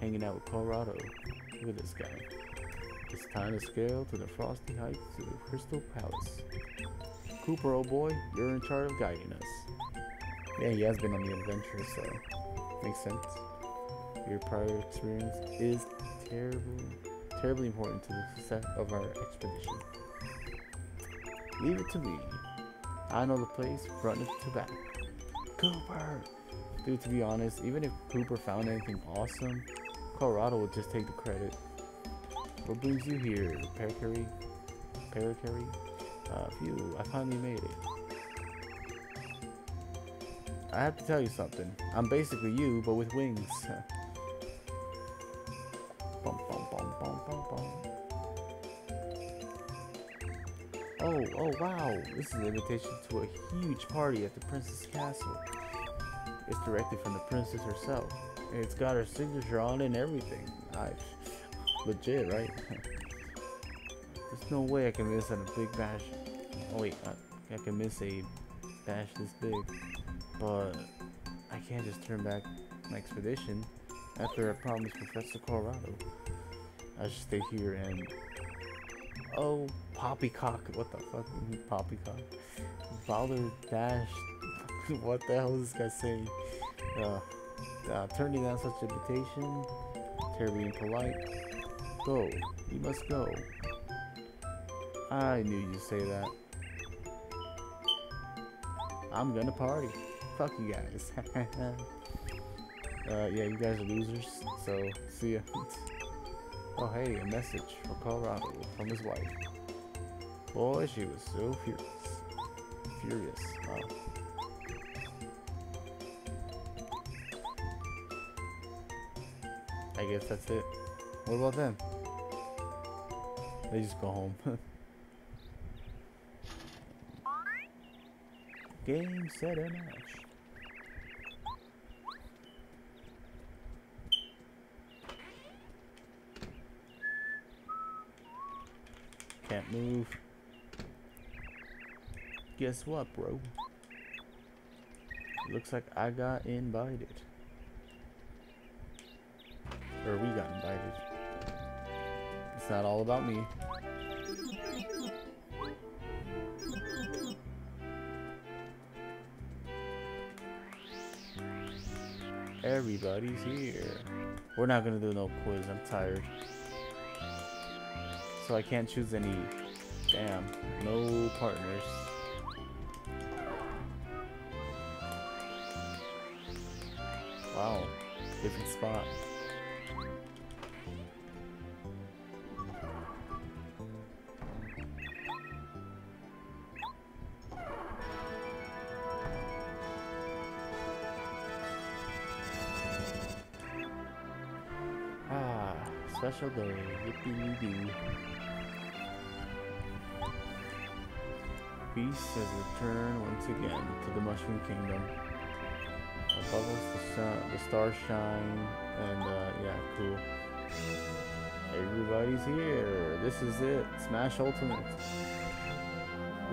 S1: Hanging out with Kolorado. Look at this guy. It's time to scale to the frosty heights of the Crystal Palace. Kooper, old boy, you're in charge of guiding us. Yeah, he has been on the adventure, so makes sense. Your prior experience is terribly, terribly important to the success of our expedition. Leave it to me. I know the place front to back. Kooper! Dude, to be honest, even if Kooper found anything awesome, Kolorado would just take the credit. What brings you here, Parakarry? Parakarry? Uh, phew, I finally made it. I have to tell you something. I'm basically you, but with wings. bum, bum, bum, bum, bum, bum. Oh, oh wow. This is an invitation to a huge party at the Princess Castle. It's directed from the princess herself. It's got her signature on it and everything. I, legit, right? There's no way I can miss on a big bash. Oh wait, I, I can miss a bash this big. But I can't just turn back my expedition after I promised Professor Kolorado. I should stay here and... Oh, Poppycock. What the fuck? Poppycock. Valor Dash. what the hell is this guy saying? Uh, uh, turning down such invitation. Terribly impolite. Go. You must go. I knew you'd say that. I'm gonna party. Fuck you guys. uh, yeah, you guys are losers. So, see ya. oh, hey, a message from Kolorado from his wife. Boy, she was so furious. Furious. Wow. I guess that's it. What about them? They just go home. Game, set, and match. Can't move. Guess what, bro? Looks like I got invited. Or we got invited. It's not all about me. Everybody's here. We're not gonna do no quiz, I'm tired. So I can't choose any... Damn, no partners. Wow, different spot. Special day, yippee doo. Peace has returned once again to the Mushroom Kingdom. Above us, the, the stars shine, and uh, yeah, cool. Everybody's here. This is it. Smash Ultimate.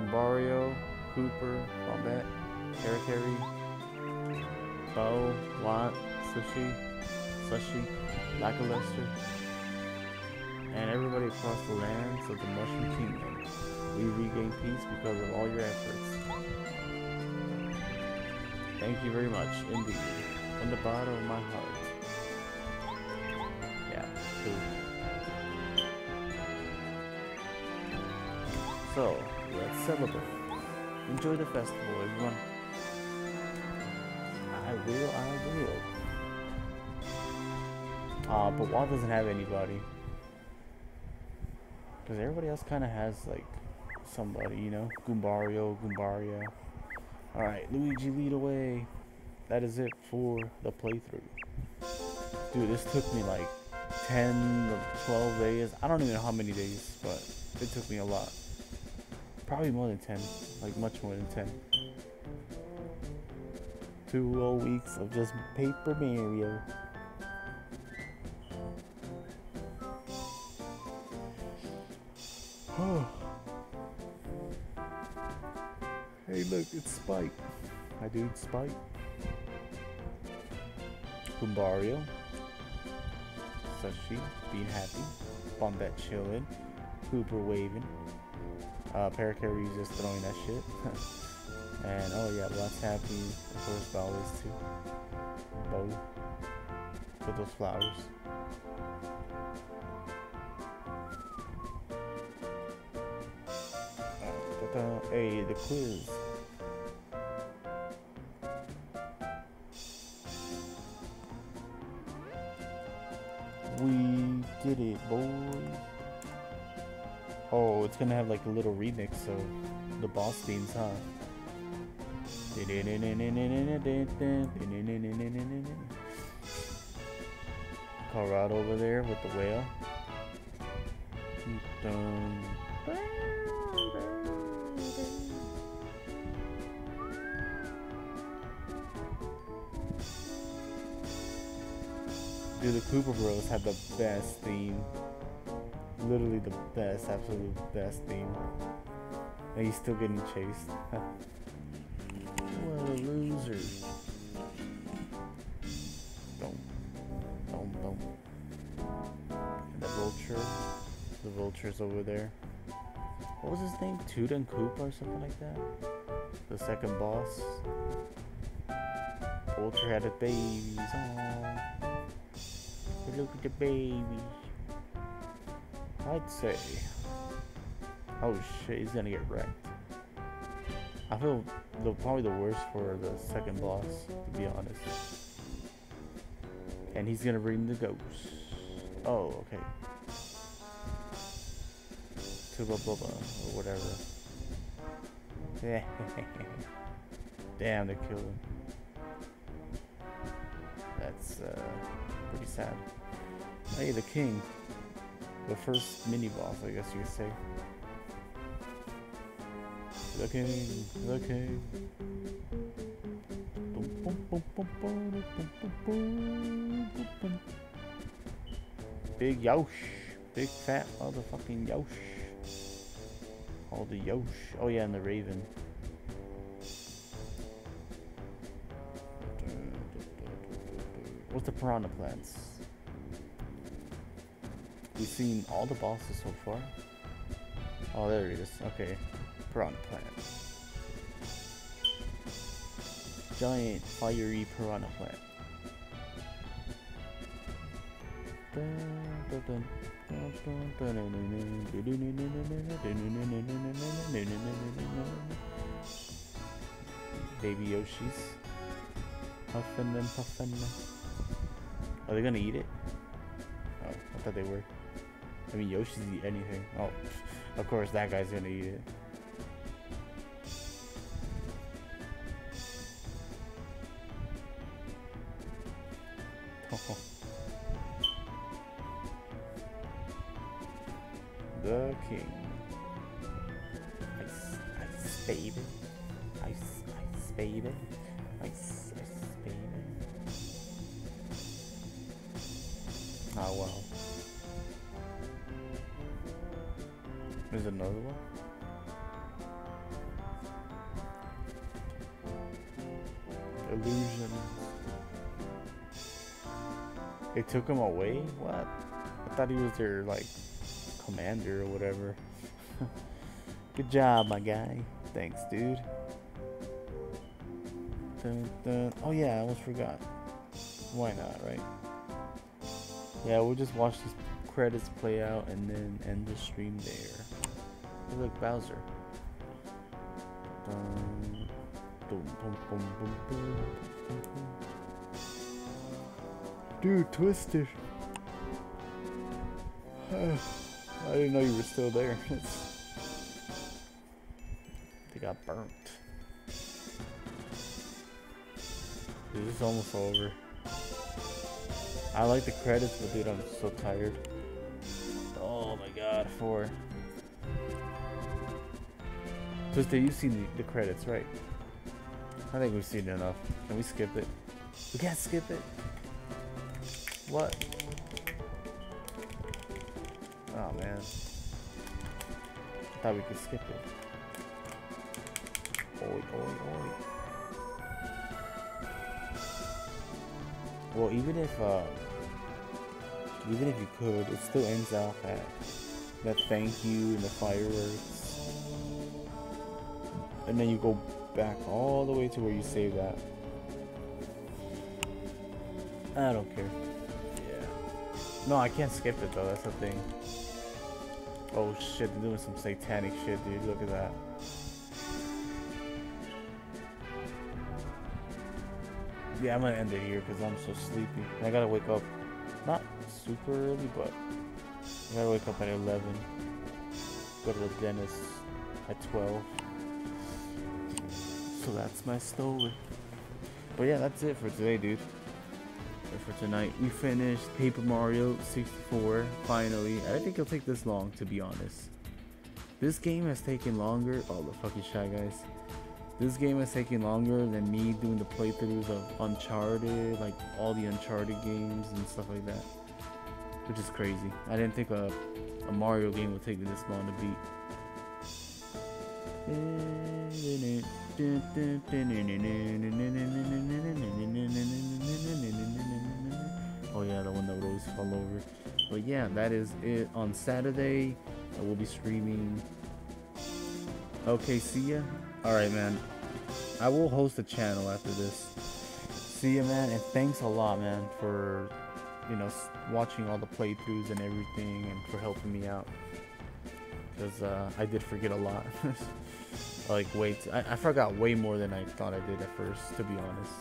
S1: Mario, Kooper, Bombette, Parakarry, Bow, Watt, Sushie, Sushie, Lakilester, and everybody across the lands of the Mushroom Kingdom. We regain peace because of all your efforts. Thank you very much, indeed. From the bottom of my heart. Yeah, cool. So, let's celebrate. Enjoy the festival, everyone. I will, I will. Uh, but Watt doesn't have anybody. Because everybody else kind of has, like, somebody, you know? Goombario, Goombaria. Alright, Luigi lead away. That is it for the playthrough. Dude, this took me like 10 or 12 days. I don't even know how many days, but it took me a lot. Probably more than 10. Like, much more than 10. Two whole weeks of just Paper Mario. Hey, look, it's Spike. Hi, dude, Spike. Goombario. Sushie, being happy. Bombette chilling. Kooper waving. Uh, Parakarry's just throwing that shit. and, oh yeah, Block's happy. Of course, Bow is too. Bow. With those flowers. Uh, hey, the quiz. Did it, boys. Oh, it's gonna have like a little remix of the boss themes, huh? Kolorado over there with the whale. Dude, the Koopa Bros have the best theme. Literally the best, absolute best theme. And he's still getting chased. what a loser. Don't. Don't, don't. And the vulture. The vulture's over there. What was his name? Tutankoopa or something like that? The second boss. Vulture had a baby. Aww. Look at the baby. I'd say. Oh shit, he's gonna get wrecked. I feel the, probably the worst for the second boss, to be honest. And he's gonna bring the ghost. Oh, okay. Tubba Blubba, or whatever. Damn, they killed him. That's uh, pretty sad. Hey, the king. The first mini boss, I guess you could say. The king, the king. Big Yosh. Big fat motherfucking Yosh. All the Yosh. Oh yeah, and the Raven. What's the piranha plants? We've seen all the bosses so far. Oh, there it is. Okay. Piranha plant. Giant fiery piranha plant. Baby Yoshis. Puffin and puffin. Are they gonna eat it? Oh, I thought they were. I mean, Yoshi's eat anything. Oh, of course that guy's gonna eat it. Took him away? What? I thought he was their, like, commander or whatever. Good job, my guy. Thanks, dude. Dun, dun. Oh, yeah, I almost forgot. Why not, right? Yeah, we'll just watch these credits play out and then end the stream there. Hey, look, Bowser. Dun, dun, Dude, Twister. I didn't know you were still there. they got burnt. This is almost over. I like the credits, but dude, I'm so tired. Oh my god, four. Twister, you've seen the, the credits, right? I think we've seen enough. Can we skip it? We can't skip it. What? Oh man. I thought we could skip it. Oi, oi, oi. Well, even if, uh, even if you could, it still ends off at that thank you and the fireworks. And then you go back all the way to where you save that. I don't care. No, I can't skip it though, that's the thing. Oh shit, they're doing some satanic shit, dude. Look at that. Yeah, I'm gonna end it here because I'm so sleepy. I gotta wake up, not super early, but I gotta wake up at 11. Go to the dentist at 12. So that's my story. But yeah, that's it for today, dude. Or for tonight. We finished Paper Mario 64, finally. I think it'll take this long, to be honest. This game has taken longer. Oh, the fucking Shy Guys. This game has taken longer than me doing the playthroughs of Uncharted, like all the Uncharted games and stuff like that. Which is crazy. I didn't think a, a Mario game would take this long to beat. Oh yeah, the one that would always fall over. But yeah, that is it on Saturday. I will be streaming. Okay, see ya. Alright, man. I will host a channel after this. See ya, man. And thanks a lot, man, for, you know, watching all the playthroughs and everything and for helping me out. Because uh, I did forget a lot. like, wait. I, I forgot way more than I thought I did at first, to be honest.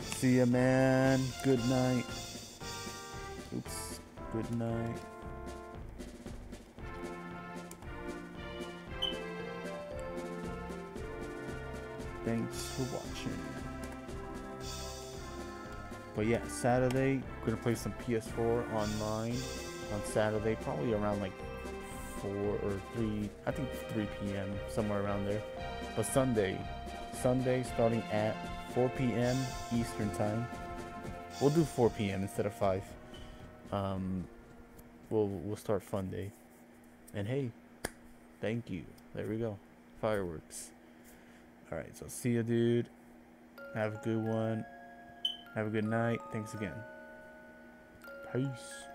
S1: See ya, man. Good night. Oops. Good night. Thanks for watching. But yeah, Saturday, gonna play some PS4 online on Saturday, probably around like 4 or 3, I think 3 p.m., somewhere around there. But Sunday, Sunday starting at 4 p.m. Eastern Time. We'll do 4 p.m. instead of 5. Um, we'll, we'll start Fun Day. And hey, thank you. There we go. Fireworks. Alright, so see ya, dude. Have a good one. Have a good night. Thanks again. Peace.